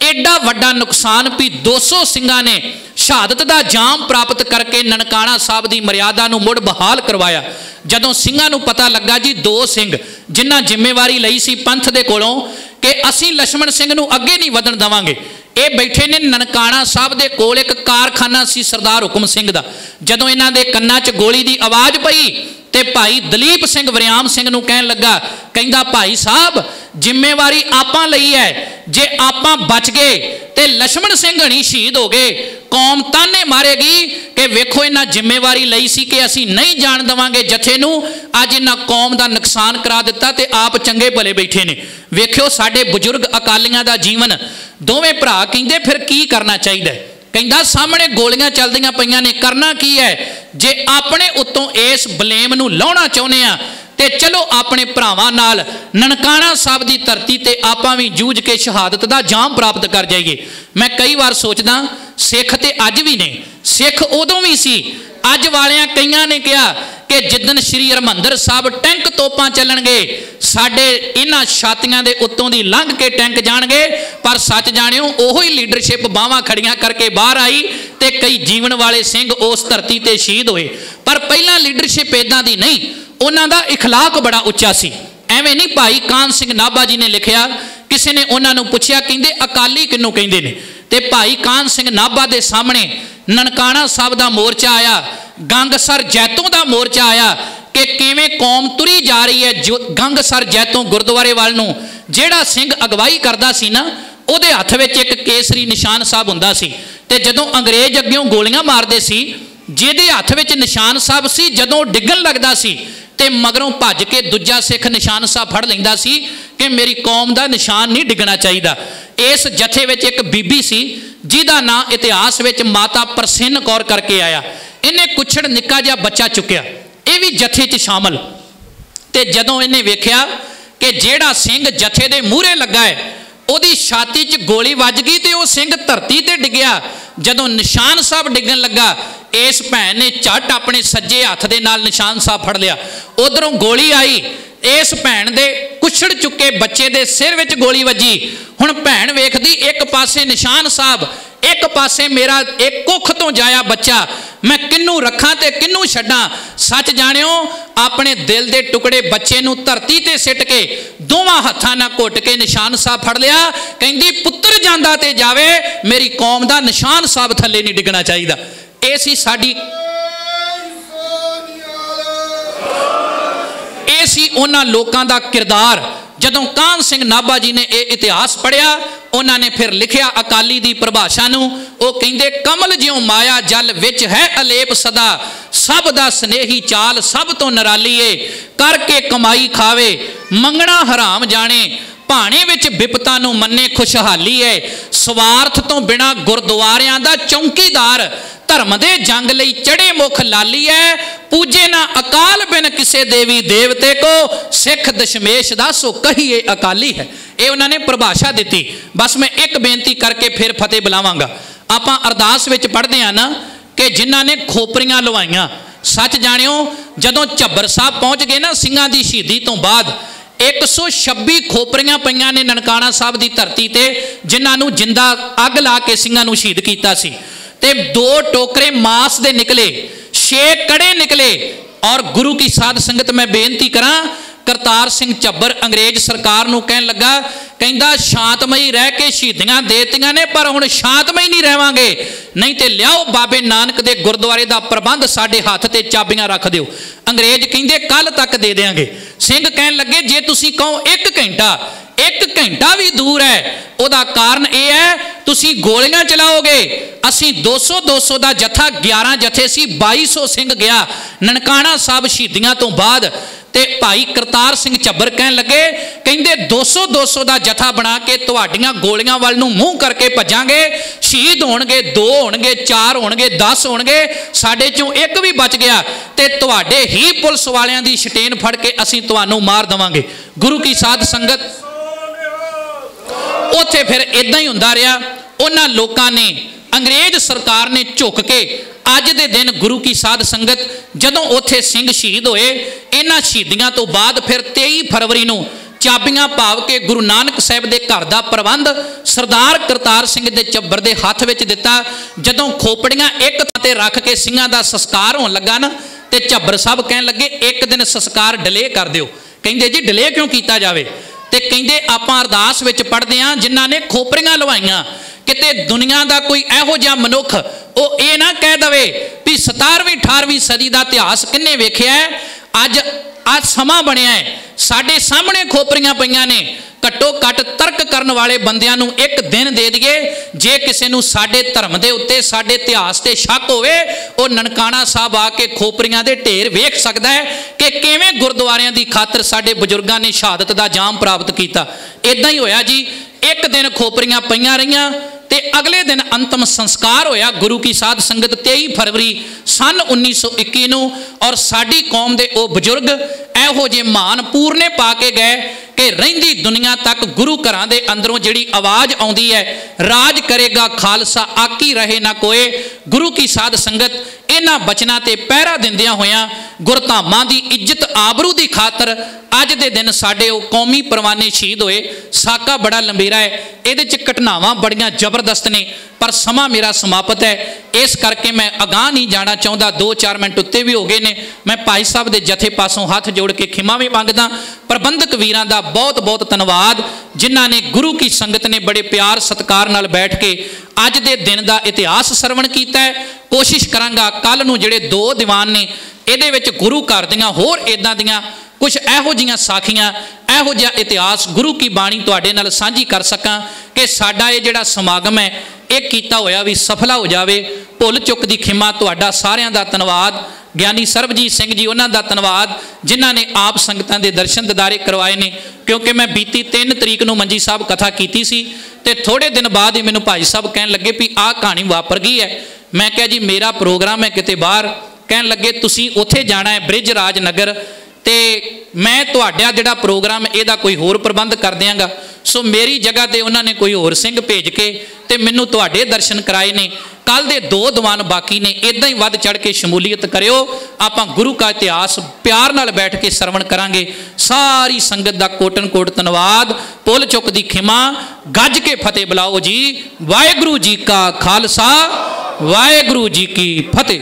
ਐਡਾ ਵੱਡਾ ਨੁਕਸਾਨ ਵੀ 200 ਸਿੰਘਾਂ ਨੇ ਸ਼ਹਾਦਤ ਦਾ ਜਾਮ ਪ੍ਰਾਪਤ ਕਰਕੇ ਨਨਕਾਣਾ ਸਾਹਿਬ ਦੀ ਮਰਿਆਦਾ ਨੂੰ ਮੁੜ ਬਹਾਲ ਕਰਵਾਇਆ। ਜਦੋਂ ਸਿੰਘਾਂ ਨੂੰ ਪਤਾ ਲੱਗਾ ਜੀ, ਦੋ ਸਿੰਘ ਜਿਨ੍ਹਾਂ ਜ਼ਿੰਮੇਵਾਰੀ ਲਈ ਸੀ ਪੰਥ ਦੇ ਕੋਲੋਂ, ਕਿ ਅਸੀਂ ਲక్ష్మణ ਸਿੰਘ ਨੂੰ ਅੱਗੇ ਨਹੀਂ ਵਧਣ ਦਵਾਂਗੇ। ਇਹ ਬੈਠੇ ਨੇ ਨਨਕਾਣਾ ਸਾਹਿਬ ਦੇ ਕੋਲ ਇੱਕ ਕਾਰਖਾਨਾ ਸੀ ਸਰਦਾਰ ਹੁਕਮ ਸਿੰਘ ਦਾ। ਜਦੋਂ ਇਹਨਾਂ ਦੇ ਕੰਨਾਂ 'ਚ ਗੋਲੀ ਦੀ ਆਵਾਜ਼ ਪਈ ਤੇ ਭਾਈ ਦਲੀਪ ਸਿੰਘ ਵਰਿਆਮ ਸਿੰਘ ਨੂੰ ਕਹਿਣ ਲੱਗਾ, ਕਹਿੰਦਾ, ਭਾਈ ਸਾਹਿਬ, ਜ਼ਿੰਮੇਵਾਰੀ ਆਪਾਂ ਲਈ ਹੈ। ਜੇ ਆਪਾਂ ਬਚ ਗਏ ਤੇ ਲక్ష్మణ ਸਿੰਘ ਹਣੀ ਸ਼ਹੀਦ ਹੋ ਗਏ। ਕੌਮ ਤਾਨੇ ਮਾਰੇਗੀ ਕਿ ਵੇਖੋ ਇਹਨਾਂ ਜ਼ਿੰਮੇਵਾਰੀ ਲਈ ਸੀ ਕਿ ਅਸੀਂ ਨਹੀਂ ਜਾਣ ਦਵਾਂਗੇ ਜਥੇ ਨੂੰ। ਅੱਜ ਇਹਨਾਂ ਕੌਮ ਦਾ ਨੁਕਸਾਨ ਕਰਾ ਦਿੱਤਾ ਤੇ ਆਪ ਚੰਗੇ ਭਲੇ ਬੈਠੇ ਨੇ। ਵੇਖਿਓ ਸਾਡੇ ਬਜ਼ੁਰਗ ਅਕਾਲੀਆਂ ਦਾ ਜੀਵਨ। ਦੋਵੇਂ ਭਰਾ ਕਹਿੰਦੇ, ਫਿਰ ਕੀ ਕਰਨਾ ਚਾਹੀਦਾ ਹੈ? ਕਹਿੰਦਾ ਸਾਹਮਣੇ ਗੋਲੀਆਂ ਚੱਲਦੀਆਂ ਪਈਆਂ ਨੇ, ਕਰਨਾ ਕੀ ਹੈ? ਜੇ ਆਪਣੇ ਉੱਤੋਂ ਇਸ ਬਲੇਮ ਨੂੰ ਲਾਉਣਾ ਚਾਹੁੰਦੇ ਆ, ਤੇ ਚਲੋ ਆਪਣੇ ਭਰਾਵਾਂ ਨਾਲ ਨਨਕਾਣਾ ਸਾਹਿਬ ਦੀ ਧਰਤੀ ਤੇ ਆਪਾਂ ਵੀ ਜੂਝ ਕੇ ਸ਼ਹਾਦਤ ਦਾ ਜਾਮ ਪ੍ਰਾਪਤ ਕਰ ਜਾਈਏ। ਮੈਂ ਕਈ ਵਾਰ ਸੋਚਦਾ, ਸਿੱਖ ਤੇ ਅੱਜ ਵੀ ਨੇ, ਸਿੱਖ ਉਦੋਂ ਵੀ ਸੀ ਅੱਜ ਵਾਲਿਆਂ ਕਈਆਂ ਨੇ ਕਿਹਾ ਕਿ ਜਿੱਦਨ ਸ਼੍ਰੀ ਹਰਮੰਦਰ ਸਾਹਿਬ ਟੈਂਕ ਤੋਪਾਂ ਚੱਲਣਗੇ ਸਾਡੇ ਇਹਨਾਂ ਛਾਤੀਆਂ ਦੇ ਉੱਤੋਂ ਦੀ ਲੰਘ ਕੇ ਟੈਂਕ ਜਾਣਗੇ ਪਰ ਸੱਚ ਜਾਣਿਓ ਉਹੋ ਹੀ ਲੀਡਰਸ਼ਿਪ ਬਾਹਾਂ ਖੜੀਆਂ ਕਰਕੇ ਬਾਹਰ ਆਈ ਤੇ ਕਈ ਜੀਵਨ ਵਾਲੇ ਸਿੰਘ ਉਸ ਧਰਤੀ ਤੇ ਸ਼ਹੀਦ ਹੋਏ ਪਰ ਪਹਿਲਾਂ ਲੀਡਰਸ਼ਿਪ ਇਦਾਂ ਦੀ ਨਹੀਂ ਉਹਨਾਂ ਦਾ اخلاق ਬੜਾ ਉੱਚਾ ਸੀ ਐਵੇਂ ਨਹੀਂ ਭਾਈ ਕਾਨ ਸਿੰਘ ਨਾਭਾ ਜੀ ਨੇ ਲਿਖਿਆ ਕਿਸੇ ਨੇ ਉਹਨਾਂ ਨੂੰ ਪੁੱਛਿਆ ਕਹਿੰਦੇ ਅਕਾਲੀ ਕਿੰਨੂੰ ਕਹਿੰਦੇ ਨੇ ਤੇ ਭਾਈ ਕਾਨ ਸਿੰਘ ਨਾਭਾ ਦੇ ਸਾਹਮਣੇ ਨਨਕਾਣਾ ਸਾਹਿਬ ਦਾ ਮੋਰਚਾ ਆਇਆ, ਗੰਗਸਰ ਜੈਤੋਂ ਦਾ ਮੋਰਚਾ ਆਇਆ ਕਿ ਕਿਵੇਂ ਕੌਮ ਤੁਰੀ ਜਾ ਰਹੀ ਹੈ ਗੰਗਸਰ ਜੈਤੋਂ ਗੁਰਦੁਆਰੇ ਵੱਲ ਨੂੰ। ਜਿਹੜਾ ਸਿੰਘ ਅਗਵਾਈ ਕਰਦਾ ਸੀ ਨਾ, ਉਹਦੇ ਹੱਥ ਵਿੱਚ ਇੱਕ ਕੇਸਰੀ ਨਿਸ਼ਾਨ ਸਾਹਿਬ ਹੁੰਦਾ ਸੀ ਤੇ ਜਦੋਂ ਅੰਗਰੇਜ਼ ਅੱਗਿਓਂ ਗੋਲੀਆਂ ਮਾਰਦੇ ਸੀ, ਜਿਹਦੇ ਹੱਥ ਵਿੱਚ ਨਿਸ਼ਾਨ ਸਾਹਿਬ ਸੀ, ਜਦੋਂ ਡਿੱਗਣ ਲੱਗਦਾ ਸੀ ਤੇ ਮਗਰੋਂ ਭੱਜ ਕੇ ਦੂਜਾ ਸਿੱਖ ਨਿਸ਼ਾਨ ਸਾਹਿਬ ਫੜ ਲੈਂਦਾ ਸੀ ਕਿ ਮੇਰੀ ਕੌਮ ਦਾ ਨਿਸ਼ਾਨ ਨਹੀਂ ਡਿੱਗਣਾ ਚਾਹੀਦਾ। ਇਸ ਜਥੇ ਵਿੱਚ ਇੱਕ ਬੀਬੀ ਸੀ, ਜਿਹਦਾ ਨਾਂ ਇਤਿਹਾਸ ਵਿੱਚ ਮਾਤਾ ਪ੍ਰਸਿੰਨ ਕੌਰ ਕਰਕੇ ਆਇਆ। ਇਹਨੇ ਕੁਛੜ ਨਿੱਕਾ ਜਿਹਾ ਬੱਚਾ ਚੁੱਕਿਆ। ਇਹ ਵੀ ਜਥੇ 'ਚ ਸ਼ਾਮਲ। ਤੇ ਜਦੋਂ ਇਹਨੇ ਵੇਖਿਆ ਕਿ ਜਿਹੜਾ ਸਿੰਘ ਜਥੇ ਦੇ ਮੂਹਰੇ ਲੱਗਾ ਹੈ, ਉਹਦੀ ਛਾਤੀ 'ਚ ਗੋਲੀ ਵੱਜ ਗਈ ਤੇ ਉਹ ਸਿੰਘ ਧਰਤੀ ਤੇ ਡਿੱਗਿਆ। ਜਦੋਂ ਨਿਸ਼ਾਨ ਸਾਹਿਬ ਡਿੱਗਣ ਲੱਗਾ, ਇਸ ਭੈਣ ਨੇ ਝੱਟ ਆਪਣੇ ਸੱਜੇ ਹੱਥ ਦੇ ਨਾਲ ਨਿਸ਼ਾਨ ਸਾਹਿਬ ਫੜ ਲਿਆ। ਉਧਰੋਂ ਗੋਲੀ ਆਈ। ਇਸ ਭੈਣ ਦੇ ਕੁਛੜ ਚੁੱਕੇ ਬੱਚੇ ਦੇ ਸਿਰ ਵਿੱਚ ਗੋਲੀ ਵੱਜੀ। ਹੁਣ ਭੈਣ ਵੇਖਦੀ, ਇੱਕ ਪਾਸੇ ਨਿਸ਼ਾਨ ਸਾਹਿਬ, ਇੱਕ ਪਾਸੇ ਮੇਰਾ, ਇੱਕ ਕੁੱਖ ਤੋਂ ਜਾਇਆ ਬੱਚਾ। ਮੈਂ ਕਿੰਨੂੰ ਰੱਖਾਂ ਤੇ ਕਿੰਨੂੰ ਛੱਡਾਂ? ਸੱਚ ਜਾਣਿਓ, ਆਪਣੇ ਦਿਲ ਦੇ ਟੁਕੜੇ ਬੱਚੇ ਨੂੰ ਧਰਤੀ ਤੇ ਸਿੱਟ ਕੇ ਦੋਵਾਂ ਹੱਥਾਂ ਨਾਲ ਘੁੱਟ ਕੇ ਨਿਸ਼ਾਨ ਸਾਹਿਬ ਫੜ ਲਿਆ। ਕਹਿੰਦੀ, ਪੁੱਤਰ ਜਾਂਦਾ ਤੇ ਜਾਵੇ, ਮੇਰੀ ਕੌਮ ਦਾ ਨਿਸ਼ਾਨ ਸਾਹਿਬ ਥੱਲੇ ਨਹੀਂ ਡਿੱਗਣਾ ਚਾਹੀਦਾ। ਇਹ ਸੀ ਸਾਡੀ ਇਹ ਸੀ ਉਹਨਾਂ ਲੋਕਾਂ ਦਾ ਕਿਰਦਾਰ। ਜਦੋਂ ਕਾਨ ਸਿੰਘ ਨਾਭਾ ਜੀ ਨੇ ਇਹ ਇਤਿਹਾਸ ਪੜਿਆ ਉਹਨਾਂ ਨੇ ਫਿਰ ਲਿਖਿਆ ਅਕਾਲੀ ਦੀ ਪਰਿਭਾਸ਼ਾ ਨੂੰ, ਉਹ ਕਹਿੰਦੇ, ਕਮਲ ਜਿਉ ਮਾਇਆ ਜਲ ਵਿੱਚ ਹੈ ਅਲੇਪ ਸਦਾ, ਸਭ ਦਾ ਸਨੇਹੀ ਚਾਲ ਸਭ ਤੋਂ ਨਰਾਲੀ ਏ, ਕਰਕੇ ਕਮਾਈ ਖਾਵੇ, ਮੰਗਣਾ ਹਰਾਮ ਜਾਣੇ ਭਾਣੇ ਵਿੱਚ ਵਿਪਤਾ ਨੂੰ ਮੰਨੇ ਖੁਸ਼ਹਾਲੀ ਏ। ਸਵਾਰਥ ਤੋਂ ਬਿਨਾ ਗੁਰਦੁਆਰਿਆਂ ਦਾ ਚੌਂਕੀਦਾਰ ਧਰਮ ਦੇ ਜੰਗ ਲਈ ਚੜੇ ਮੁਖ ਲਾਲੀ ਐ ਪੂਜੇ ਨਾ ਅਕਾਲ ਬਿਨ ਕਿਸੇ ਦੇਵੀ ਦੇਵਤੇ ਕੋ, ਸਿੱਖ ਦਸ਼ਮੇਸ਼ ਦਾ ਸੋ ਕਹੀਏ ਅਕਾਲੀ ਹੈ। ਇਹ ਉਹਨਾਂ ਨੇ ਪਰਿਭਾਸ਼ਾ ਦਿੱਤੀ। ਬਸ ਮੈਂ ਇੱਕ ਬੇਨਤੀ ਕਰਕੇ ਫਿਰ ਫਤਿਹ ਬੁਲਾਵਾਂਗਾ। ਆਪਾਂ ਅਰਦਾਸ ਵਿੱਚ ਪੜ੍ਹਦੇ ਆ ਨਾ ਕਿ ਜਿਨ੍ਹਾਂ ਨੇ ਖੋਪਰੀਆਂ ਲਵਾਈਆਂ। ਸੱਚ ਜਾਣਿਓ, ਜਦੋਂ ਝੱਬਰ ਸਾਹਿਬ ਪਹੁੰਚ ਗਏ ਨਾ ਸਿੰਘਾਂ ਦੀ ਸ਼ਹੀਦੀ ਤੋਂ ਬਾਅਦ 126 ਖੋਪਰੀਆਂ ਪਈਆਂ ਨੇ ਨਨਕਾਣਾ ਸਾਹਿਬ ਦੀ ਧਰਤੀ ਤੇ, ਜਿਨ੍ਹਾਂ ਨੂੰ ਜਿੰਦਾ ਅੱਗ ਲਾ ਕੇ ਸਿੰਘਾਂ ਨੂੰ ਸ਼ਹੀਦ ਕੀਤਾ ਸੀ। ਤੇ ਦੋ ਟੋਕਰੇ ਮਾਸ ਦੇ ਨਿਕਲੇ, ਛੇ ਕੜੇ ਨਿਕਲੇ, ਔਰ ਗੁਰੂ ਕੀ ਸਾਧ ਸੰਗਤ ਮੈਂ ਬੇਨਤੀ ਕਰਾਂ, ਕਰਤਾਰ ਸਿੰਘ ਚੱਬਰ ਅੰਗਰੇਜ਼ ਸਰਕਾਰ ਨੂੰ ਕਹਿਣ ਲੱਗਾ, ਕਹਿੰਦਾ, ਸ਼ਾਂਤਮਈ ਰਹਿ ਕੇ ਸ਼ਹੀਦੀਆਂ ਦੇਤੀਆਂ ਨੇ, ਪਰ ਹੁਣ ਸ਼ਾਂਤਮਈ ਨਹੀਂ ਰਹਿਵਾਂਗੇ। ਨਹੀਂ ਤੇ ਲਿਆਓ ਬਾਬੇ ਨਾਨਕ ਦੇ ਗੁਰਦੁਆਰੇ ਦਾ ਪ੍ਰਬੰਧ ਸਾਡੇ ਹੱਥ ਤੇ ਚਾਬੀਆਂ ਰੱਖ ਦਿਓ। ਅੰਗਰੇਜ਼ ਕਹਿੰਦੇ ਕੱਲ ਤੱਕ ਦੇ ਦੇਾਂਗੇ ਸਿੰਘ ਕਹਿਣ ਲੱਗੇ, ਜੇ ਤੁਸੀਂ ਕਹੋ 1 ਘੰਟਾ, ਇੱਕ ਘੰਟਾ ਵੀ ਦੂਰ ਹੈ, ਉਹਦਾ ਕਾਰਨ ਇਹ ਹੈ, ਤੁਸੀਂ ਗੋਲੀਆਂ ਚਲਾਓਗੇ। ਅਸੀਂ 200 200 ਦਾ ਜਥਾ 11 ਜਥੇ ਸੀ 2200 ਸਿੰਘ ਗਿਆ। ਨਨਕਾਣਾ ਸਾਹਿਬ ਸ਼ਹੀਦੀਆਂ ਤੋਂ ਬਾਅਦ ਤੇ ਭਾਈ ਕਰਤਾਰ ਸਿੰਘ ਚੱਬਰ ਕਹਿਣ ਲੱਗੇ, ਕਹਿੰਦੇ 200 200 ਦਾ ਜਥਾ ਬਣਾ ਕੇ ਤੁਹਾਡੀਆਂ ਗੋਲੀਆਂ ਵੱਲ ਨੂੰ ਮੂੰਹ ਕਰਕੇ ਭੱਜਾਂਗੇ। ਸ਼ਹੀਦ ਹੋਣਗੇ 2 ਹੋਣਗੇ 4 ਹੋਣਗੇ 10 ਹੋਣਗੇ, ਸਾਡੇ ਚੋਂ ਇੱਕ ਵੀ ਬਚ ਗਿਆ। ਤੇ ਤੁਹਾਡੇ ਹੀ ਪੁਲਿਸ ਵਾਲਿਆਂ ਦੀ ਸ਼ਟੇਨ ਫੜ ਕੇ ਅਸੀਂ ਤੁਹਾਨੂੰ ਮਾਰ ਦਵਾਂਗੇ। ਗੁਰੂ ਕੀ ਸਾਧ ਸੰਗਤ? ਉੱਥੇ ਫਿਰ ਇਦਾਂ ਹੀ ਹੁੰਦਾ ਰਿਹਾ। ਉਹਨਾਂ ਲੋਕਾਂ ਨੇ, ਅੰਗਰੇਜ਼ ਸਰਕਾਰ ਨੇ ਝੁੱਕ ਕੇ ਅੱਜ ਦੇ ਦਿਨ ਗੁਰੂ ਕੀ ਸਾਧ ਸੰਗਤ ਜਦੋਂ ਉੱਥੇ ਸਿੰਘ ਸ਼ਹੀਦ ਹੋਏ, ਇਹਨਾਂ ਸ਼ਹੀਦੀਆਂ ਤੋਂ ਬਾਅਦ ਫਿਰ 23 ਫਰਵਰੀ ਨੂੰ ਚਾਬੀਆਂ ਭਾਵ ਕੇ ਗੁਰੂ ਨਾਨਕ ਸਾਹਿਬ ਦੇ ਘਰ ਦਾ ਪ੍ਰਬੰਧ ਸਰਦਾਰ ਕਰਤਾਰ ਸਿੰਘ ਦੇ ਚੱਬਰ ਦੇ ਹੱਥ ਵਿੱਚ ਦਿੱਤਾ। ਜਦੋਂ ਖੋਪੜੀਆਂ ਇੱਕ ਥਾਂ ਤੇ ਰੱਖ ਕੇ ਸਿੰਘਾਂ ਦਾ ਸੰਸਕਾਰ ਹੋਣ ਲੱਗਾ ਨਾ, ਤੇ ਝੱਬਰ ਸਾਹਿਬ ਕਹਿਣ ਲੱਗੇ, ਇੱਕ ਦਿਨ ਸੰਸਕਾਰ ਡਿਲੇ ਕਰ ਦਿਓ। ਕਹਿੰਦੇ, ਜੀ, ਡਿਲੇ ਕਿਉਂ ਕੀਤਾ ਜਾਵੇ? ਤੇ ਕਹਿੰਦੇ, ਆਪਾਂ ਅਰਦਾਸ ਵਿੱਚ ਪੜ੍ਹਦੇ ਆਂ, ਜਿਨ੍ਹਾਂ ਨੇ ਖੋਪੜੀਆਂ ਲਵਾਈਆਂ, ਕਿਤੇ ਦੁਨੀਆ ਦਾ ਕੋਈ ਇਹੋ ਜਿਹਾ ਮਨੁੱਖ ਉਹ ਇਹ ਨਾ ਕਹਿ ਦਵੇ ਵੀ 17ਵੀਂ 18ਵੀਂ ਸਦੀ ਦਾ ਇਤਿਹਾਸ ਕਿੰਨੇ ਵੇਖਿਆ ਹੈ? ਅੱਜ ਅੱਜ ਸਮਾਂ ਬਣਿਆ ਹੈ। ਸਾਡੇ ਸਾਹਮਣੇ ਖੋਪਰੀਆਂ ਪਈਆਂ ਨੇ। ਘੱਟੋ ਘੱਟ ਤਰਕ ਕਰਨ ਵਾਲੇ ਬੰਦਿਆਂ ਨੂੰ ਇੱਕ ਦਿਨ ਦੇ ਦਈਏ। ਜੇ ਕਿਸੇ ਨੂੰ ਸਾਡੇ ਧਰਮ ਦੇ ਉੱਤੇ, ਸਾਡੇ ਇਤਿਹਾਸ ਤੇ ਸ਼ੱਕ ਹੋਵੇ, ਉਹ ਨਨਕਾਣਾ ਸਾਹਿਬ ਆ ਕੇ ਖੋਪਰੀਆਂ ਦੇ ਢੇਰ ਵੇਖ ਸਕਦਾ ਹੈ ਕਿ ਕਿਵੇਂ ਗੁਰਦੁਆਰਿਆਂ ਦੀ ਖਾਤਰ ਸਾਡੇ ਬਜ਼ੁਰਗਾਂ ਨੇ ਸ਼ਹਾਦਤ ਦਾ ਜਾਮ ਪ੍ਰਾਪਤ ਕੀਤਾ। ਇਦਾਂ ਹੀ ਹੋਇਆ ਜੀ। ਇੱਕ ਦਿਨ ਖੋਪਰੀਆਂ ਪਈਆਂ ਰਹੀਆਂ। ਤੇ ਅਗਲੇ ਦਿਨ ਅੰਤਮ ਸੰਸਕਾਰ ਹੋਇਆ ਗੁਰੂ ਕੀ ਸਾਧ ਸੰਗਤ 23 ਫਰਵਰੀ ਸਨ 1921 ਨੂੰ ਔਰ ਸਾਡੀ ਕੌਮ ਦੇ ਉਹ ਬਜ਼ੁਰਗ ਇਹੋ ਜਿਹੇ ਮਾਨ ਪੂਰਨੇ ਪਾ ਕੇ ਗਏ ਕਿ ਰਹਿੰਦੀ ਦੁਨੀਆ ਤੱਕ ਗੁਰੂ ਘਰਾਂ ਦੇ ਅੰਦਰੋਂ ਜਿਹੜੀ ਆਵਾਜ਼ ਆਉਂਦੀ ਹੈ, ਰਾਜ ਕਰੇਗਾ ਖਾਲਸਾ, ਆਕੀ ਰਹੇ ਨਾ ਕੋਏ। ਗੁਰੂ ਕੀ ਸਾਧ ਸੰਗਤ ਇਹਨਾਂ ਬਚਨਾਂ ਤੇ ਪਹਿਰਾ ਦਿੰਦਿਆਂ ਹੋਇਆਂ ਗੁਰਧਾਮਾਂ ਦੀ ਇੱਜ਼ਤ ਆਬਰੂ ਦੀ ਖਾਤਰ ਅੱਜ ਦੇ ਦਿਨ ਸਾਡੇ ਉਹ ਕੌਮੀ ਪਰਵਾਨੇ ਸ਼ਹੀਦ ਹੋਏ। ਸਾਕਾ ਬੜਾ ਲੰਬੇਰਾ ਹੈ। ਇਹਦੇ ਚ ਘਟਨਾਵਾਂ ਬੜੀਆਂ ਜ਼ਬਰਦਸਤ ਨੇ। ਪਰ ਸਮਾਂ ਮੇਰਾ ਸਮਾਪਤ ਹੈ। ਇਸ ਕਰਕੇ ਮੈਂ ਅਗਾਹ ਨਹੀਂ ਜਾਣਾ ਚਾਹੁੰਦਾ। 2-4 ਮਿੰਟ ਉੱਤੇ ਵੀ ਹੋ ਗਏ ਨੇ। ਮੈਂ ਭਾਈ ਸਾਹਿਬ ਦੇ ਜਥੇ ਪਾਸੋਂ ਹੱਥ ਜੋੜ ਕੇ ਖਿਮਾ ਵੀ ਮੰਗਦਾ। ਪ੍ਰਬੰਧਕ ਵੀਰਾਂ ਦਾ ਬਹੁਤ-ਬਹੁਤ ਧੰਨਵਾਦ, ਜਿਨ੍ਹਾਂ ਨੇ ਗੁਰੂ ਕੀ ਸੰਗਤ ਨੇ ਬੜੇ ਪਿਆਰ ਸਤਿਕਾਰ ਨਾਲ ਬੈਠ ਕੇ ਅੱਜ ਦੇ ਦਿਨ ਦਾ ਇਤਿਹਾਸ ਸਰਵਣ ਕੀਤਾ ਹੈ। ਕੋਸ਼ਿਸ਼ ਕਰਾਂਗਾ ਕੱਲ ਨੂੰ ਜਿਹੜੇ ਦੋ ਦੀਵਾਨ ਨੇ, ਇਹਦੇ ਵਿੱਚ ਗੁਰੂ ਘਰ ਦੀਆਂ ਹੋਰ ਇਦਾਂ ਦੀਆਂ ਕੁਝ ਇਹੋ ਜੀਆਂ ਸਾਖੀਆਂ, ਇਹੋ ਜਿਹਾ ਇਤਿਹਾਸ ਗੁਰੂ ਕੀ ਬਾਣੀ ਤੁਹਾਡੇ ਨਾਲ ਸਾਂਝੀ ਕਰ ਸਕਾਂ ਕਿ ਸਾਡਾ ਇਹ ਜਿਹੜਾ ਸਮਾਗਮ ਹੈ, ਇਹ ਕੀਤਾ ਹੋਇਆ ਵੀ ਸਫਲਾ ਹੋ ਜਾਵੇ। ਭੁੱਲ ਚੁੱਕ ਦੀ ਖਿਮਾ ਤੁਹਾਡਾ ਸਾਰਿਆਂ ਦਾ ਧੰਨਵਾਦ। ਗਿਆਨੀ ਸਰਬਜੀਤ ਸਿੰਘ ਜੀ ਉਹਨਾਂ ਦਾ ਧੰਨਵਾਦ, ਜਿਨ੍ਹਾਂ ਨੇ ਆਪ ਸੰਗਤਾਂ ਦੇ ਦਰਸ਼ਨ ਦਿਦਾਰੇ ਕਰਵਾਏ ਨੇ। ਕਿਉਂਕਿ ਮੈਂ ਬੀਤੀ 3 ਤਰੀਕ ਨੂੰ ਮੰਜੀ ਸਾਹਿਬ ਕਥਾ ਕੀਤੀ ਸੀ ਤੇ ਥੋੜੇ ਦਿਨ ਬਾਅਦ ਹੀ ਮੈਨੂੰ ਭਾਈ ਸਾਹਿਬ ਕਹਿਣ ਲੱਗੇ ਵੀ ਆਹ ਕਹਾਣੀ ਵਾਪਰ ਗਈ ਹੈ। ਮੈਂ ਕਿਹਾ ਜੀ, ਮੇਰਾ ਪ੍ਰੋਗਰਾਮ ਹੈ ਕਿਤੇ ਬਾਹਰ। ਕਹਿਣ ਲੱਗੇ, ਤੁਸੀਂ ਉੱਥੇ ਜਾਣਾ ਹੈ ਬ੍ਰਿਜ ਰਾਜ ਨਗਰ ਤੇ ਮੈਂ ਤੁਹਾਡਾ ਜਿਹੜਾ ਪ੍ਰੋਗਰਾਮ ਇਹਦਾ ਕੋਈ ਹੋਰ ਪ੍ਰਬੰਧ ਕਰ ਦਿਆਂਗਾ। ਸੋ ਮੇਰੀ ਜਗ੍ਹਾ ਤੇ ਉਹਨਾਂ ਨੇ ਕੋਈ ਹੋਰ ਸਿੰਘ ਭੇਜ ਕੇ ਤੇ ਮੈਨੂੰ ਤੁਹਾਡੇ ਦਰਸ਼ਨ ਕਰਾਏ ਨੇ। ਕੱਲ ਦੇ ਦੋ ਦੀਵਾਨ ਬਾਕੀ ਨੇ ਇਦਾਂ ਹੀ ਵੱਧ ਚੜ ਕੇ ਸ਼ਮੂਲੀਅਤ ਕਰਿਓ। ਆਪਾਂ ਗੁਰੂ ਕਾ ਇਤਿਹਾਸ ਪਿਆਰ ਨਾਲ ਬੈਠ ਕੇ ਸਰਵਣ ਕਰਾਂਗੇ। ਸਾਰੀ ਸੰਗਤ ਦਾ ਕੋਟਨ ਕੋਟ ਧੰਨਵਾਦ। ਪੁੱਲ ਚੁੱਕ ਦੀ ਖਿਮਾ, ਗੱਜ ਕੇ ਫਤਿਹ ਬੁਲਾਓ ਜੀ। ਵਾਹਿਗੁਰੂ ਜੀ ਕਾ ਖਾਲਸਾ, ਵਾਹਿਗੁਰੂ ਜੀ ਕੀ ਫਤਿਹ।